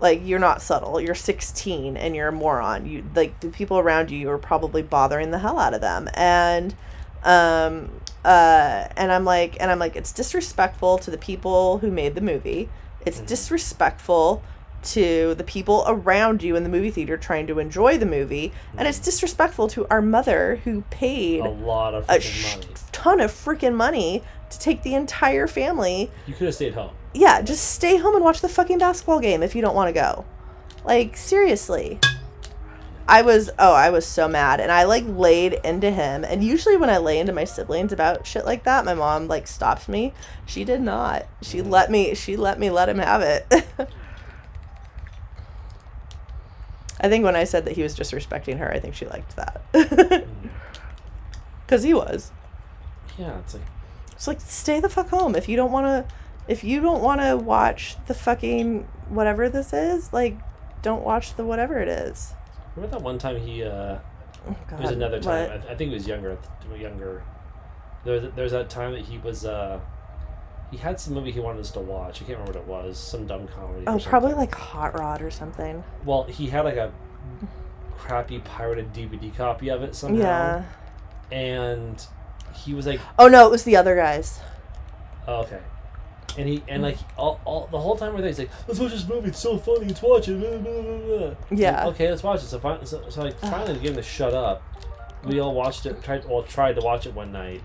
Like you're not subtle. You're 16 and you're a moron. You like the people around you you are probably bothering the hell out of them. And um uh and I'm like and I'm like it's disrespectful to the people who made the movie. It's Mhm. disrespectful to the people around you in the movie theater trying to enjoy the movie and it's disrespectful to our mother who paid a lot of a sh- money. ton of freaking money to take the entire family You could have stayed home. Yeah just stay home and watch the fucking basketball game if you don't want to go. Like seriously. I was oh i was so mad and i like laid into him and usually when i lay into my siblings about shit like that my mom like stops me. She did not. She let me she let me let him have it. <laughs> I think when i said that he was disrespecting her i think she liked that. <laughs> Because he was. Yeah, it's like it's like stay the fuck home. If you don't want to if you don't want to watch the fucking whatever this is like don't watch the whatever it is remember that one time he uh oh, God, There was another time. I, I think he was younger. Younger. There was there was that time that he was. uh He had some movie he wanted us to watch. I can't remember what it was. Some dumb comedy. oh probably like hot rod or something Well, he had like a crappy pirated DVD copy of it somehow. yeah And he was like, oh no it was the other guys oh, okay. And he and like all, all the whole time we're there, he's like, "Let's watch this movie. It's so funny. Let's watch it." Blah, blah, blah, blah. Yeah. Like, okay, let's watch it. So, fin- so, so like finally, to get him to shut up, we all watched it. Tried well, tried to watch it one night.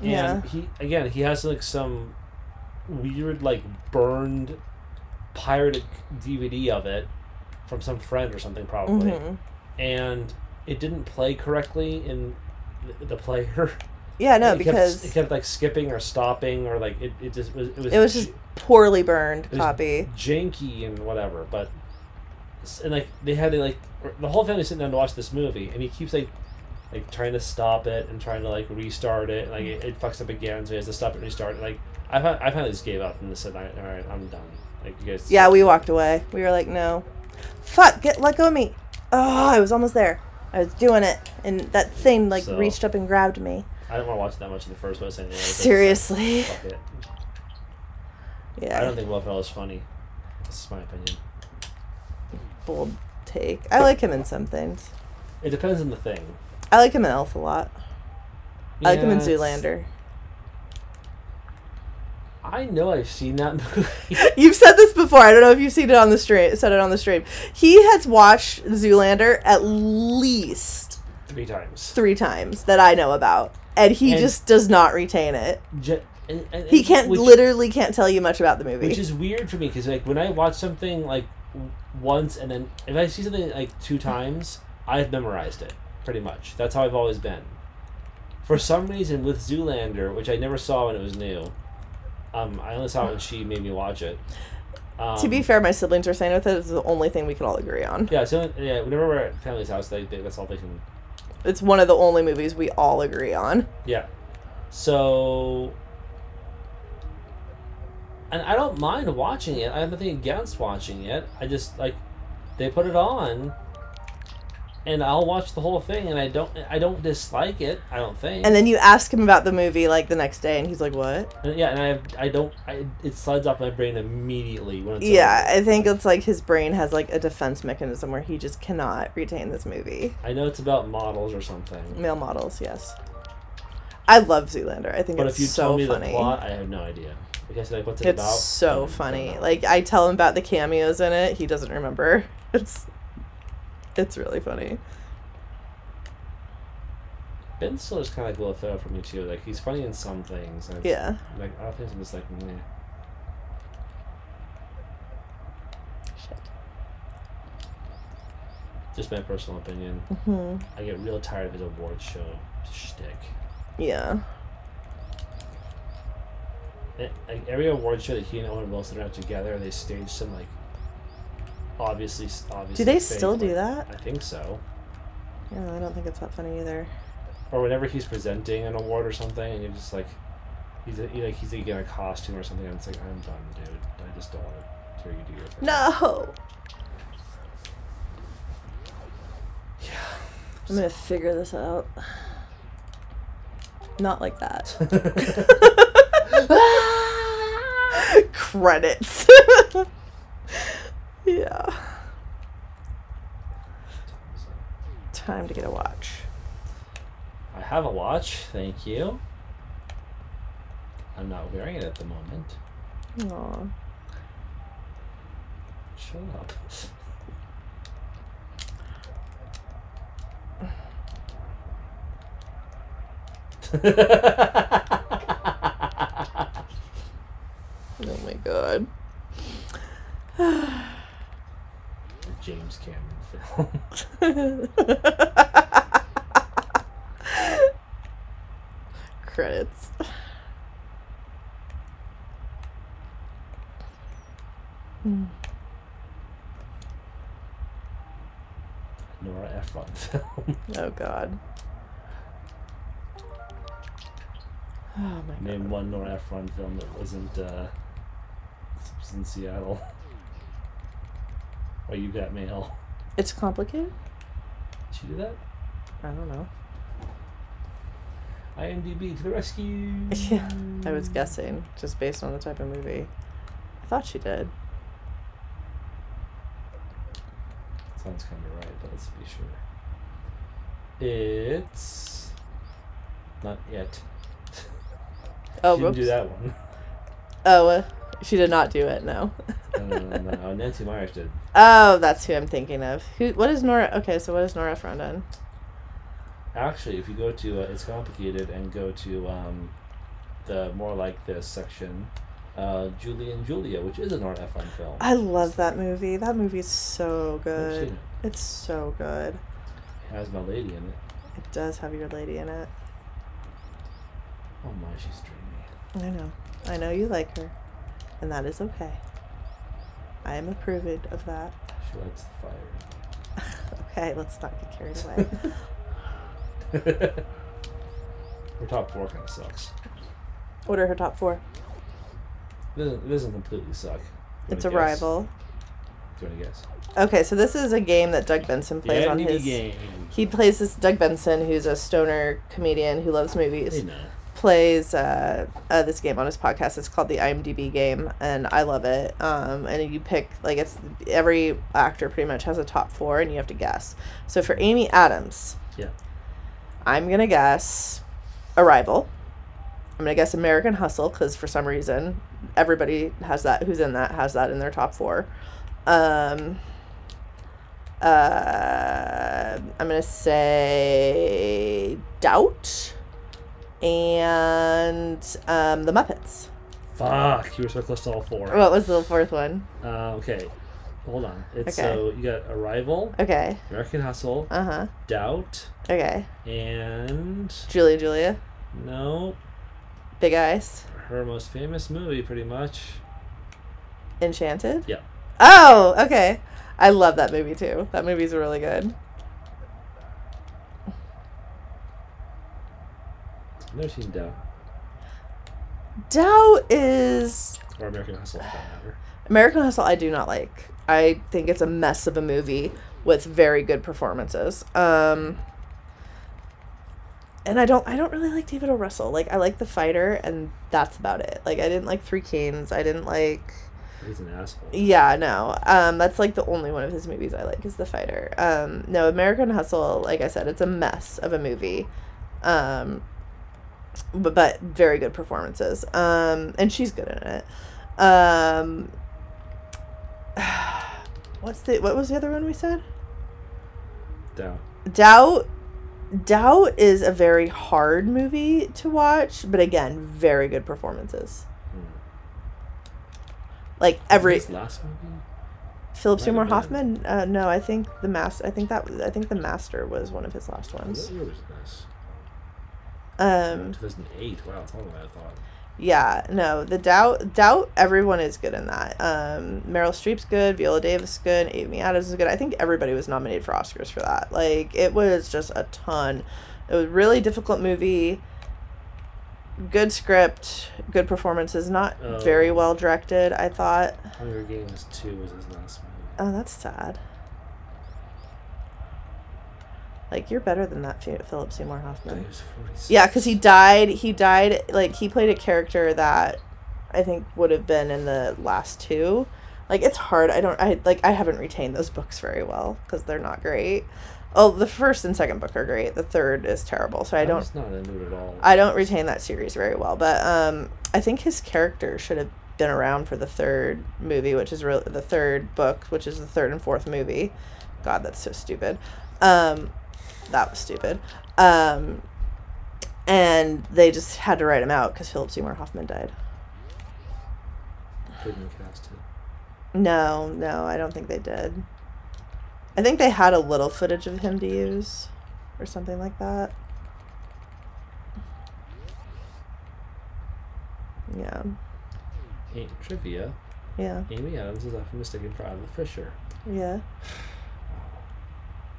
And Yeah. he again he has like some weird like burned pirated DVD of it from some friend or something probably, hmm and it didn't play correctly in the, the player. <laughs> yeah no it because kept, it kept like skipping or stopping or like it, it just was it was it was just poorly burned it was copy janky and whatever but and like they had to like the whole family sitting down to watch this movie and he keeps like like trying to stop it and trying to like restart it. and Like it, it fucks up again, so he has to stop it and restart it. Like I I finally just gave up and just said, all right, all right, I'm done. Like you guys. Yeah, we walked away. We were like, no. Fuck, get let go of me. Oh, I was almost there. I was doing it, and that thing like So- reached up and grabbed me. I didn't want to watch it that much in the first place anyway. it's like, Seriously. <laughs> Yeah. I don't think Will Ferrell is funny. This is my opinion. bold take. I like him in some things. It depends on the thing. I like him in Elf a lot. I like him in Yeah, it's- Zoolander. I know I've seen that <laughs> movie. <laughs> You've said this before. I don't know if you've seen it on the stream. Said it on the stream. He has watched Zoolander at least Three times. three times that I know about, and he And- just does not retain it. Je- and, and, He can't which, literally can't tell you much about the movie. Which is weird for me because like when I watch something like w- once and then if I see something like two times, I've memorized it pretty much. That's how I've always been. For some reason, with Zoolander, which I never saw when it was new, um, I only saw it when she made me watch it. Um, to be fair, my siblings are saying with it. It's the only thing we could all agree on. yeah, so yeah, whenever we're at family's house, they, they that's all they can It's one of the only movies we all agree on. Yeah. So. And I don't mind watching it. I have nothing against watching it. I just like they put it on, and I'll watch the whole thing, and I don't I don't dislike it. I don't think. And then you ask him about the movie like the next day, and he's like, "What?" And yeah, and I have, I don't I, it slides off my brain immediately when it's Yeah, over. I think it's like his brain has like a defense mechanism where he just cannot retain this movie. I know it's about models or something. Male models, yes. I love Zoolander. I think But it's if you so tell me funny. the plot, I have no idea. Like I said, like what's it it's about? so I don't- don't funny. Like I tell him about the cameos in it, he doesn't remember. <laughs> It's it's really funny. Ben Stiller's kind of like Will Ferrell for me too. Like he's funny in some things. Yeah. Like other things, I'm just like, meh. Shit. Just my personal opinion. hmm I get real tired of his award show shtick. Yeah. Eh, Like every award show that he and Owen Wilson are together, they stage some like obviously obviously. Do they fake, still do that? I think so. Yeah, I don't think it's that funny either. Or whenever he's presenting an award or something, and you're just like, he's a, he, like he's like in a costume or something, and it's like I'm done, dude. I just don't want to hear you do your thing. No. Yeah. I'm gonna figure this out. Not like that. <laughs> <laughs> Credits. <laughs> yeah. Time to get a watch. I have a watch, thank you. I'm not wearing it at the moment. Aw. Shut up. <laughs> Oh my god. <sighs> <sighs> <sighs> James Cameron film. <laughs> Credits. Hmm. Nora Ephron film. <laughs> Oh god. Oh my god. Name one Nora Ephron film that wasn't uh, was in Seattle. <laughs> Or you got mail. It's complicated? Did she do that? I don't know. IMDb to the rescue. <laughs> Yeah, I was guessing just based on the type of movie. I thought she did. Sounds kind of right, but let's be sure. It's not yet. Oh, <laughs> she didn't do that one. Oh, uh, she did not do it. No. <laughs> No, no, no, no, no. Nancy Meyers did. oh, that's who I'm thinking of. Who? What is Nora? Okay, so what is Nora Ephron done? Actually, if you go to uh, it's complicated and go to um, the more like this section, uh, Julie and Julia, which is a Nora Ephron film. I love that movie. That movie is so good. it. It's so good. It has my lady in it. It does have your lady in it. Oh my, she's dreamy. I know. I know you like her, and that is okay. I am approving of that. She lights the fire. <laughs> okay, let's not get carried away. <laughs> Her top four kind of sucks. What are her top four? It doesn't, it doesn't completely suck. It's wanna guess? Arrival. Do you want to guess? Okay, so this is a game that Doug Benson plays on his. game. He plays this Doug Benson, who's a stoner comedian who loves movies. Plays uh, uh, this game on his podcast. It's called the IMDb game, and I love it. Um, and you pick like it's every actor pretty much has a top four, and you have to guess. So for Amy Adams, Yeah. I'm gonna guess Arrival. I'm gonna guess American Hustle because for some reason everybody has that who's in that has that in their top four. Um, uh, I'm gonna say Doubt and um, the Muppets. Fuck, you were so close to all four. What was the fourth one? Uh, okay, hold on. It's Okay. so you got Arrival, Okay. American Hustle, Uh huh. Doubt, Okay. and Julia Julia. no, Big Eyes. her most famous movie, pretty much. Enchanted. Yeah. Oh, okay. I love that movie too. That movie's really good. I've never seen Doubt Doubt is or American Hustle, for that matter. American Hustle. I do not like. I think it's a mess of a movie with very good performances. Um, and I don't. I don't really like David O. Russell. Like I like The Fighter, and that's about it. Like I didn't like Three Kings. I didn't like. He's an asshole. Yeah, no. Um, that's like the only one of his movies I like is The Fighter. Um, no, American Hustle, like I said, it's a mess of a movie. Um, but, but very good performances. Um, and she's good in it. Um, <sighs> what's the what was the other one we said? Doubt. Doubt. Doubt is a very hard movie to watch, but again, very good performances. Hmm. Like every His last movie. Philip Seymour. Hoffman? Uh, no, I think the master. I think that I think the master was one of his last ones. it? Where was this? Um, 2008. Wow, it's longer than I thought. yeah, no, the doubt, doubt. Everyone is good in that. Um, Meryl Streep's good. Viola Davis is good. Amy Adams is good. I think everybody was nominated for Oscars for that. Like it was just a ton. It was a really difficult movie. Good script, good performances. Not Oh. very well directed. I thought. Hunger Games 2 was his last movie. Oh, that's sad. Like you're better than that, Philip Seymour Hoffman. he was 46. Yeah, because he died. He died. Like he played a character that I think would have been in the last two. Like it's hard. I don't. I like. I haven't retained those books very well because they're not great. Oh, the first and second book are great. The third is terrible. So I don't. just not into it at all. I don't retain that series very well, but um, I think his character should have been around for the third movie, which is really the third book, which is the third and fourth movie. God, that's so stupid. Um, that was stupid. Um, and they just had to write him out because Philip Seymour Hoffman died. Couldn't cast it. No, no, I don't think they did. I think they had a little footage of him to use, or something like that. Yeah, Hey, trivia. yeah. Amy Adams is often mistaken for Isla Fisher. Yeah.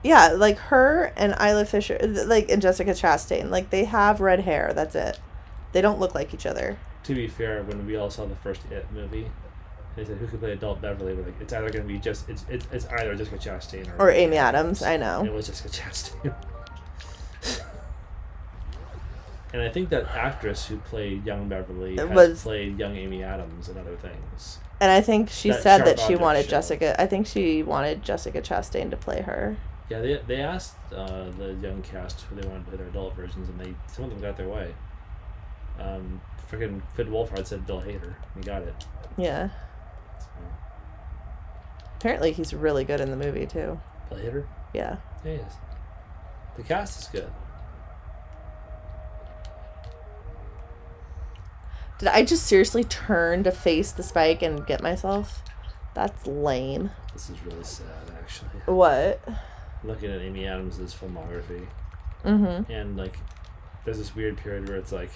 Yeah, like her and Isla Fisher, like and Jessica Chastain, like they have red hair. That's it. They don't look like each other. To be fair, when we all saw the first It movie, they said who could play adult Beverly. We're like, it's either going to be just it's, it's it's either Jessica Chastain or, Or Amy Adams. I know. It was Jessica Chastain. <laughs> and I think that actress who played young Beverly has was- played young Amy Adams and other things. And I think she That said that she wanted show. Jessica. I think she wanted Jessica Chastain to play her. Yeah, they, they asked uh, the young cast who they wanted to play their adult versions, and they some of them got their way. Um, freaking Finn Wolfhard said Bill Hader. He got it. Yeah. So, Apparently, he's really good in the movie too. Bill Hader. Yeah. Yeah, he is. The cast is good. Did I just seriously turn to face the spike and get myself? That's lame. This is really sad, actually. What? Looking at Amy Adams' filmography, Mm-hmm. and like, there's this weird period where it's like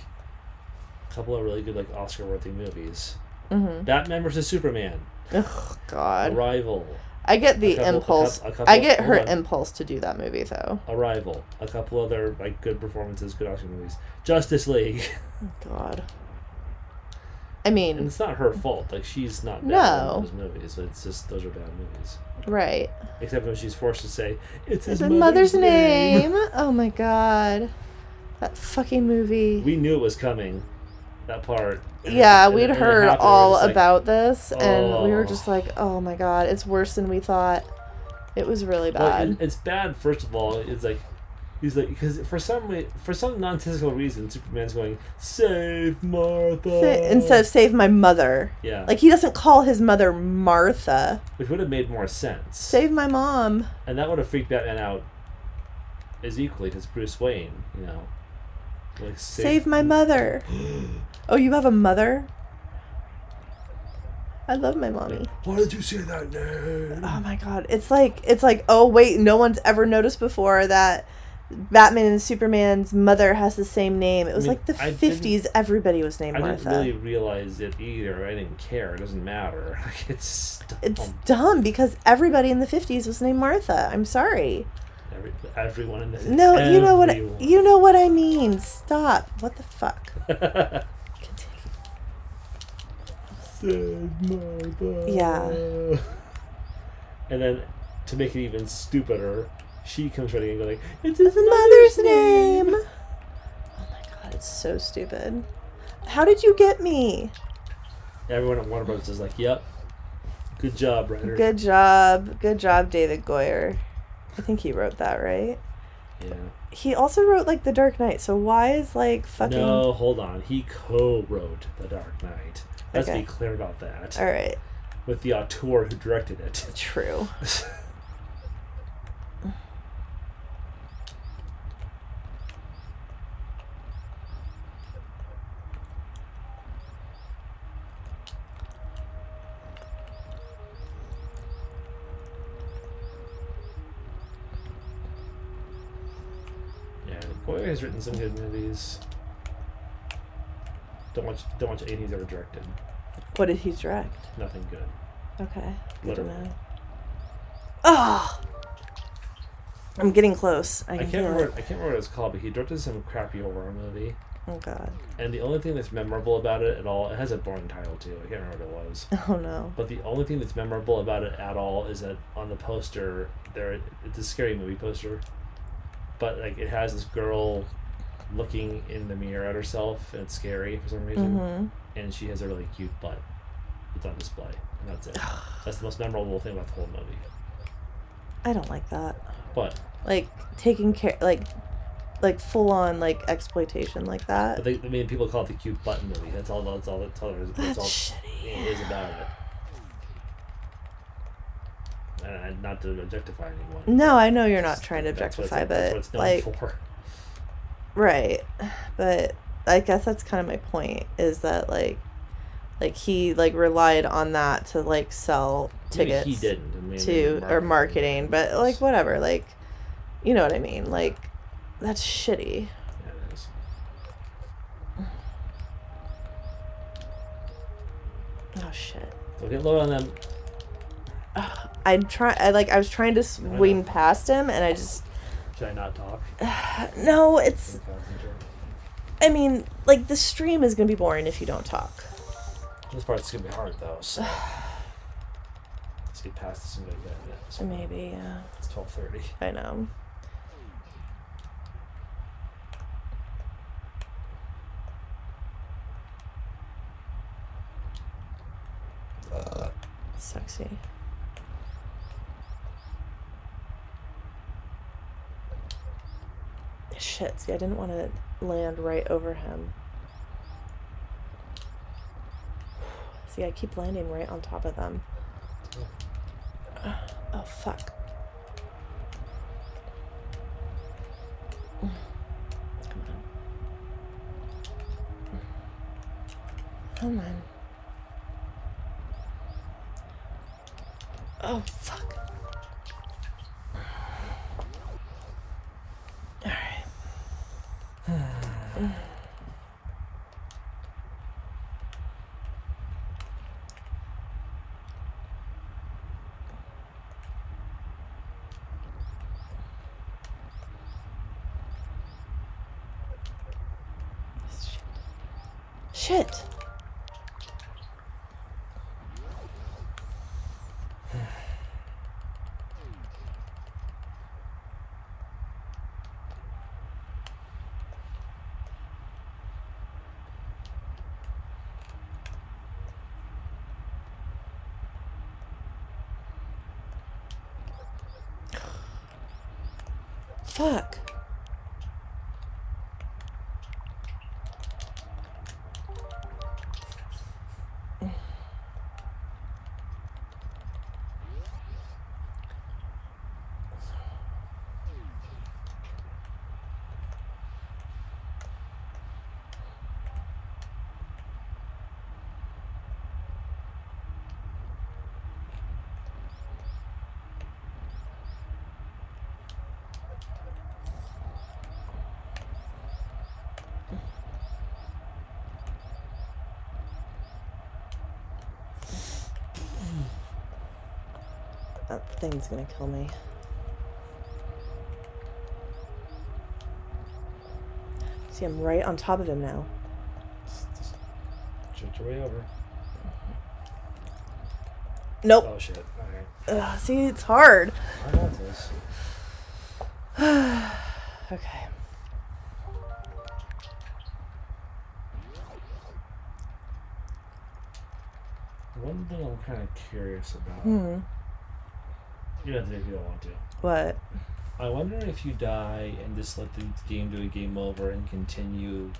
a couple of really good like Oscar-worthy movies. Mm-hmm. Batman vs Superman, Oh God. Arrival, I get the couple- a impulse. a couple- I get her on. impulse to do that movie though. Arrival, a couple other like good performances, good action movies. Justice League, <laughs> God. I and mean, it's not her fault. Like she's not bad No. in those movies. It's just those are bad movies. right. Except when she's forced to say it's his His mother's, mother's name. <laughs> Oh my god. That fucking movie. We knew it was coming. That part. and yeah, and we'd and heard happened, we all like, about this, and we were "Oh." just like, "Oh my god, it's worse than we thought." It was really Well, bad. it- it's bad. First of all, it's like he's like because for some way, for some nonsensical reason, Superman's going save Martha Sa- Instead of save my mother, yeah, like he doesn't call his mother Martha. which would have made more sense. Save my mom. and that would have freaked Batman out as equally as Bruce Wayne. You know, like Save my mother. <gasps> Oh, you have a mother? I love my mommy. Why did you say that name? Oh my god. It's like it's like, oh wait, no one's ever noticed before that Batman and Superman's mother has the same name. It was mean, like the 50s everybody was named I Martha. I didn't really realize it either. I didn't care. It doesn't matter. <laughs> Like it's It's dumb. dumb because everybody in the 50s was named Martha. I'm sorry. Every, everyone in the No, you know what I, you know what I mean. Stop. What the fuck? <laughs> Continue. Martha. Yeah. And then to make it even stupider, she comes running and going, "It's his The mother's name. Oh my god, it's so stupid. How did you get me? Everyone at Warner Bros is like, "Yep, good job, writer." Good job. Good job, David Goyer. I think he wrote that, right? Yeah. He also wrote like The Dark Knight, so why is like fucking No, hold on. He co-wrote The Dark Knight. Let's Okay. be clear about that. Alright. With the auteur who directed it. True. <laughs> Goyer has written some good movies. Don't watch. Don't watch anything he's ever directed. What did he direct? Nothing good. Okay. Literally. Oh I'm getting close. I I can can't remember. it. I can't remember what it's called, but he directed some crappy horror movie. Oh god. And the only thing that's memorable about it at all, it has a boring title too. I can't remember what it was. <laughs> Oh no. But the only thing that's memorable about it at all is that on the poster, there it's a scary movie poster, but like it has this girl looking in the mirror at herself, and it's scary for some reason, Mm-hmm. and she has a really cute butt. It's on display, and that's it. <sighs> that's the most memorable thing about the whole movie. I don't like that. But Like taking care like like full on like exploitation like that. they, I mean, people call it the cute butt movie. That's all. That's all. That's all. That's, That's all shitty. it is about it. And, not to objectify anyone. No, I know you're not trying to That's what it's- objectify, but what it's known like for. right. But I guess that's kind of my point is that like like he like relied on that to like sell Maybe tickets he didn't. To or marketing, but like whatever, like you know what I mean? Like that's shitty. Yeah, it is. Oh shit. So get low on them. <sighs> I'm trying. I like. I was trying to swing past him, and I just Should I not talk? <sighs> no. It's. I mean, like the stream is gonna be boring if you don't talk. This part's gonna be hard though. So let's get past this and go to bed. So Maybe. Yeah. it's twelve thirty. I know. Sexy. Shit, see, I didn't want to land right over him. See, I keep landing right on top of them. Oh, fuck. Come on. Come on. Oh, fuck. Alright. <sighs> Shit. That thing's gonna kill me. See, I'm right on top of him now. just Shoot your way over. Nope. Oh shit. Alright. Ugh, see, it's hard. I got this. <sighs> Okay. One thing I'm kind of curious about. Hmm. You don't have to if you don't want to. What? I wonder if you die and just let the game do a game over and continue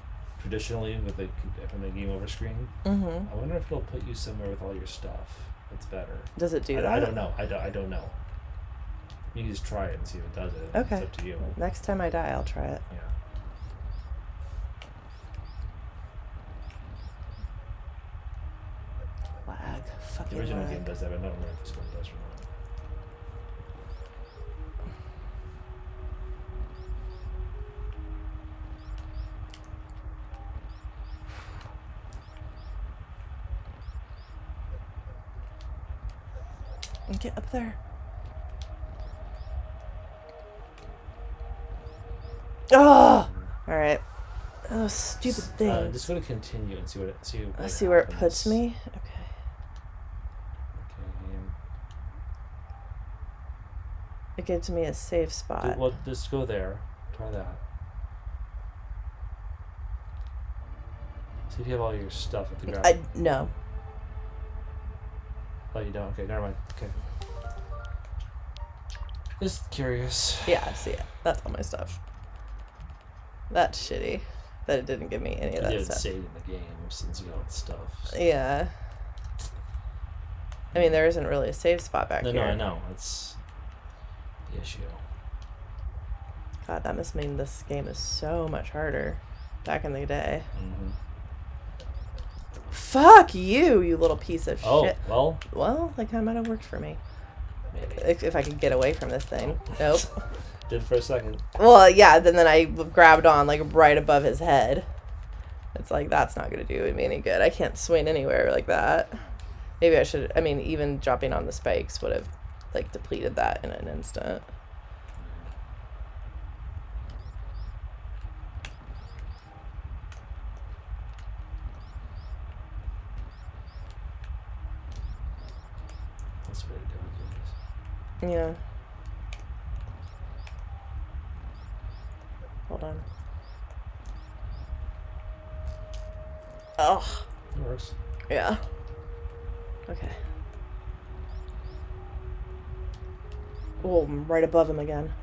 traditionally with a from the game over screen. Mm-hmm. I wonder if it'll put you somewhere with all your stuff. That's better. Does it do I, that? I don't know. I don't, I don't know. You can just try it and see if it does it. Okay. It's up to you. Next time I die, I'll try it. Yeah. Lag. Fucking The original lag. game does that, but I don't remember if this one does or not. Get up there. Oh! Alright. Oh, stupid S- thing. Uh, just go to continue and see what it see. What Let's see where it puts me. Okay. Okay. It gives me a safe Do- spot. well, just go there. Try that. See if you have all your stuff at the ground. I no. Oh, you don't. Okay, never mind. Okay. Just curious. Yeah, see it. That's all my stuff. That's shitty. That it didn't give me any of that stuff. save in the game since you got stuff. so- Yeah. I mean, there isn't really a save spot back No, here. no, I know. It's the issue. God, that must mean this game is so much harder back in the day. hmm Fuck you, you little piece of Oh, shit. well, Well, like that might have worked for me. If, if I could get away from this thing. Nope. <laughs> Did for a second. Well, yeah, then then I grabbed on like right above his head. It's like that's not gonna do me any good. I can't swing anywhere like that. Maybe I should. I mean, even dropping on the spikes would have like depleted that in an instant. That's very good. Yeah. Hold on. Oh, works. yeah. Okay. Oh, I'm right above him again.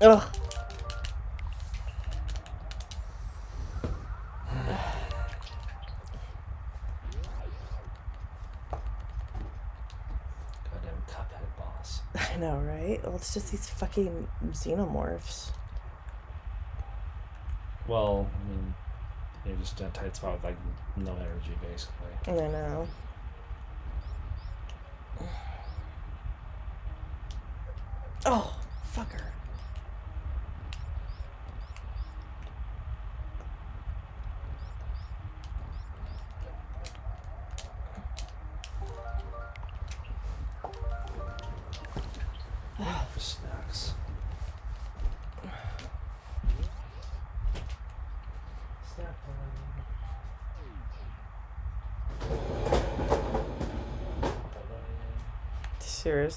Ugh. Goddamn cuphead boss. I know, right? Well, it's just these fucking xenomorphs. Well, I mean, you're just in a tight spot with like no energy, basically. I know.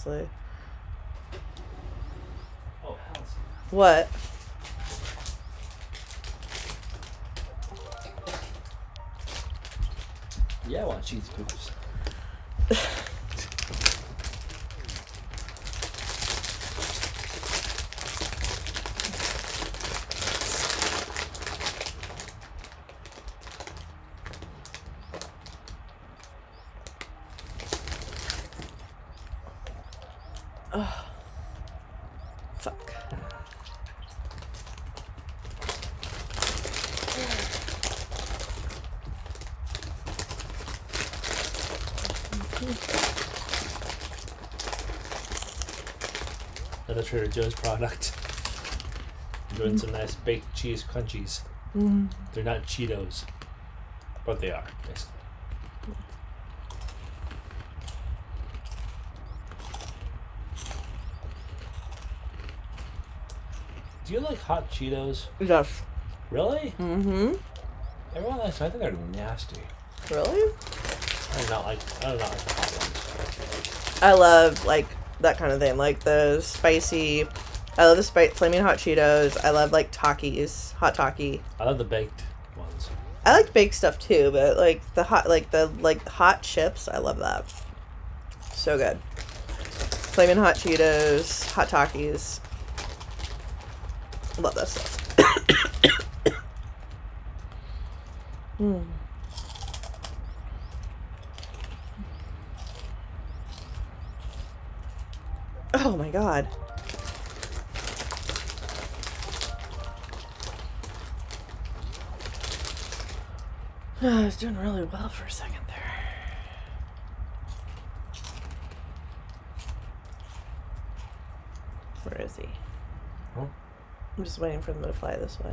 Seriously. Oh. What? Yeah, I want cheese poops. Fuck. Another Trader Joe's product. Doing some nice baked cheese crunchies. Mm. They're not Cheetos, but they are, basically. Do you like hot Cheetos? Yes. Really? Mm-hmm. Everyone likes. I think they're nasty. Really? I do not like. I do not like the hot ones. I love like that kind of thing, like the spicy. I love the spice flaming hot Cheetos. I love like Takis, hot Taki. I love the baked ones. I like baked stuff too, but like the hot, like the like hot chips. I love that. So good. Flaming hot Cheetos, hot Takis. Love that stuff. mm. Oh my god. <sighs> I was doing really well for a second there. Where is he? Huh? I'm just waiting for them to fly this way.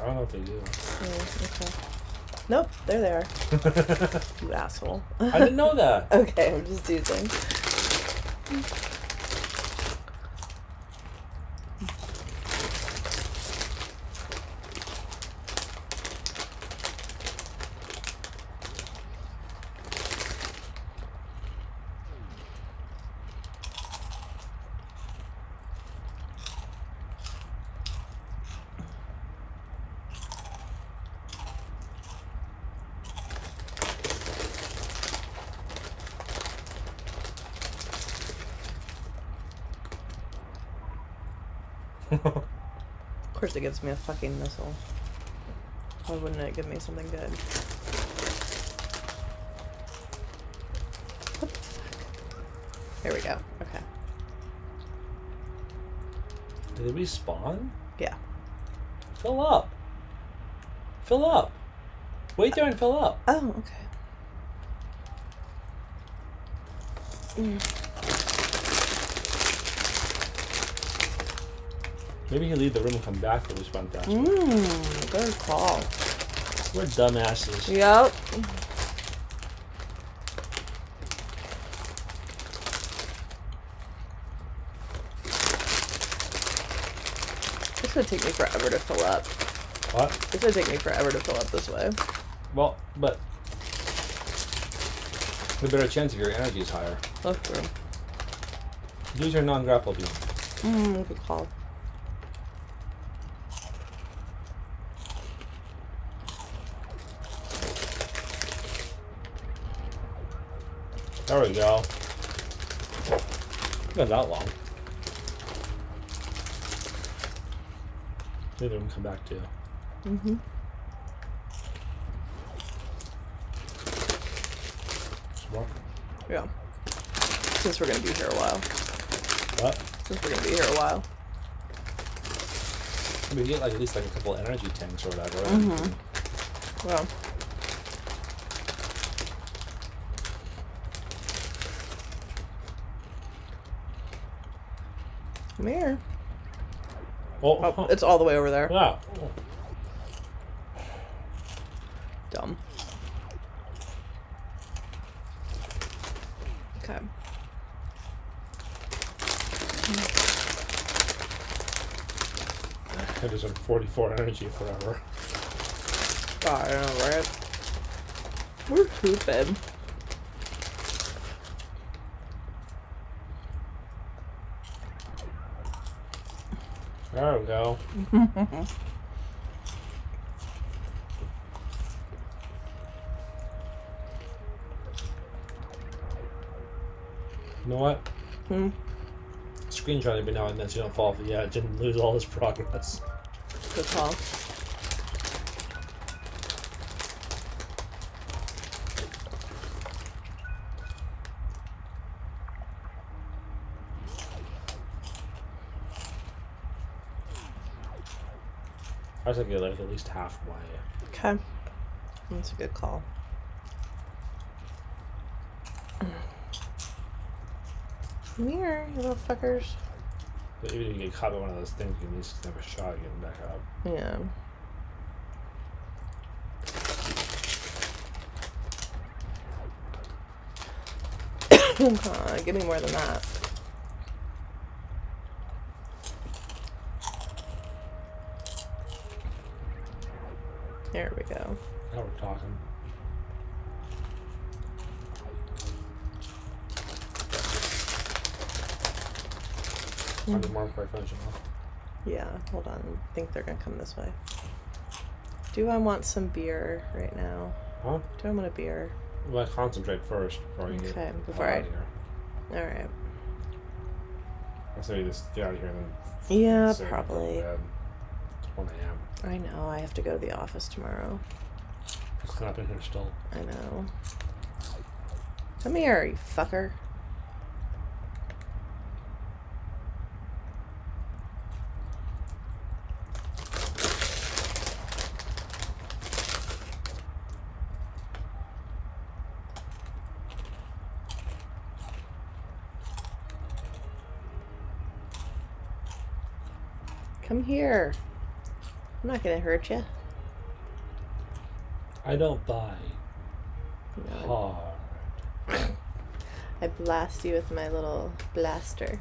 I don't know if they do. Oh, okay. Nope, there they are. There. <laughs> You asshole. I didn't know that. <laughs> okay, I'm just teasing. Me a fucking missile. Why wouldn't it give me something good? What the fuck? Here we go. Okay. Did they respawn? Yeah. Fill up. Fill up. Wait there and fill up. Oh, okay. Mm. Maybe he'll leave the room and come back to respawn faster. Mmm, good call. We're dumbasses. Yep. This would take me forever to fill up. What? This would take me forever to fill up this way. Well, but the better chance if your energy is higher. That's true. Use your non-grapple beam. Mmm, good call. There we go. Not that long. Maybe we can come back to. you. Mm-hmm. Smart. Yeah. Since we're gonna be here a while. What? Since we're gonna be here a while. We get like at least like a couple energy tanks or whatever. Mhm. Well. Come here. Oh, Oh, it's all the way over there. wow. Dumb. Okay. That is on 44 energy forever. God, I know, right? We're stupid. There we go. You know what? Hmm. Screenshot every now and then so you don't fall off the edge and lose all his progress. Good call. I was thinking like at least halfway. Okay. That's a good call. Come here, you little fuckers. But even if you get caught by one of those things, you can at least have a shot at getting back up. Yeah. <coughs> Come on, give me more than that. There we go. Now we're talking. Hmm. I need I finish off. Yeah, hold on. I think they're gonna come this way. Do I want some beer right now? Huh? Do I want a beer? Well, I concentrate first before I get Okay, the before I- out of here. Alright. I say you just get out of here and then. Yeah, sit and go to probably. 1 a.m. I know, I have to go to the office tomorrow. It's not in here still. I know. Come here, you fucker. Come here. I'm not gonna hurt you. I don't buy No, hard. <coughs> I blast you with my little blaster.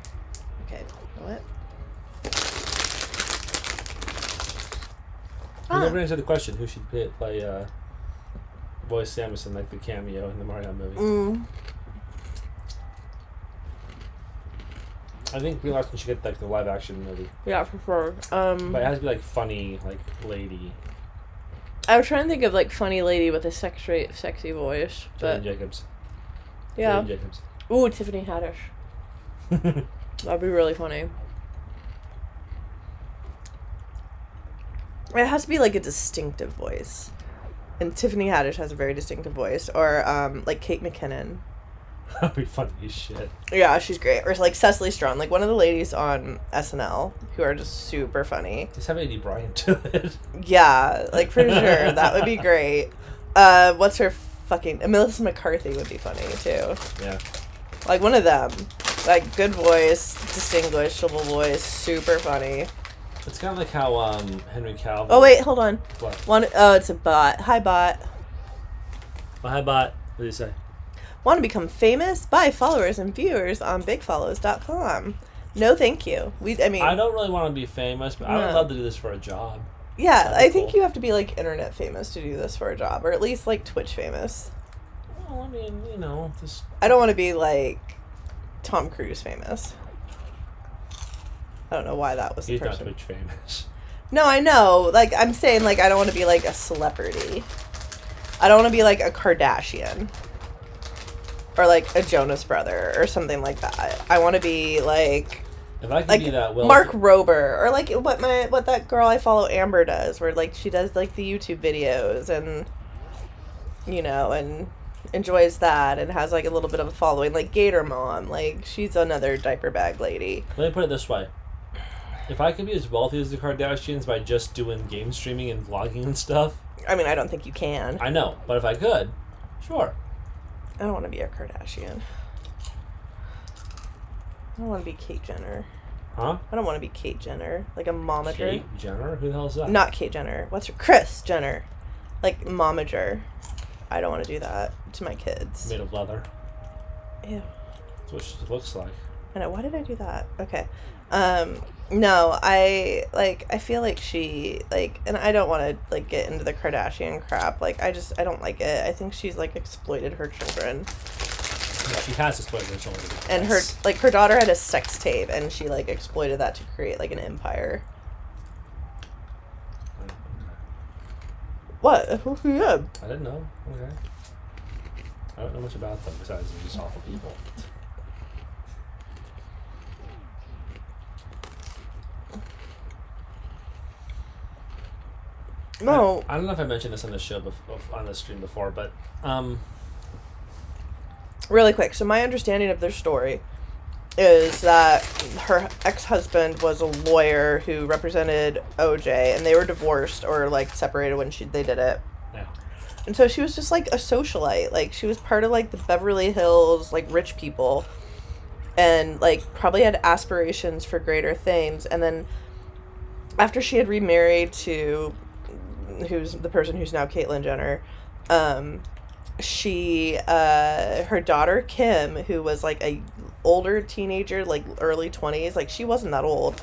Okay, what? You Ah, never answered the question who should play, play uh, voice Samus like the cameo in the Mario movie. mm, I think Brie Larson should get like the live action movie. yeah, for sure. Um, But it has to be like funny, like lady. I was trying to think of like funny lady with a sexy, sexy voice, but Jacobs. yeah. Jacobs. Ooh, Tiffany Haddish. <laughs> That'd be really funny. It has to be like a distinctive voice. And Tiffany Haddish has a very distinctive voice. Or um, like Kate McKinnon. <laughs> That'd be funny as shit. Yeah, she's great. Or like Cecily Strong, like one of the ladies on SNL who are just super funny. Just have Aidy Bryant to <laughs> it. Yeah, like for sure. That would be great. Uh, what's her fucking. Melissa McCarthy would be funny too. Yeah. Like one of them. Like good voice, distinguishable voice, super funny. It's kind of like how um Henry Cavill. Oh wait, hold on. What? One oh, it's a bot. Hi bot. Well, hi, bot. What do you say? Want to become famous? Buy followers and viewers on bigfollows.com. No, thank you. We, I mean, I don't really want to be famous, but I would love to do this for a job. yeah, that'd I think cool. you have to be like internet famous to do this for a job, or at least like Twitch famous. Well, I mean, you know, just I don't want to be like Tom Cruise famous. I don't know why that was the he's not. Twitch famous. No, I know. Like I'm saying, like I don't want to be like a celebrity. I don't want to be like a Kardashian or like a Jonas brother or something like that. I want to be like If I could like be that, well, Mark Rober or like what my what that girl I follow Amber does, where like she does like the YouTube videos and you know and enjoys that and has like a little bit of a following, like Gator Mom. Like she's another diaper bag lady. Let me put it this way. If I could be as wealthy as the Kardashians by just doing game streaming and vlogging and stuff, I mean, I don't think you can. I know. But if I could, sure. I don't want to be a Kardashian. I don't want to be Kate Jenner. Huh? I don't want to be Kate Jenner, like a momager. Kate Jenner? Who the hell is that? Not Kate Jenner. What's her? Kris Jenner, like momager. I don't want to do that to my kids. Made of leather. Ew. That's what she looks like. I know. Why did I do that? Okay. Um, no, I like. I feel like she like, and I don't want to like get into the Kardashian crap. Like, I just I don't like it. I think she's like exploited her children, Yeah, she has exploited her children. and her like her daughter had a sex tape, and she like exploited that to create like an empire. What? Who? Yeah. I didn't know. Okay. I don't know much about them besides they're just awful people. No. I, I don't know if I mentioned this on the show before, on the stream before, but um, really quick. So my understanding of their story is that her ex-husband was a lawyer who represented OJ and they were divorced or like separated when she they did it. yeah. And so she was just like a socialite. Like she was part of like the Beverly Hills like rich people and like probably had aspirations for greater things and then after she had remarried to who's the person who's now Caitlyn Jenner, um she uh her daughter Kim who was like a older teenager like early 20s like she wasn't that old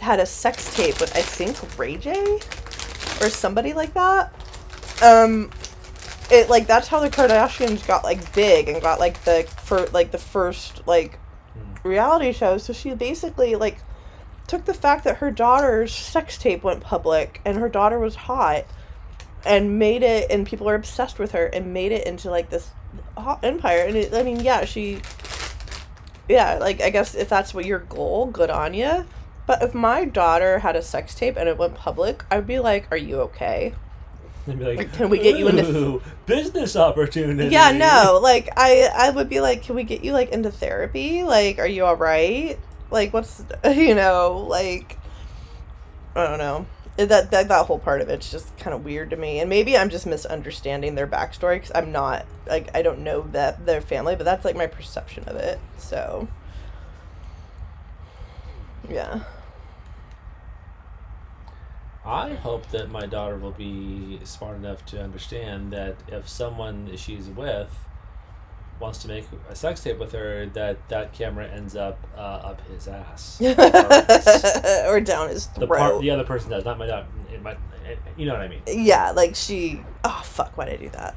had a sex tape with I think Ray J or somebody like that. Um it like that's how the Kardashians got like big and got like the for like the first like reality show. So she basically like took the fact that her daughter's sex tape went public and her daughter was hot and made it and people are obsessed with her and made it into like this hot empire. And it, i mean yeah she yeah like i guess if that's what your goal good on you but if my daughter had a sex tape and it went public i'd be like are you okay? They'd be like, Like, can we get you into- "Ooh, business opportunity? yeah no like i i would be like can we get you like into therapy? Like are you all right like what's <laughs> you know like i don't know. That that, that whole part of it's just kind of weird to me. And maybe i'm just misunderstanding their backstory because i'm not like i don't know that their family but that's like my perception of it so. Yeah. I hope that my daughter will be smart enough to understand that if someone she's with wants to make a sex tape with her, that that camera ends up uh, up his ass. <laughs> or down his the throat part the other person does, not my daughter. It might, it, you know what I mean. yeah like she oh fuck why did i do that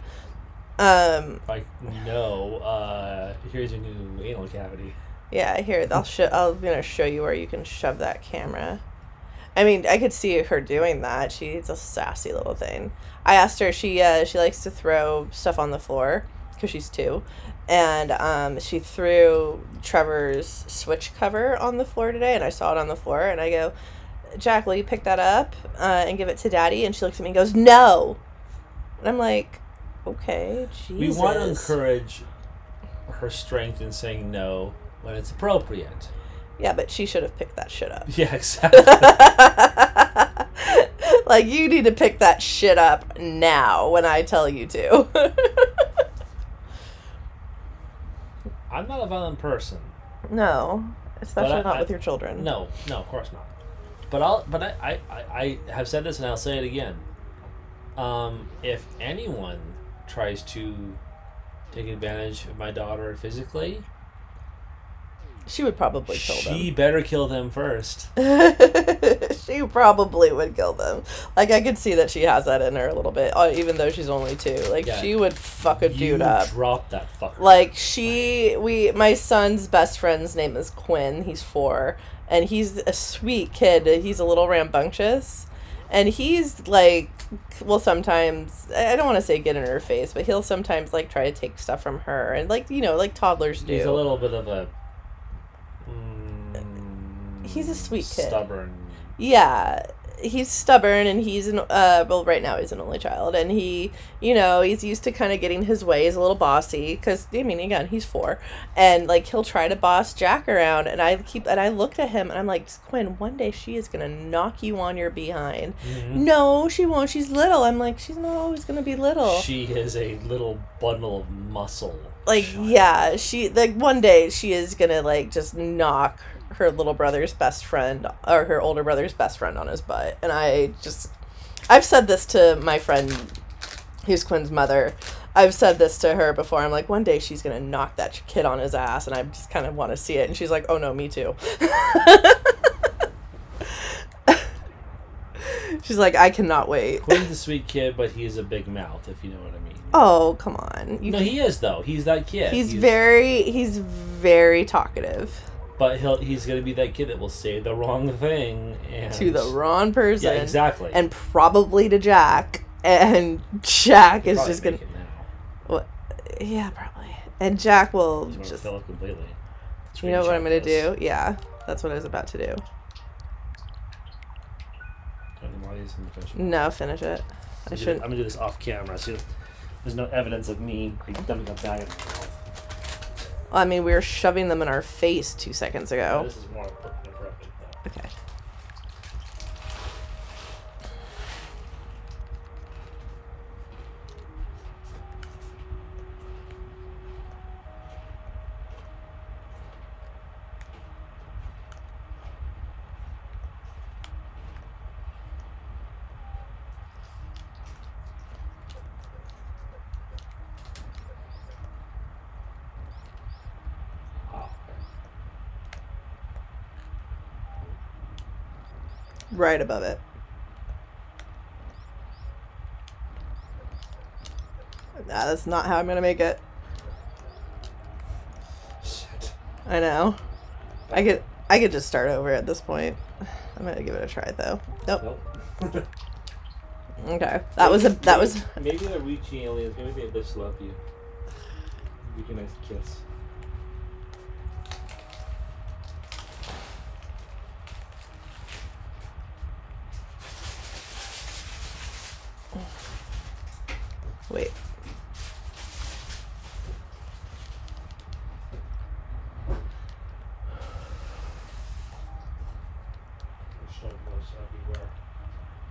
um Like, no, uh, here's your new anal cavity. Yeah, here I'll <laughs> show. I'm gonna show you where you can shove that camera. I mean, I could see her doing that. She's a sassy little thing. I asked her. She uh, she likes to throw stuff on the floor because she's two, and um, she threw Trevor's switch cover on the floor today, and I saw it on the floor, and I go, Jack, will you pick that up uh, and give it to Daddy? And she looks at me and goes, No. And I'm like, Okay, Jesus. We want to encourage her strength in saying no when it's appropriate. Yeah, but she should have picked that shit up. Yeah, <laughs> exactly. like you need to pick that shit up now when I tell you to. <laughs> I'm not a violent person. no, especially I- not I- with your children. No, no, of course not. But I'll. But I, I, I, I have said this and I'll say it again. Um, if anyone tries to take advantage of my daughter physically, She would probably kill them. she better kill them first. <laughs> she probably would kill them. Like I could see that she has that in her a little bit, uh, even though she's only two. Like Yeah. she would fuck a dude up. drop that fucker. Like she, we, my son's best friend's name is Quinn. He's four, and he's a sweet kid. He's a little rambunctious, and he's like, well, sometimes I I don't want to say get in her face, but he'll sometimes like try to take stuff from her, and like you know, like toddlers do. He's a little bit of a. He's a sweet kid. Stubborn. yeah he's stubborn and he's an uh well right now he's an only child and he you know he's used to kind of getting his way he's a little bossy because i mean again he's four and like he'll try to boss jack around and i keep and i looked at him and i'm like quinn one day she is gonna knock you on your behind Mhm. no she won't she's little i'm like she's not always gonna be little She is a little bundle of muscle. like yeah she like one day she is gonna like just knock her little brother's best friend or her older brother's best friend on his butt and i just i've said this to my friend who's quinn's mother i've said this to her before i'm like one day she's gonna knock that kid on his ass and i just kind of want to see it and she's like oh no me too <laughs> She's like, I cannot wait. Quinn's a sweet kid, but he's a big mouth, if you know what I mean. Oh, come on. You no, he is though. He's that kid. he's, very he's very talkative But he'll he's gonna be that kid that will say the wrong thing and to the wrong person. Yeah, exactly. And probably to Jack. And Jack is just gonna make it now. what yeah, probably. And Jack will just fill completely. You know what I'm gonna Screenshot do? Yeah. That's what I was about to do. this. Okay, while he's in the finish. No, finish it. I I'm gonna do- shouldn't I'm gonna do this off camera, so there's no evidence of me dumping a bag in my mouth. I mean we were shoving them in our face two seconds ago. This is more appropriate though. Okay. Right above it. Nah, that's not how I'm gonna make it. Shit. I know. I could I could just start over at this point. I'm gonna give it a try though. Nope. Nope. <laughs> Okay. That was a that was Maybe they're reaching aliens. Maybe they just love you. You a nice kiss. Wait.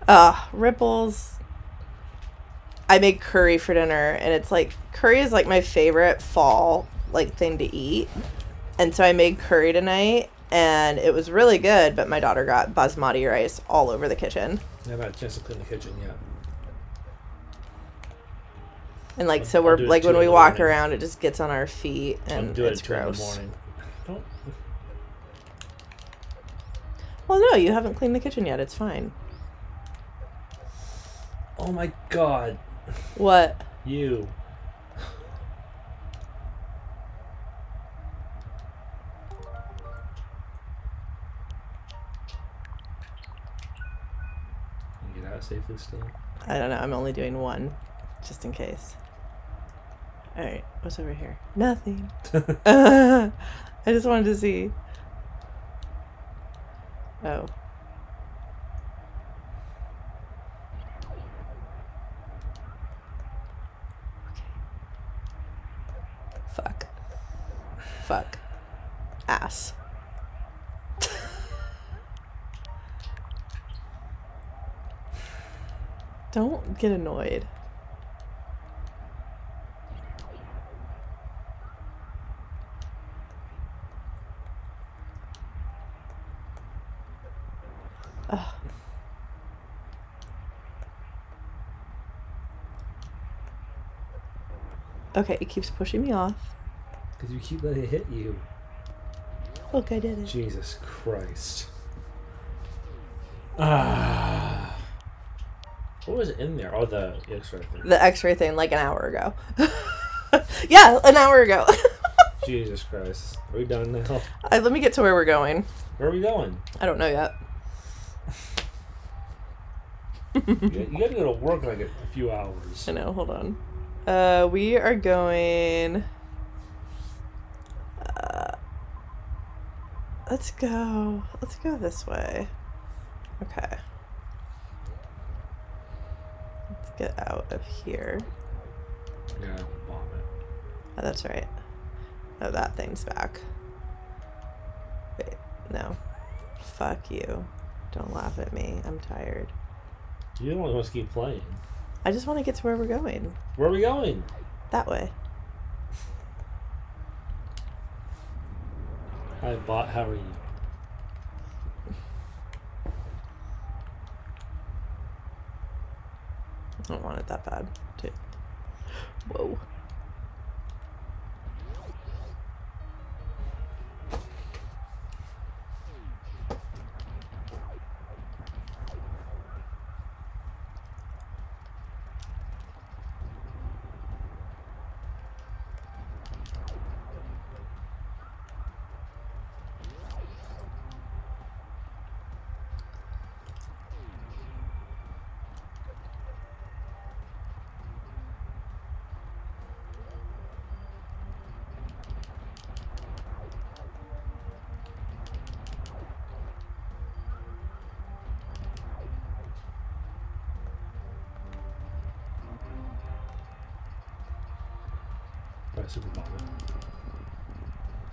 Uh, ripples. I made curry for dinner, and it's like curry is like my favorite fall like thing to eat, and so I made curry tonight, and it was really good. But my daughter got basmati rice all over the kitchen, I haven't had a chance to clean the kitchen yet. And like so we're like when we walk morning. around, it just gets on our feet, and do it it's the gross. Well, no, you haven't cleaned the kitchen yet. It's fine. Oh my god. What? You. You get out safely still? I don't know. I'm only doing one, just in case. All right, what's over here? Nothing. <laughs> <laughs> I just wanted to see. Oh. Fuck. Fuck. Ass. <laughs> Don't get annoyed. Okay, it keeps pushing me off. Because you keep letting it hit you. Look, I did it. Jesus Christ. Ah. What was in there? Oh, the X-ray thing. The x-ray thing like an hour ago. <laughs> yeah, an hour ago. <laughs> Jesus Christ. Are we done now? Uh, let me get to where we're going. Where are we going? I don't know yet. <laughs> You you got to go to work in like a, a few hours. I know, hold on. Uh, we are going. Uh, let's go. Let's go this way. Okay. Let's get out of here. Yeah, vomit. Oh, that's right. Oh, that thing's back. Wait, no. Fuck you. Don't laugh at me. I'm tired. You don't want to keep playing. I just want to get to where we're going. Where are we going? That way. Hi, bot. How are you? I don't want it that bad, too. Whoa. Supermodel.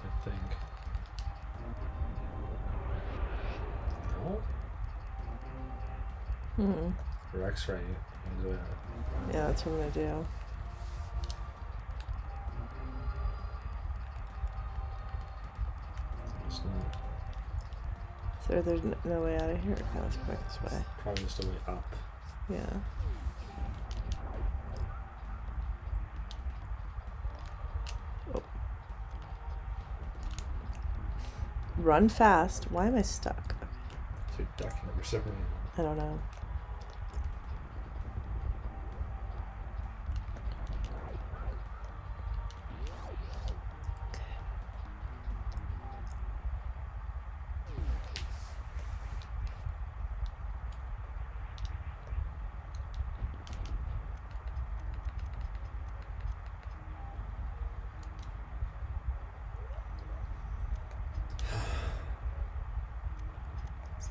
I think. No? Hmm. Or X-ray. I'll do it. Yeah, that's what I'm gonna do. So there's no way out of here. Okay, let's go back this way. Probably just a way up. Yeah. Run fast. Why am I stuck? So ducking for some. I don't know.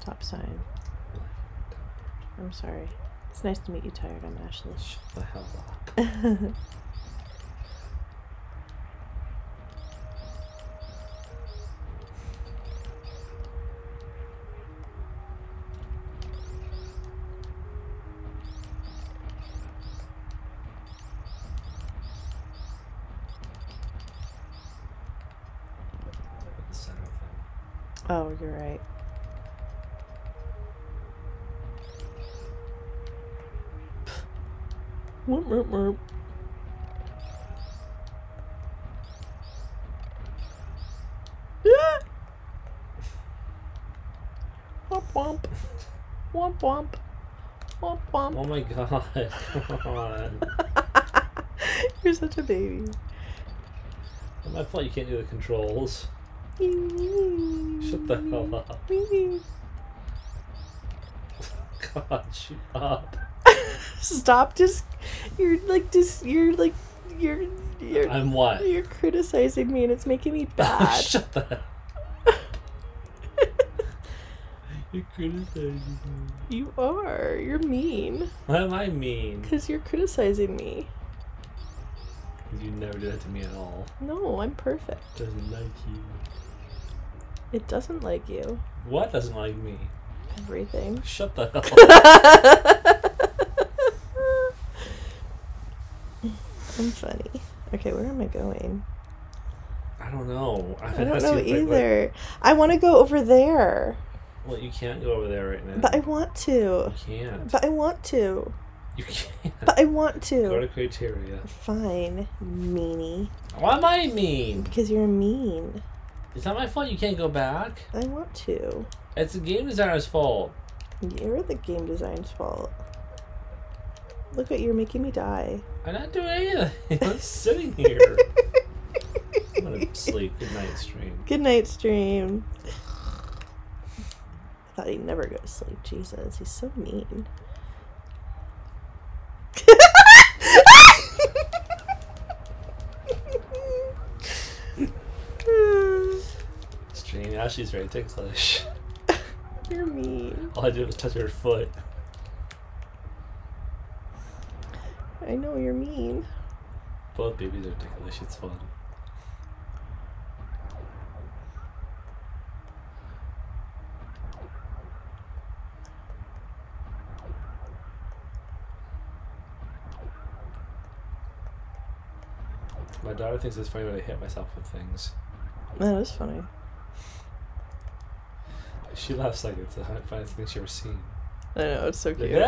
Stop sign. I'm sorry. It's nice to meet you, tired. I'm Ashley. Shut the hell up. <laughs> The center thing. oh, you're right. Whoop, whoop, whoop. Ah! Womp womp. Womp womp. Womp. Oh my god. <laughs> Come on. <laughs> You're such a baby. Not my fault you can't do the controls. Shut the hell up. <laughs> God, shut up. Stop just you're like just you're like you're you're I'm what? you're criticizing me and it's making me bad. Shut the hell You're criticizing me. you are. You're mean Why am I mean? cuz you're criticizing me. You never do that to me at all. No, I'm perfect. Doesn't like you. It doesn't like you. What doesn't like me? Everything. Shut the hell up. <laughs> I'm funny. Okay, where am I going? I don't know. I don't know either. I want to go over there, Well, you can't go over there right now. but I want to. You can't. But I want to. You can't. But I want Go to. to Crateria. Fine, meanie. Why am I mean? Because you're mean. It's not my fault you can't go back. I want to. It's the game designer's fault. You're the game design's fault. Look at you're making me die. I'm not doing anything. <laughs> I'm sitting here. I'm gonna sleep. Good night, stream. Good night, stream. Thought he'd never go to sleep. Jesus, he's so mean. Stream. Ashley's very ticklish. You're mean. All I did was touch her foot. I know you're mean. Both babies are ticklish. It's fun. My daughter thinks it's funny when I hit myself with things. That is funny. She laughs like it's the funniest thing she's ever seen. I know, it's so cute. <laughs>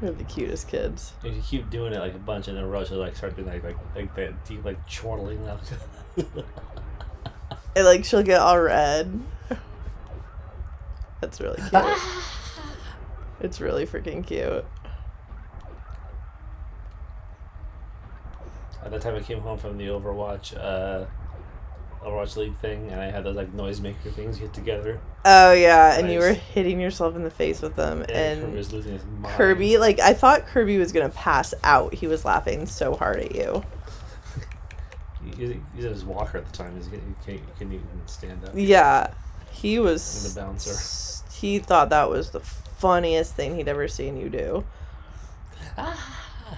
Like, We're the cutest kids. If you keep doing it like a bunch in a row, she'll like start doing like like like that deep like chortling laugh. And like she'll get all red. That's really cute. <laughs> it's really freaking cute. At that time, I came home from the Overwatch, uh, Overwatch League thing, and I had those like noisemaker things get together. Oh yeah, and you were hitting yourself in the face with them And, Kirby and was losing his mind. Kirby, like I thought Kirby was gonna pass out. He was laughing so hard at you. He, he's in his walker at the time. He's, he can't, he couldn't even stand up. Yeah, he was. And the bouncer. He thought that was the funniest thing he'd ever seen you do.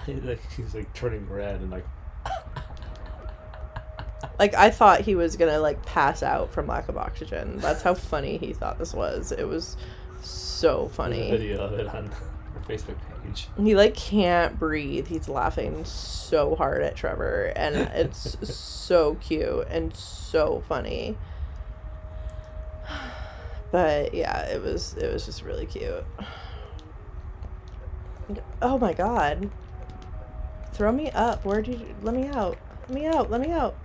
he's like he's like turning red and like Like I thought he was gonna like pass out from lack of oxygen. That's how funny he thought this was. It was so funny. video of it on our Facebook page. He like can't breathe. He's laughing so hard at Trevor, and it's <laughs> so cute and so funny. But yeah, it was it was just really cute. Oh my god. Throw me up. Where'd you let me out? Let me out. Let me out.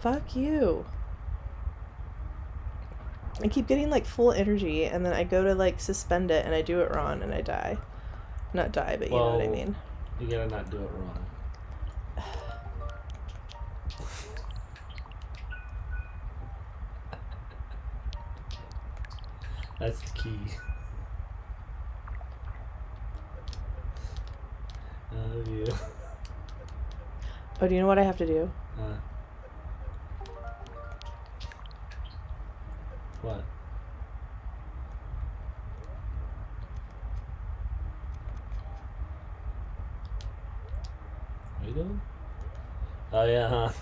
Fuck you. I keep getting like full energy and then I go to like suspend it and I do it wrong and I die. Not die, but you know what I mean. You gotta not do it wrong. <sighs> That's the key. I love you. Oh, do you know what I have to do? Uh, what? What are you doing? Oh yeah, huh?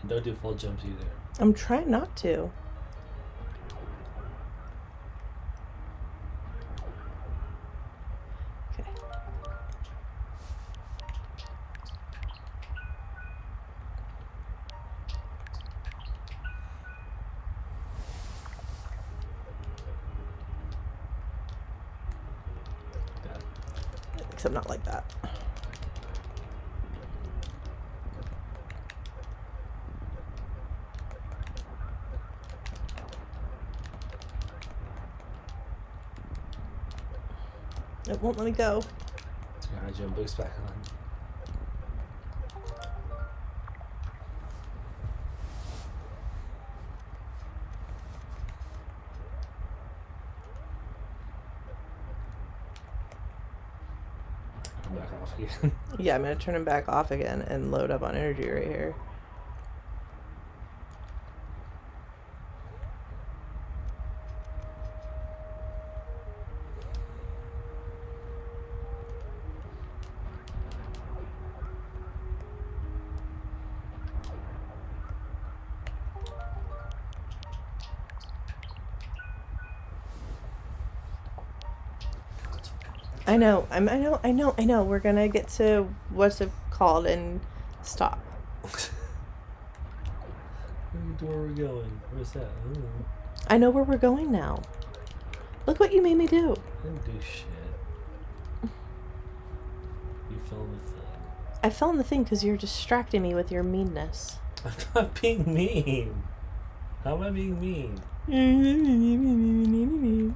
And don't do full jumps either. I'm trying not to. Okay. Yeah. Except not like that. It won't let me go. So your high jump boost back on. Back off again. <laughs> Yeah, I'm gonna turn him back off again and load up on energy right here. Know, I'm, I know, I know, I know. We're gonna get to what's it called and stop. Where are we going? Where's that? Ooh, I know where we're going now. Look what you made me do. I didn't do shit. You fell in the thing. I fell in the thing because you're distracting me with your meanness. <laughs> I'm not being mean. How am I being mean?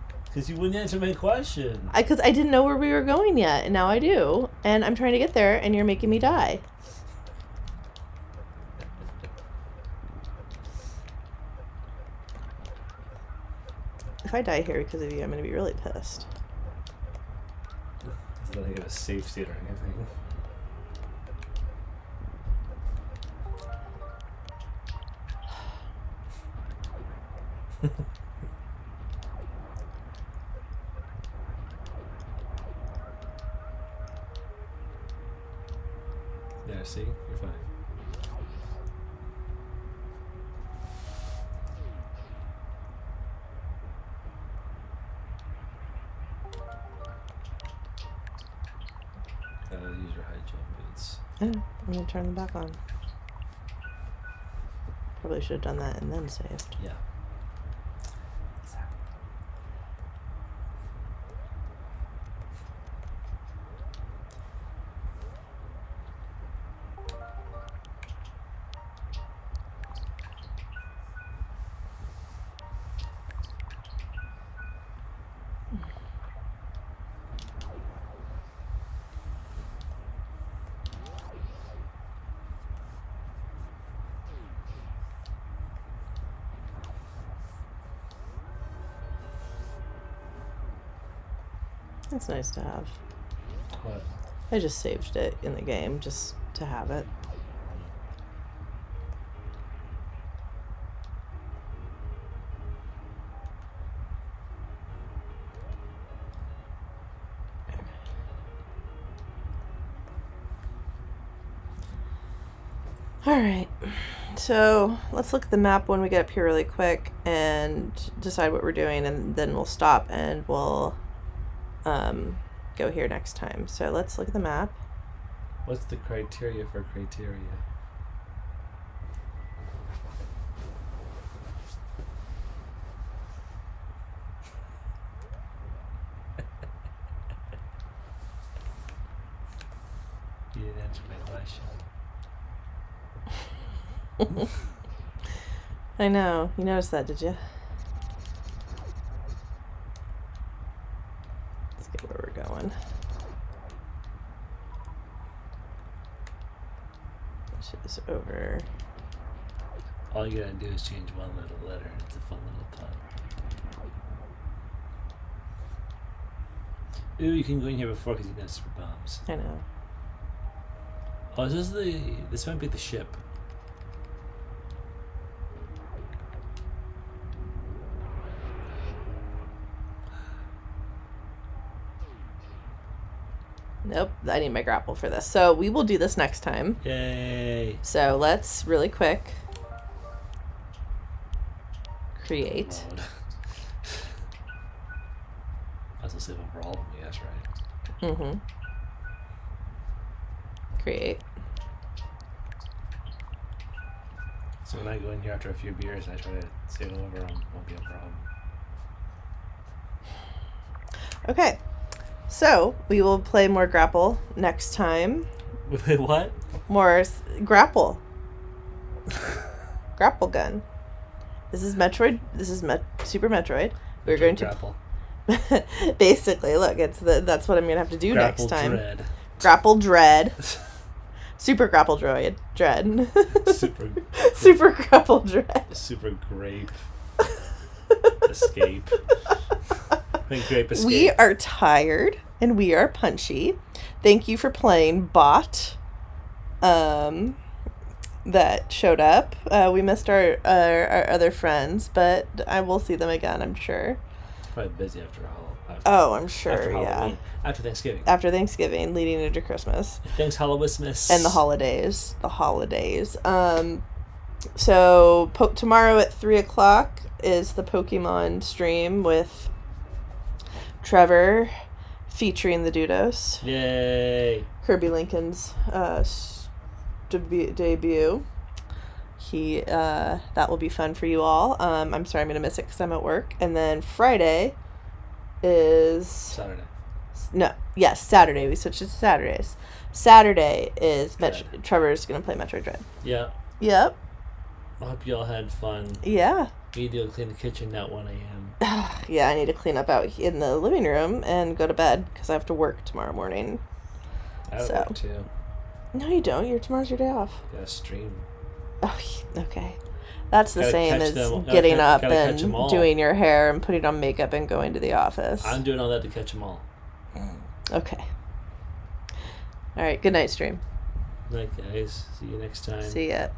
<laughs> Because you wouldn't answer my question. I because I didn't know where we were going yet, and now I do, and I'm trying to get there, and you're making me die. If I die here because of you, I'm gonna be really pissed. It's not like a safe state or anything. <sighs> <laughs> see? You're fine. Gotta use your high jump boots. I'm gonna turn them back on. Probably should have done that and then saved. Yeah. That's nice to have. What? I just saved it in the game just to have it. All right, so let's look at the map when we get up here really quick and decide what we're doing and then we'll stop and we'll um, go here next time. So let's look at the map. What's the criteria for Crateria? <laughs> you didn't answer my question. <laughs> I know. You noticed that, did you? Let's get where we're going. This is over. You gotta do is change one little letter, and it's a fun little pun. Ooh, you can go in here before because you know for bombs. I know. Oh, is this the? This might be the ship. Nope, I need my grapple for this. So we will do this next time. Yay! So let's really quick create. That's a save for all of them, yes, right? Mm-hmm. Create. So when I go in here after a few beers and I try to save over them, won't be a problem. Okay. So we will play more grapple next time. <laughs> Wait, what? More s- grapple. <laughs> grapple gun. This is Metroid. This is Met- Super Metroid. We're going to grapple. <laughs> basically look. It's the that's what I'm gonna have to do grapple next time. dread. Grapple dread. <laughs> Super grapple droid dread. Super, <laughs> Super grapple dread. super grape escape. Think grape escape. We are tired and we are punchy. Thank you for playing bot. Um, that showed up. Uh, we missed our, our our other friends, but I will see them again. I'm sure. probably busy after all. Oh, I'm after sure. Yeah. After Thanksgiving. After Thanksgiving, leading into Christmas Thanks, Halloweenmas. and the holidays. The holidays. Um, so po- tomorrow at three o'clock is the Pokemon stream with Trevor, featuring the Dudos. Yay! Kirby Lincoln's uh, debu- debut. He uh, that will be fun for you all. Um, I'm sorry I'm gonna miss it because I'm at work. And then Friday is Saturday. no yes Saturday. We switched it to Saturdays. Saturday is Met-. Trevor's gonna play Metroid Dread. Yeah. Yep. I hope you all had fun. Yeah. Me to clean the kitchen at 1 a.m. <sighs> yeah. I need to clean up out in the living room and go to bed because I have to work tomorrow morning. I would So. work too. No, you don't. Your tomorrow's your day off. To stream. Oh, okay. That's the Gotta same as them- gotta getting up gotta and doing your hair and putting on makeup and going to the office. I'm doing all that to catch them all. Mm, okay. All right. Good night, stream. Night, guys. See you next time. See ya.